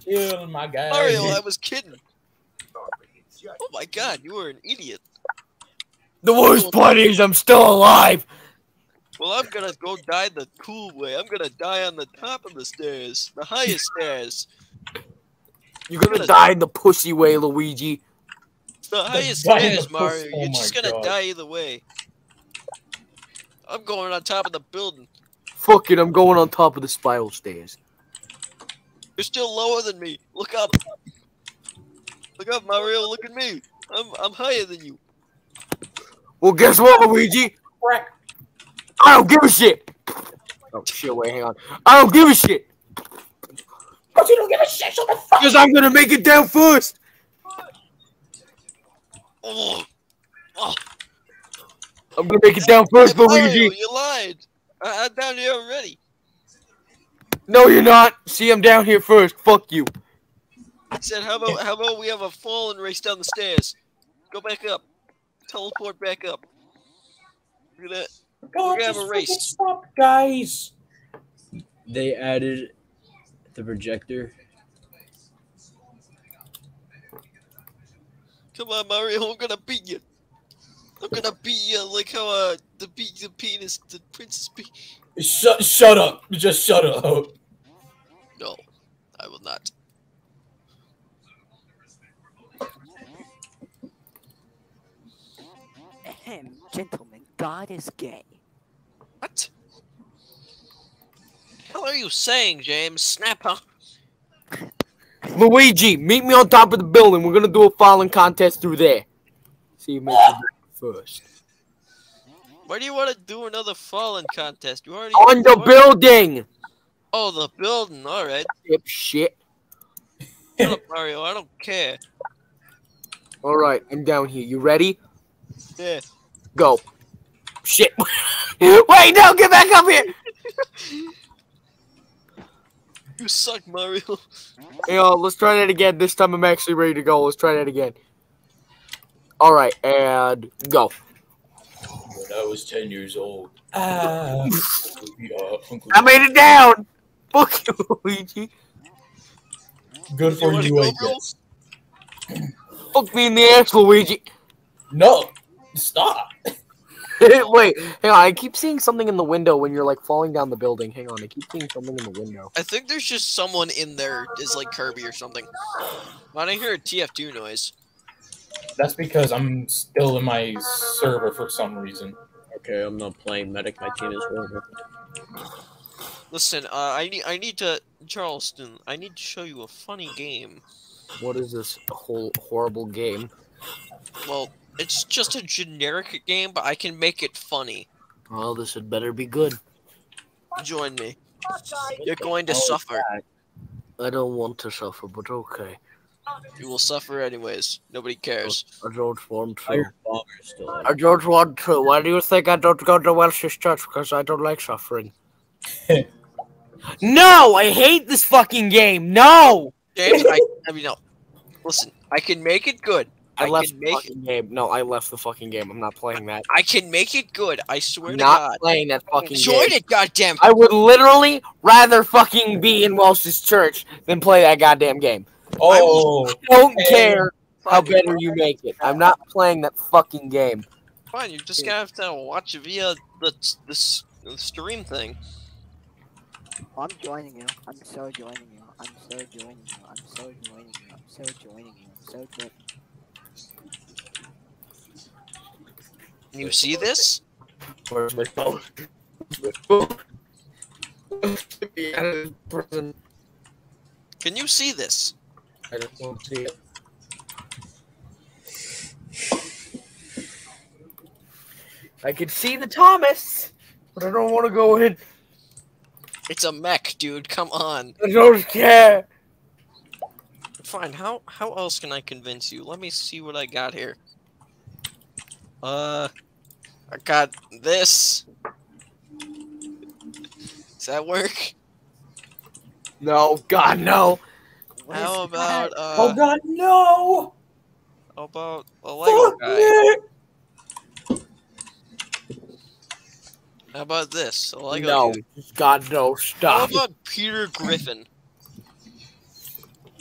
kill my guy. Mario, I was kidding. Oh my god, you were an idiot. The worst part is I'm still alive. Well, I'm gonna go die the cool way. I'm gonna die on the top of the stairs, the highest stairs. You're gonna die the pussy way, Luigi. The highest die in stairs, the Mario. oh You're just gonna God. die either way. I'm going on top of the building. Fuck it, I'm going on top of the spiral stairs. You're still lower than me. Look up. Look up, Mario. Look at me. I'm I'm higher than you. Well, guess what, Luigi? Crack. I don't give a shit. Oh shit! Wait, hang on. I don't give a shit But you don't give a shit, shut the fuck because I'm gonna make it down first. Oh, oh. I'm gonna make it down first, Hey, Luigi. you lied. I, I'm down here already. No, you're not. See, I'm down here first. Fuck you. I said, how about how about we have a fall and race down the stairs? Go back up. Teleport back up. Look at that. God, have just a race. Stop, guys. They added the projector. Come on, Mario. I'm gonna beat you. I'm gonna beat you like how uh the beat the penis the princess beat. Shut, shut up. Just shut up. No, I will not. Ahem, gentlemen, God is gay. What? What are you saying, James? Snap, huh? Luigi, meet me on top of the building. We're gonna do a falling contest through there. See, you make it first. Why do you want to do another falling contest? You already On the building. Oh, the building. All right. Yep, shit. Shut up, Mario. I don't care. All right, I'm down here. You ready? Yeah. Go. Shit. Wait, no, get back up here. You suck, Mario. Hey, uh, let's try that again. This time I'm actually ready to go. Let's try that again. All right, and go. When I was 10 years old. Ah. Yeah, Uncle- I made it down. Fuck you, Luigi. Good for you, I guess. Fuck me in the ass, Luigi. No. Stop. Wait, hang on. I keep seeing something in the window when you're like falling down the building. Hang on, I keep seeing something in the window. I think there's just someone in there is like Kirby or something. Why did I hear a TF2 noise? That's because I'm still in my server for some reason. Okay, I'm not playing medic. My team is over. Listen, uh, I need I need to Charleston. I need to show you a funny game. What is this whole horrible game? Well, it's just a generic game, but I can make it funny. Well, this had better be good. Join me. You're going to Oh, suffer. I don't want to suffer, but okay. You will suffer anyways. Nobody cares. I don't want to. Iron Bomber is still alive. I don't want to. Why do you think I don't go to Welsh's church? Because I don't like suffering. no, I hate this fucking game. No, James, I, I mean, no. Listen, I can make it good. I, I left can the make fucking game. No, I left the fucking game. I'm not playing that. I can make it good. I swear to God. not playing that fucking Join game. it, goddamn. I would literally rather fucking be in Welsh's church than play that goddamn game. Oh, I Don't Okay. care. how better you make it. I'm not playing that fucking game. Fine, you're just gonna have to watch it via the the, the stream thing. I'm joining you. I'm so joining you. I'm so joining you. I'm so joining you. I'm so joining you. I'm so joining You see this? Where's my phone? Where's my phone? Yeah, person. Can you see this? I just won't see it. I can see the Thomas, but I don't want to go in. It's a mech, dude. Come on. I don't care. Fine. How how else can I convince you? Let me see what I got here. Uh, I got this. Does that work? No, God, no. What How is about uh? oh god, no! How about a Lego Fuck guy? me! How about this? A Lego no, dude? God, no, stop. How about Peter Griffin?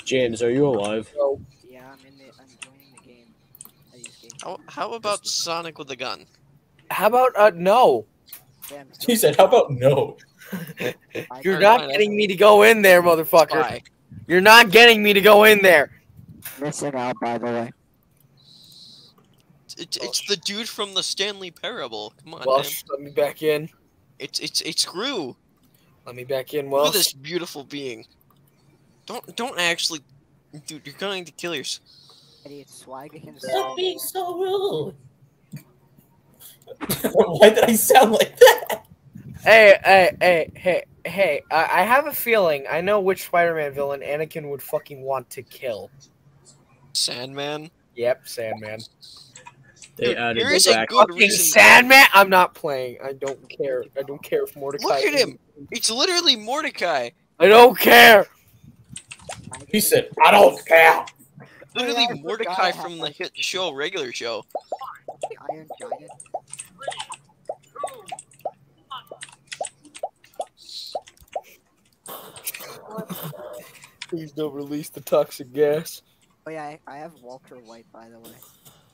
James, are you alive? Yeah, I'm in the. I'm joining the game. I use game. How how about Sonic with a gun? How about, uh, no? Damn, He said, how about no? You're not getting me to go in there, motherfucker. Spy. You're not getting me to go in there. missing out by the way. It's, it's the dude from the Stanley Parable. Come on, man. Let me back in. It's it's it's Gru. Let me back in, Look at this beautiful being. Don't don't actually, dude. You're going to kill yourself. Idiot swag against. Stop being so rude. Why did I sound like that? Hey, hey, hey, hey, hey. I, I have a feeling I know which Spider-Man villain Anakin would fucking want to kill. Sandman. Yep, Sandman. They Dude, added here the is a back. good Fucking reason. Sandman? I'm not playing. I don't care. I don't care if Mordecai. Look at him. It's literally Mordecai. I don't care. He said, I don't care. Literally I forgot Mordecai from the hit show, regular show. Iron Giant. Please don't release the toxic gas. Oh yeah, I, I have Walter White by the way.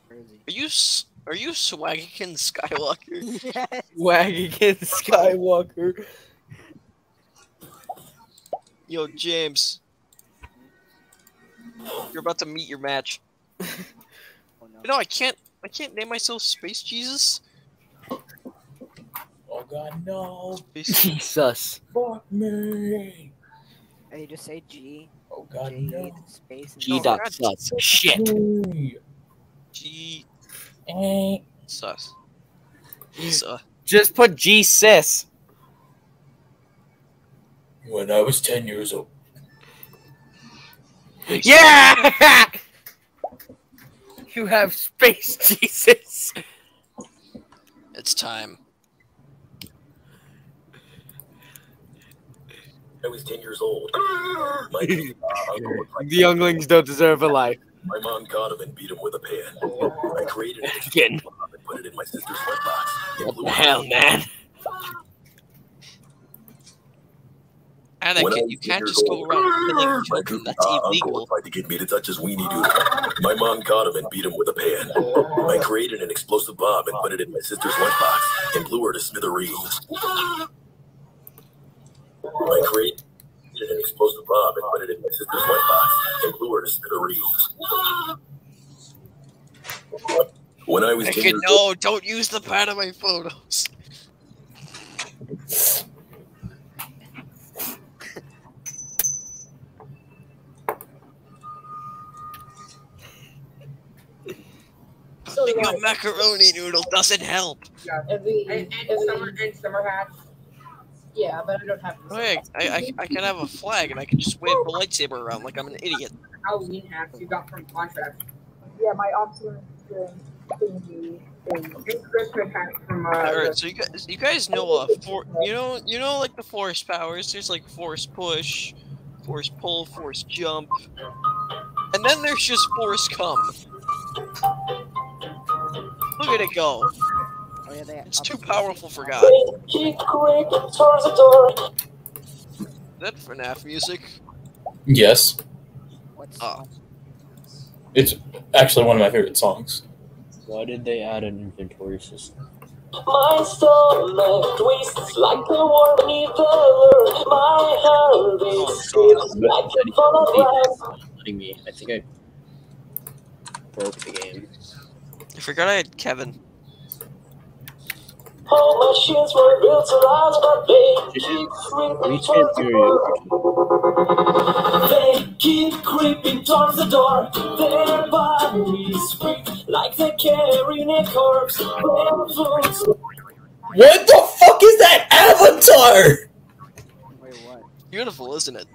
Where is Are you s- are you Swagakin Skywalker? he? yes. Wagging Skywalker. Yo, James. You're about to meet your match. Oh no. You know, I can't I can't name myself Space Jesus. Oh god, no. Space Jesus. Fuck me. Hey, just say G, Oh god, J, no. space, and G No, dot God. sus. Shit. Me. G Eh. sus. Sus. Just put G sis. When I was 10 years old. Yeah! you have space Jesus. It's time. I was 10 years old. My, uh, uncle was like- The younglings don't deserve a life. my mom caught him and beat him with a pan. I created an Again. explosive and put it in my sister's sweatbox. It What the hell, man? When I Anakin, you can't years just go around killing children. That's uh, uncle illegal. tried to get me to touch his weenie doodle. My mom caught him and beat him with a pan. I created an explosive bomb and put it in my sister's lunchbox and blew her to smithereens. I created an explosive bomb and put it in my sister's lunchbox and blew her to smithereens. When I was 10 Anakin, years old, no, don't use the part of my photos. Being a macaroni noodle doesn't help. Yeah, every and, and summer and summer hats. Yeah, but I don't have yeah, I, I, I can have a flag and I can just wave a lightsaber around like I'm an idiot. Halloween hats you got from contract. Yeah, my option thingy thing. It's Christmas hat from uh. Alright, so you guys, you guys know uh, for you know you know like the force powers. There's like force push, force pull, force jump, and then there's just force come. Look at it go! Oh yeah, they. It's too powerful for God. Cheek quick, towards the door. Is that FNAF music? Yes. What's Oh. It's actually one of my favorite songs. Why did they add an inventory system? My stomach twists like the warm needle. My heart beats feels like a full of glass. Letting me. I think I broke the game. I forgot I had Kevin. All my shields were built to last, but they keep creeping towards the door. They keep creeping towards the door. Their bodies freak like they're carrying a corpse. What the fuck is that avatar? Wait, what? Beautiful, isn't it?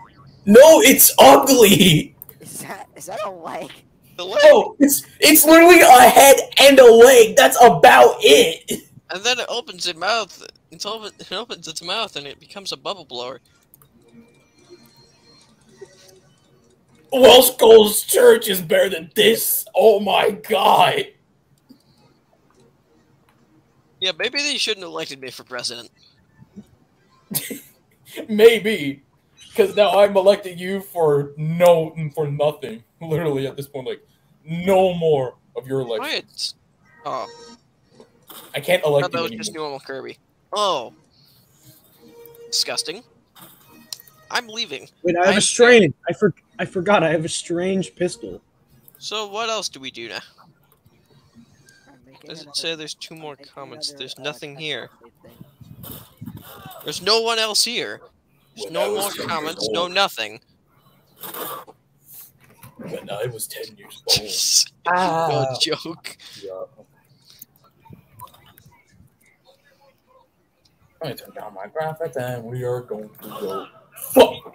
No, it's ugly. Is that is that a leg? Oh, it's it's literally a head and a leg. That's about it. And then it opens its mouth. It's open, it opens its mouth and it becomes a bubble blower. Welsh Goals Church is better than this. Oh my god. Yeah, maybe they shouldn't have elected me for president. Maybe. Because now I'm electing you for no for nothing. Literally at this point, like no more of your election. What? Oh, I can't I elect thought that you was anymore. just normal Kirby. Oh. Disgusting. I'm leaving. Wait, I have I- a strange. I for I forgot. I have a strange pistol. So what else do we do now? Does it say there's two more comments? There's nothing here. There's no one else here. There's no more comments, no nothing. When I was ten years old. no Ah. joke. Yeah. I'm gonna turn down my graphics and we are going to go. Fuck!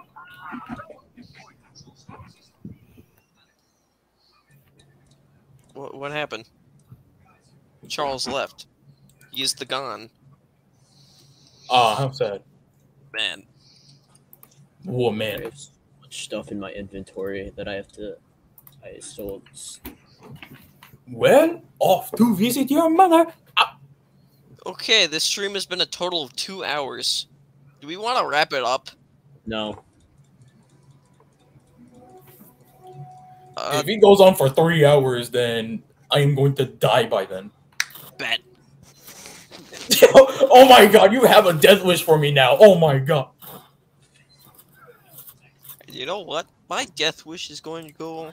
What, what happened? Charles left. He's the gone. Ah, I'm sad. Man. Oh I man. have so much stuff in my inventory that I have to. I still. Well, off to visit your mother. Okay, this stream has been a total of two hours. Do we want to wrap it up? No. Uh, if it goes on for three hours, then I am going to die by then. bet. oh my god, you have a death wish for me now. Oh my god. You know what? My death wish is going to go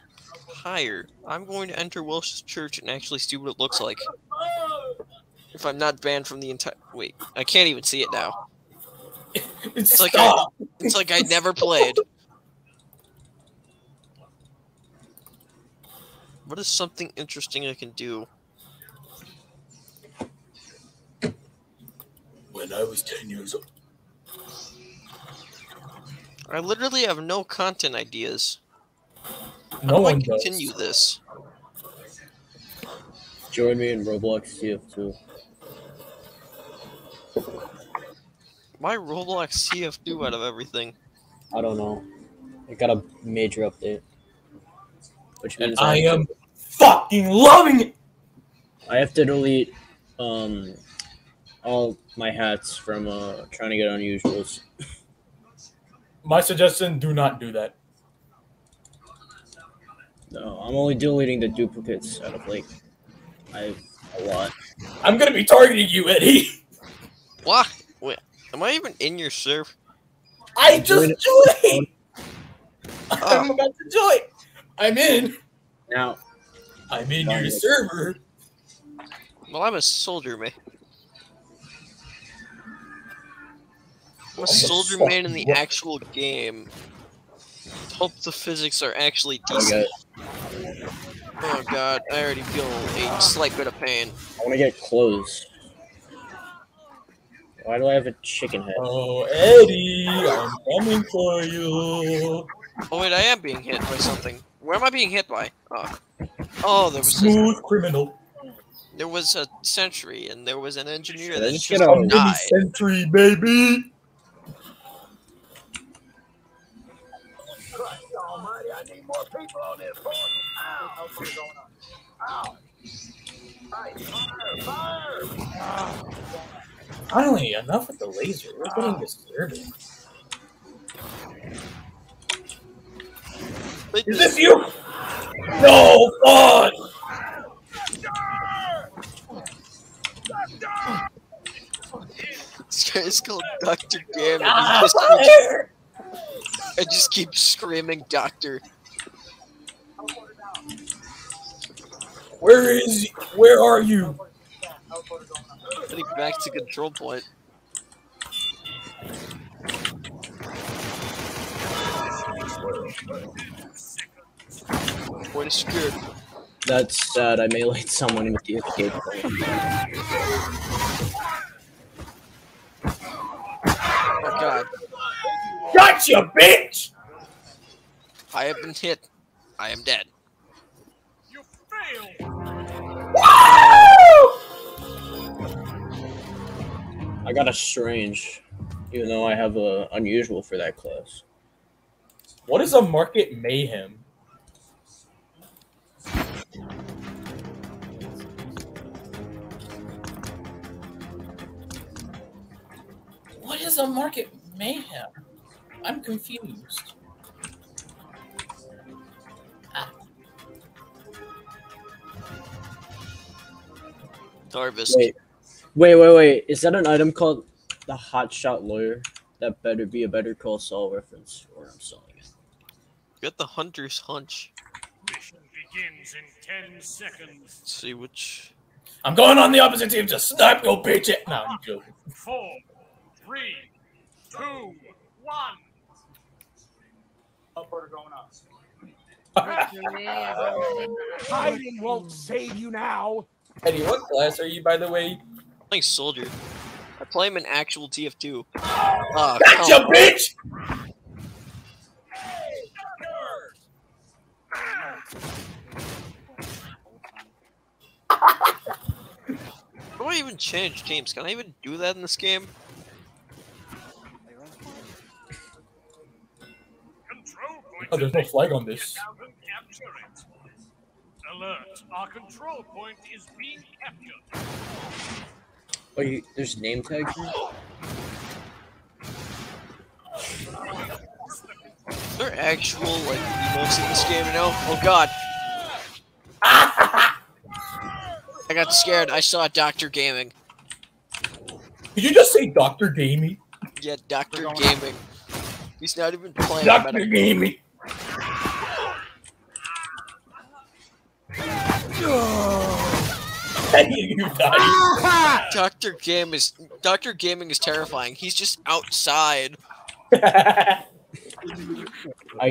higher. I'm going to enter Welsh's church and actually see what it looks like. If I'm not banned from the entire. Wait, I can't even see it now. It's like I, it's like I never played. What is something interesting I can do? When I was 10 years old. I literally have no content ideas. How No do I one does. continue this? Join me in Roblox CF2. Why Roblox CF2 out of everything? I don't know. I got a major update. Which And means I have am fucking loving it. I have to delete um all my hats from uh trying to get unusuals. My suggestion do not do that. No, I'm only deleting the duplicates out of like I have a lot. I'm gonna be targeting you, Eddie. What? Wait, am I even in your serve? I just Join it. Oh. I'm Oh, about to join. I'm in. Now I'm in your server. well, I'm a soldier man. I'm a soldier man in the fucking- actual game. Hope the physics are actually decent. Oh god, I already feel a slight bit of pain. I wanna get clothes. Why do I have a chicken head? Oh, Eddie, I'm coming for you. Oh wait, I am being hit by something. Where am I being hit by? Oh, oh there was a, Smooth criminal. there was a sentry and there was an engineer Should I that just just get a- I'm in died. Sentry, baby. more people on this board. Ow! What's going on? Ow! Fire, fire! Finally, enough with the laser. We're getting ah. disturbing. Is this you? No, fun. This guy is called Dr. Damage. Ah, I just keep screaming, Doctor. Where is he? Where are you? Getting back to control point. Point is scared. That's sad. I meleeed someone with the escape plan. Oh god. Gotcha, bitch! I have been hit. I am dead. I got a strange, even though I have a unusual for that class. What is a market mayhem? What is a market mayhem? I'm confused. Harvest. Wait, wait, wait, wait. Is that an item called the Hot Shot Lawyer? That better be a Better Call Saul reference, or I'm selling it. Get the hunter's hunch. Mission begins in 10 seconds. Let's see which. I'm going on the opposite team to snipe your bitch. ass- No, I'm joking. Four, three, two, one. Teleporter going up. Hiding won't save you now. Eddie, what class are you, by the way? I'm playing soldier. I play him in actual TF2. Oh, ah, Gotcha, come on. bitch! How do I even change teams? Can I even do that in this game? Oh, there's no flag on this. Get out and capture it. Alert! Our control point is being captured. Oh, you, there's name tags here? Is there actual like emotes in this game now? Oh god. I got scared. I saw Doctor Gaming. Did you just say Dr. Gaming? Yeah, Doctor Gaming. He's not even playing. Dr. Meta- Gamey. Eddie, you died. Doctor Game is Doctor Gaming is terrifying. He's just outside. I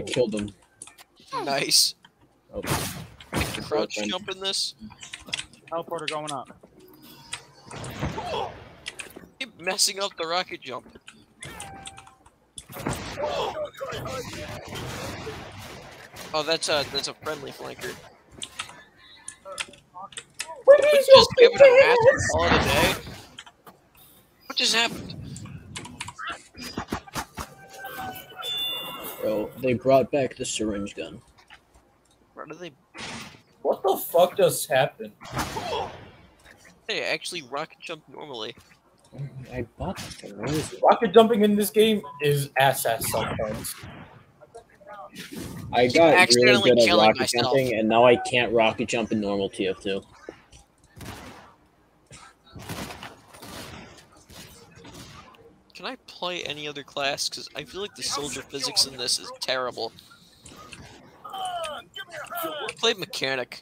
killed him. Nice. Oh. Crouch jump in this. Teleporter going up. Keep messing up the rocket jump. Oh, that's a that's a friendly flanker. Let's just give it a match and call it. What just happened? Bro, they brought back the syringe gun. Why do they What the fuck just happened? they actually rocket jump normally? I bought that thing. Where is it? Rocket jumping in this game is ass ass sometimes. I keep got really good at rocket myself. jumping, and now I can't rocket jump in normal TF2. Can I play any other class? Because I feel like the soldier physics in this is terrible. Play mechanic.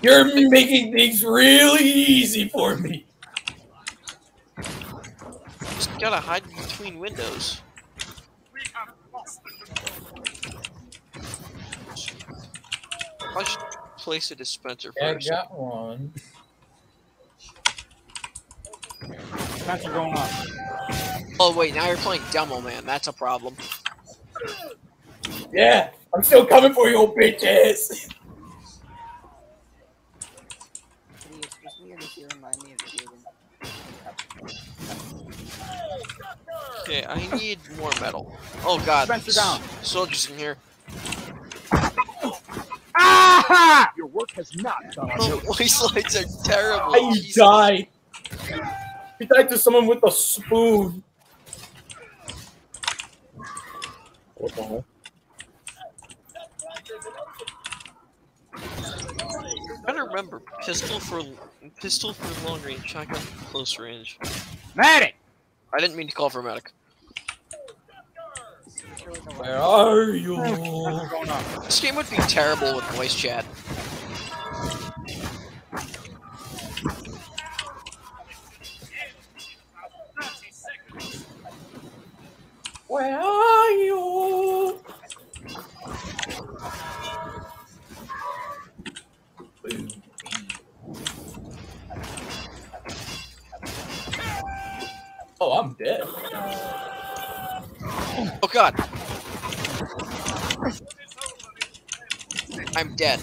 You're making things really easy for me. Just gotta hide between windows. I should place a dispenser Yeah, I first. got one. Spencer going up. Oh wait, now you're playing Demo Man. That's a problem. Yeah, I'm still coming for you, old bitch ass. Can you excuse me or does he remind me of Jaden? Okay, I need more metal. Oh god, Spencer down. soldiers in here. Ah! Your work has not done. Oh, voice lights are terrible. How you Jesus. died? You died to someone with a spoon. What the hell? Gotta remember, pistol for pistol for long range, shotgun for close range. Medic! I didn't mean to call for a medic. Where are you? This game would be terrible with voice chat. Where are you? Oh, I'm dead. Oh god. I'm dead.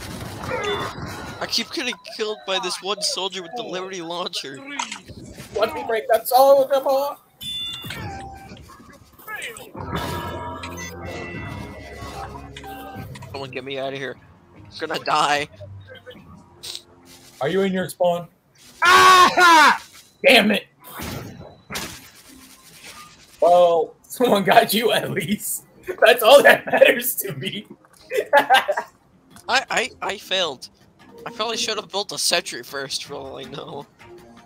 I keep getting killed by this one soldier with the Liberty launcher. Let me break that solo with them all. Someone get me out of here. I'm gonna die. Are you in your spawn? Ah! Damn it! Well, someone got you at least. That's all that matters to me. I, I I failed. I probably should have built a sentry first for all I know.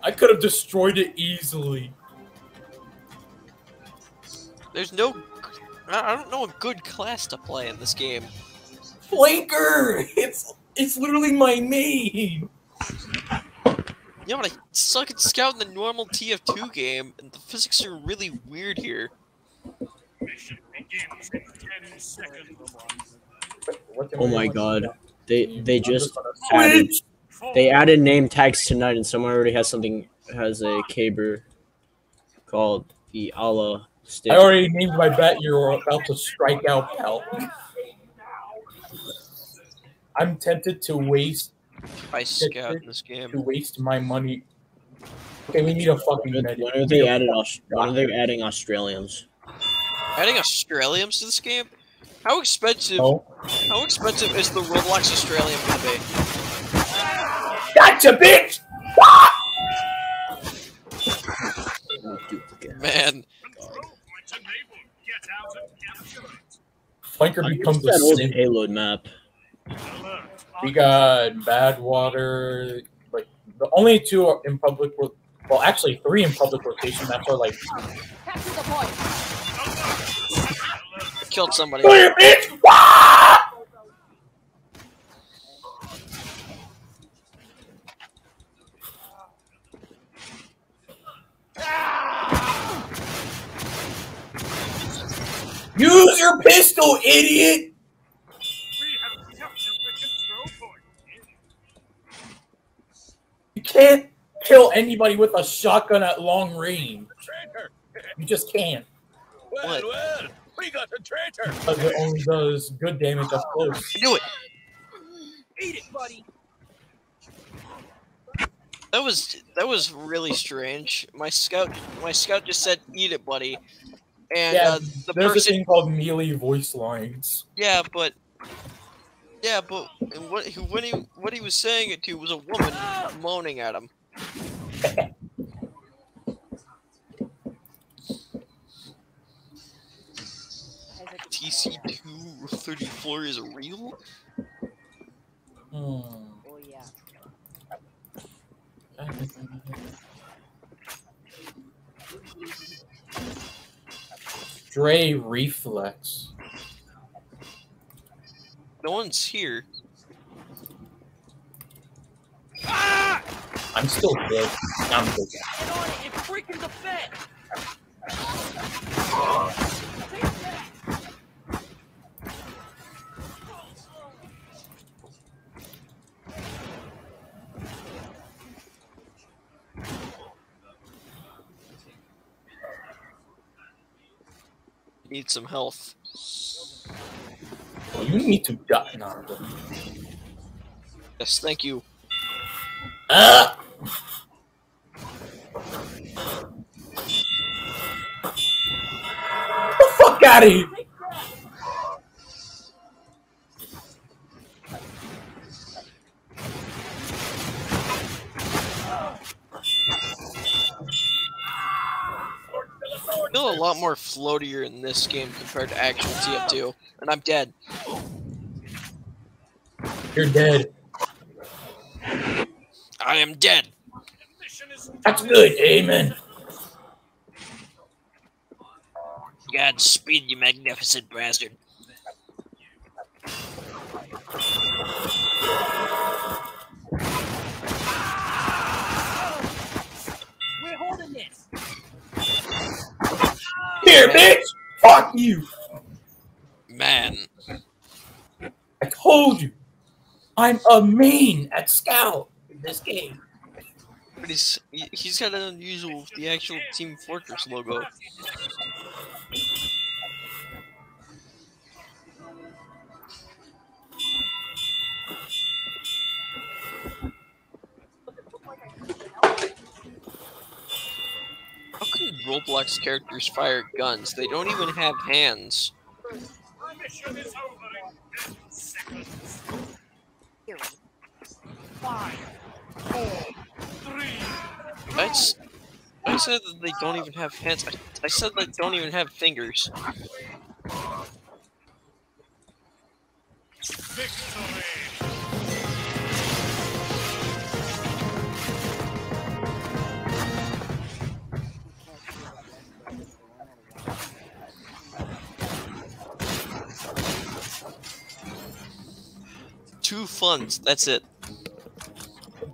I could have destroyed it easily. There's no I I don't know a good class to play in this game. Flanker! It's it's literally my main. You know what? I suck at scouting the normal TF2 game, and the physics are really weird here. Mission begins in 10 seconds. Oh my god. They they just added they added name tags tonight and someone already has something has a caber called the Allah stick. I already named my bet you're about to strike out, pal. I'm tempted to waste I scout in this game. to waste my money. Okay, we need a fucking When medic. are they adding when are they adding Australians? Adding Australians to this game? How expensive? Oh. How expensive is the Roblox Australian gonna be? Gotcha, bitch! Man, Flanker I think becomes it's a that old payload map. We got Badwater. Like the only two are in public. ro- Well, actually, three in public rotation maps are like. killed somebody. Come here, bitch! Use your pistol, idiot! You can't kill anybody with a shotgun at long range. You just can't. Well, well, we got the traitor. Because it only does good damage up close. Do it. Eat it, buddy. That was that was really strange. My scout, my scout just said, "Eat it, buddy," and yeah, uh, the there's a thing called melee voice lines. yeah, but yeah, but what he, when he what he was saying it to was a woman moaning at him. TC two thirty four is real. Hmm. Oh yeah. Dre reflex. No one's here. Ah! I'm still dead. I'm dead. It freaking the bed. Need some health. Well, you need to die. No, Yes, thank you. Ah! the fuck out of here! Feel a lot more floatier in this game compared to actual TF2, and I'm dead. You're dead. I am dead. That's good, amen. Godspeed, you magnificent bastard. We're holding this. Here, bitch! Fuck you! Man. I told you! I'm a main at Scout in this game. But he's he- he's got an unusual the actual Team Fortress logo. Roblox characters fire guns? They don't even have hands. Mission is over in 10 seconds. Five, four, three, I, s- I said that they don't even have hands. I, I said they don't even have fingers. victory. Two funds. That's it.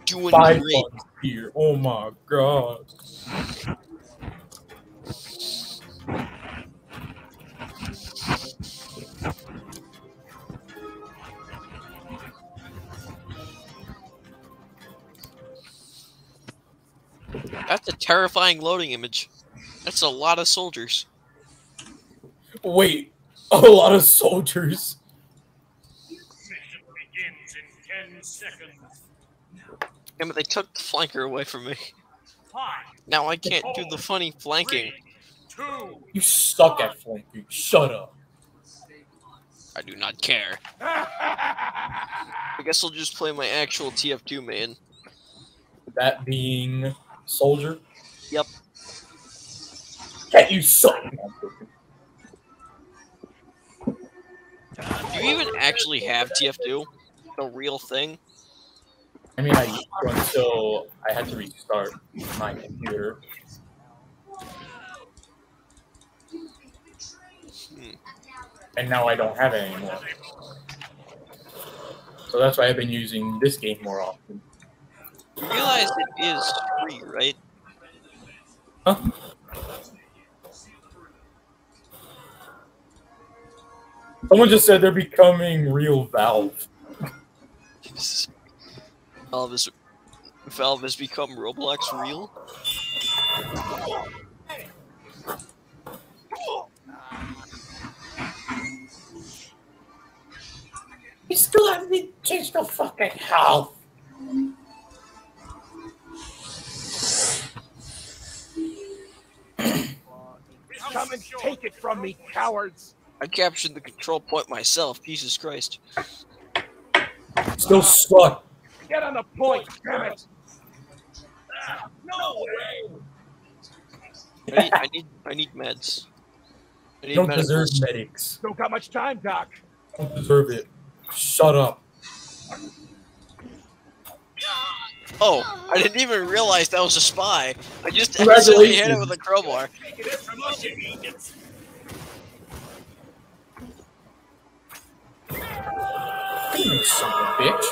Doing Five great. funds here. Oh my god. That's a terrifying loading image. That's a lot of soldiers. Wait, a lot of soldiers. Mission begins in 10 seconds. Damn it, they took the flanker away from me. Five, Now I can't do the funny flanking. two, You suck at flanking. Shut up. I do not care. I guess I'll just play my actual TF2 man. That being soldier. Yep. Can't you suck? Do you even actually have TF2? The real thing? I mean, I used to until I had to restart my computer. Hmm. And now I don't have it anymore. So that's why I've been using this game more often. You realize it is free, right? Huh? Someone just said they're becoming real Valve. Valve has, Valve has become Roblox real? You still haven't changed the fucking health. Come and take it from me, cowards! I captured the control point myself, Jesus Christ. Still stuck. Get on the point, damn it! No way! I need, I need, I need meds. I need don't deserve medics. Don't got much time, Doc. You don't deserve it. Shut up. Oh, I didn't even realize that was a spy. I just accidentally hit it with a crowbar. Taking it from us, you idiots. Come you son of a bitch.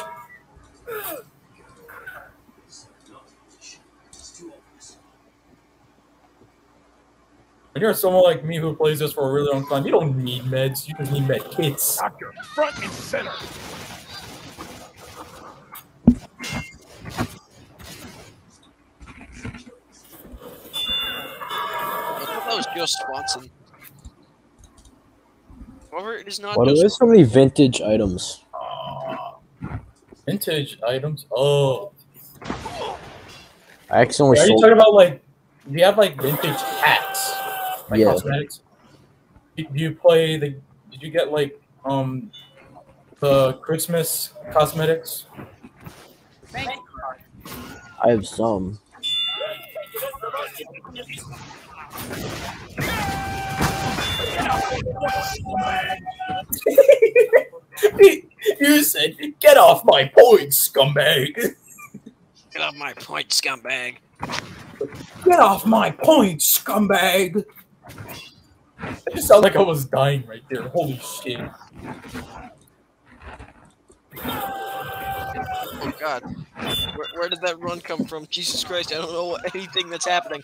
When you're someone like me who plays this for a really long time, you don't need meds. You just need med kits. Doctor, front and center. I thought that was Joe Swanson. However, it is not. Why Joe do we have so many vintage items? Vintage items. Oh, I accidentally are you talking about like? Do you have like vintage hats? Like Yeah. cosmetics. Do do you play the? Did you get like um the Christmas cosmetics? I have some. you said, "Get off my point, scumbag! Get off my point, scumbag. Get off my point, scumbag!" It just sounded like I was dying right there. Holy shit. Oh god. Where, where did that run come from? Jesus Christ, I don't know what- anything that's happening.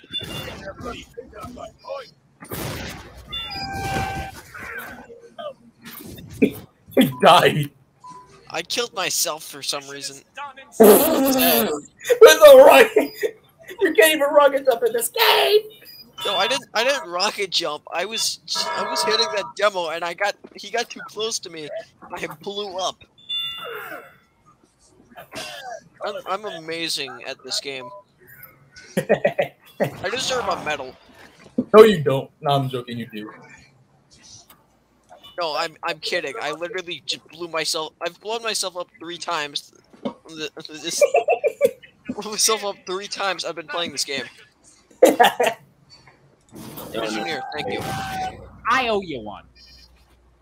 He died. I killed myself for some reason. With a rocket. You can't even rocket jump in this game. No, I didn't. I didn't rocket jump. I was. I was hitting that demo, and I got. He got too close to me. I blew up. I'm, I'm amazing at this game. I deserve a medal. No, you don't. No, I'm joking. You do. No, I'm. I'm kidding. I literally just blew myself. I've blown myself up three times. Th- This. blew myself up three times. I've been playing this game. Engineer, thank you. I owe you one.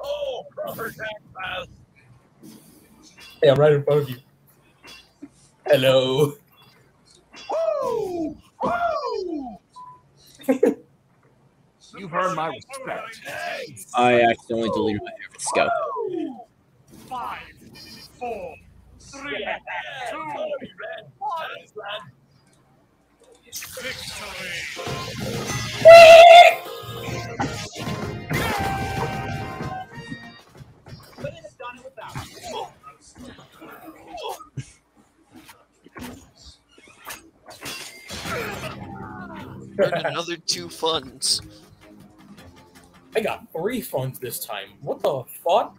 Oh, proper tax pass. Hey, I'm right in front of you. Hello. Woo! Woo! You've earned my respect. I accidentally deleted my favorite scout. Five, four, three, two, one. Victory. Earned another two funds. I got three funds this time. What the fuck?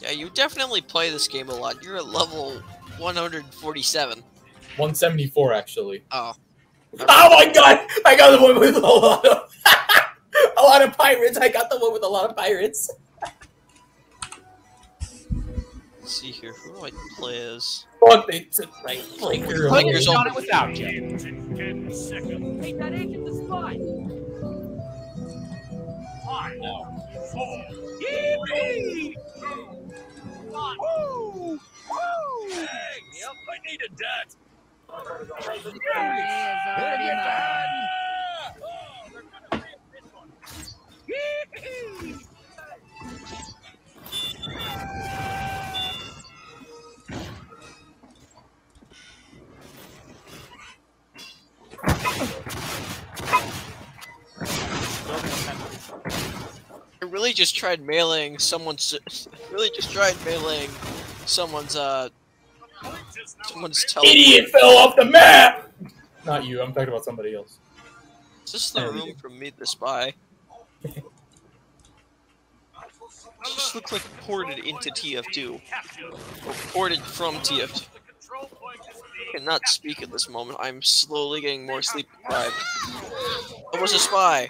Yeah, you definitely play this game a lot. You're at level 147. 174 actually. Oh. Oh my god! I got the one with a lot of a lot of pirates. I got the one with a lot of pirates. Let's see here. Who do I play as? Fuck, they took my flicker. Flickers Done on. it without you. Ten seconds. Take that agent to spy. Five, four, three, two, one. Woo! Woo! Hey, yep, I needed that. I really just tried mailing someone's. Really just tried mailing someone's. Uh. Someone's telephone. Idiot fell off the map. Not you. I'm talking about somebody else. Is this the room from Meet the Spy? This looks like ported into TF2. Or ported from TF2. I cannot speak at this moment. I'm slowly getting more sleep deprived. It was a spy.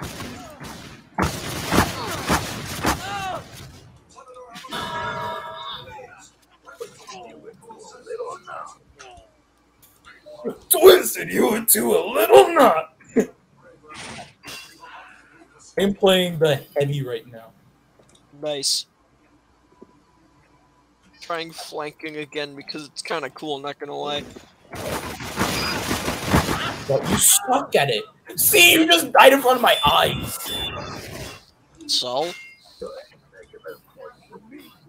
Into a little knot. I'm playing the heavy right now. Nice. Trying flanking again because it's kind of cool, not gonna lie. But you suck at it. See, you just died in front of my eyes. So?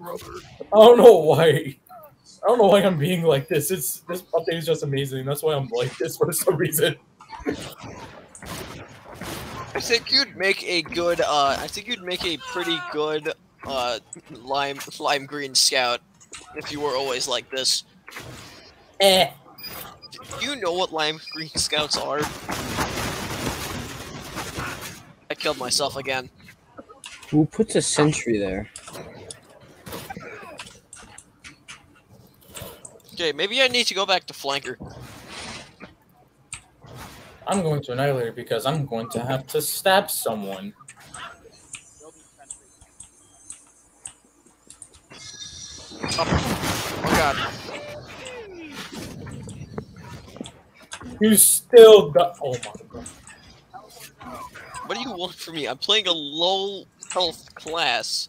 I don't know why. I don't know why I'm being like this. It's this update is just amazing. That's why I'm like this for some reason. I think you'd make a good, uh, I think you'd make a pretty good, uh, lime, lime green scout if you were always like this. Eh. Do you know what lime green scouts are? I killed myself again. Who puts a sentry there? Okay, maybe I need to go back to flanker. I'm going to annihilate it because I'm going to have to stab someone. Oh god. You still got. Oh my god. What do you want from me? I'm playing a low health class.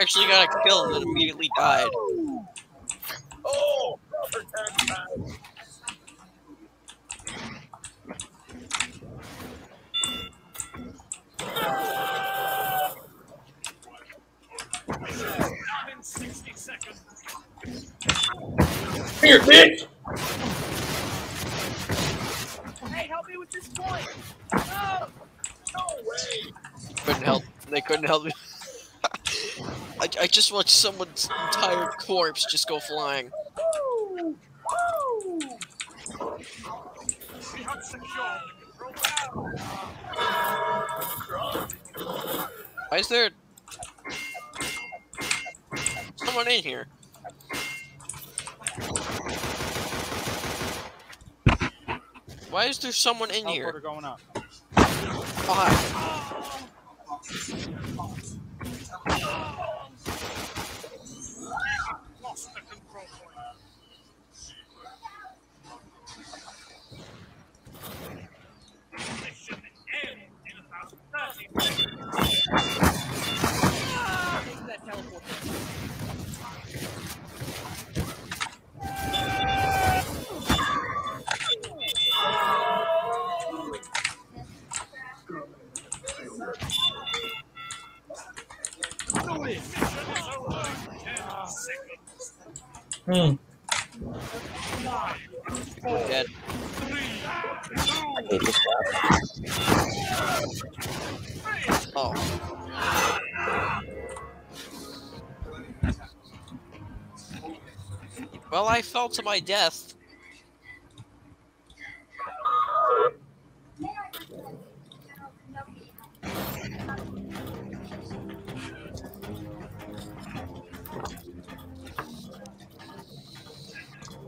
Actually got a kill and then immediately died. Oh, Here, bitch! Hey, help me with this point. No. No way. Couldn't help. They couldn't help me. I, I just watched someone's entire corpse just go flying. Woo. Woo. We have secured the control tower. Why is there someone in here? Why is there someone in here? Going up. Hmm. Dead. Oh. Well, I fell to my death.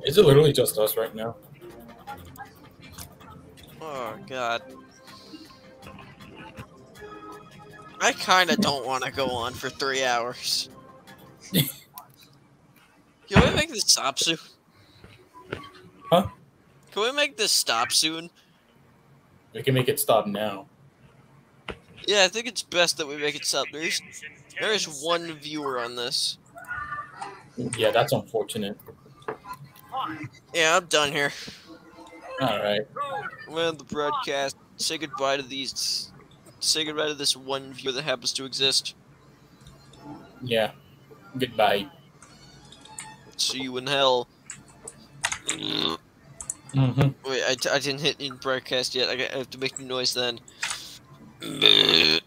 Is it literally just us right now? Oh god. I kind of don't want to go on for three hours. Can we make this stop soon? Huh? Can we make this stop soon? We can make it stop now. Yeah, I think it's best that we make it stop. There's there is one viewer on this. Yeah, that's unfortunate. Yeah, I'm done here. Alright. I'm gonna end the broadcast. Say goodbye to these. Say goodbye to this one viewer that happens to exist. Yeah. Goodbye. See you in hell. Mm-hmm. Wait, I, t- I didn't hit in broadcast yet. I, I have to make the noise then.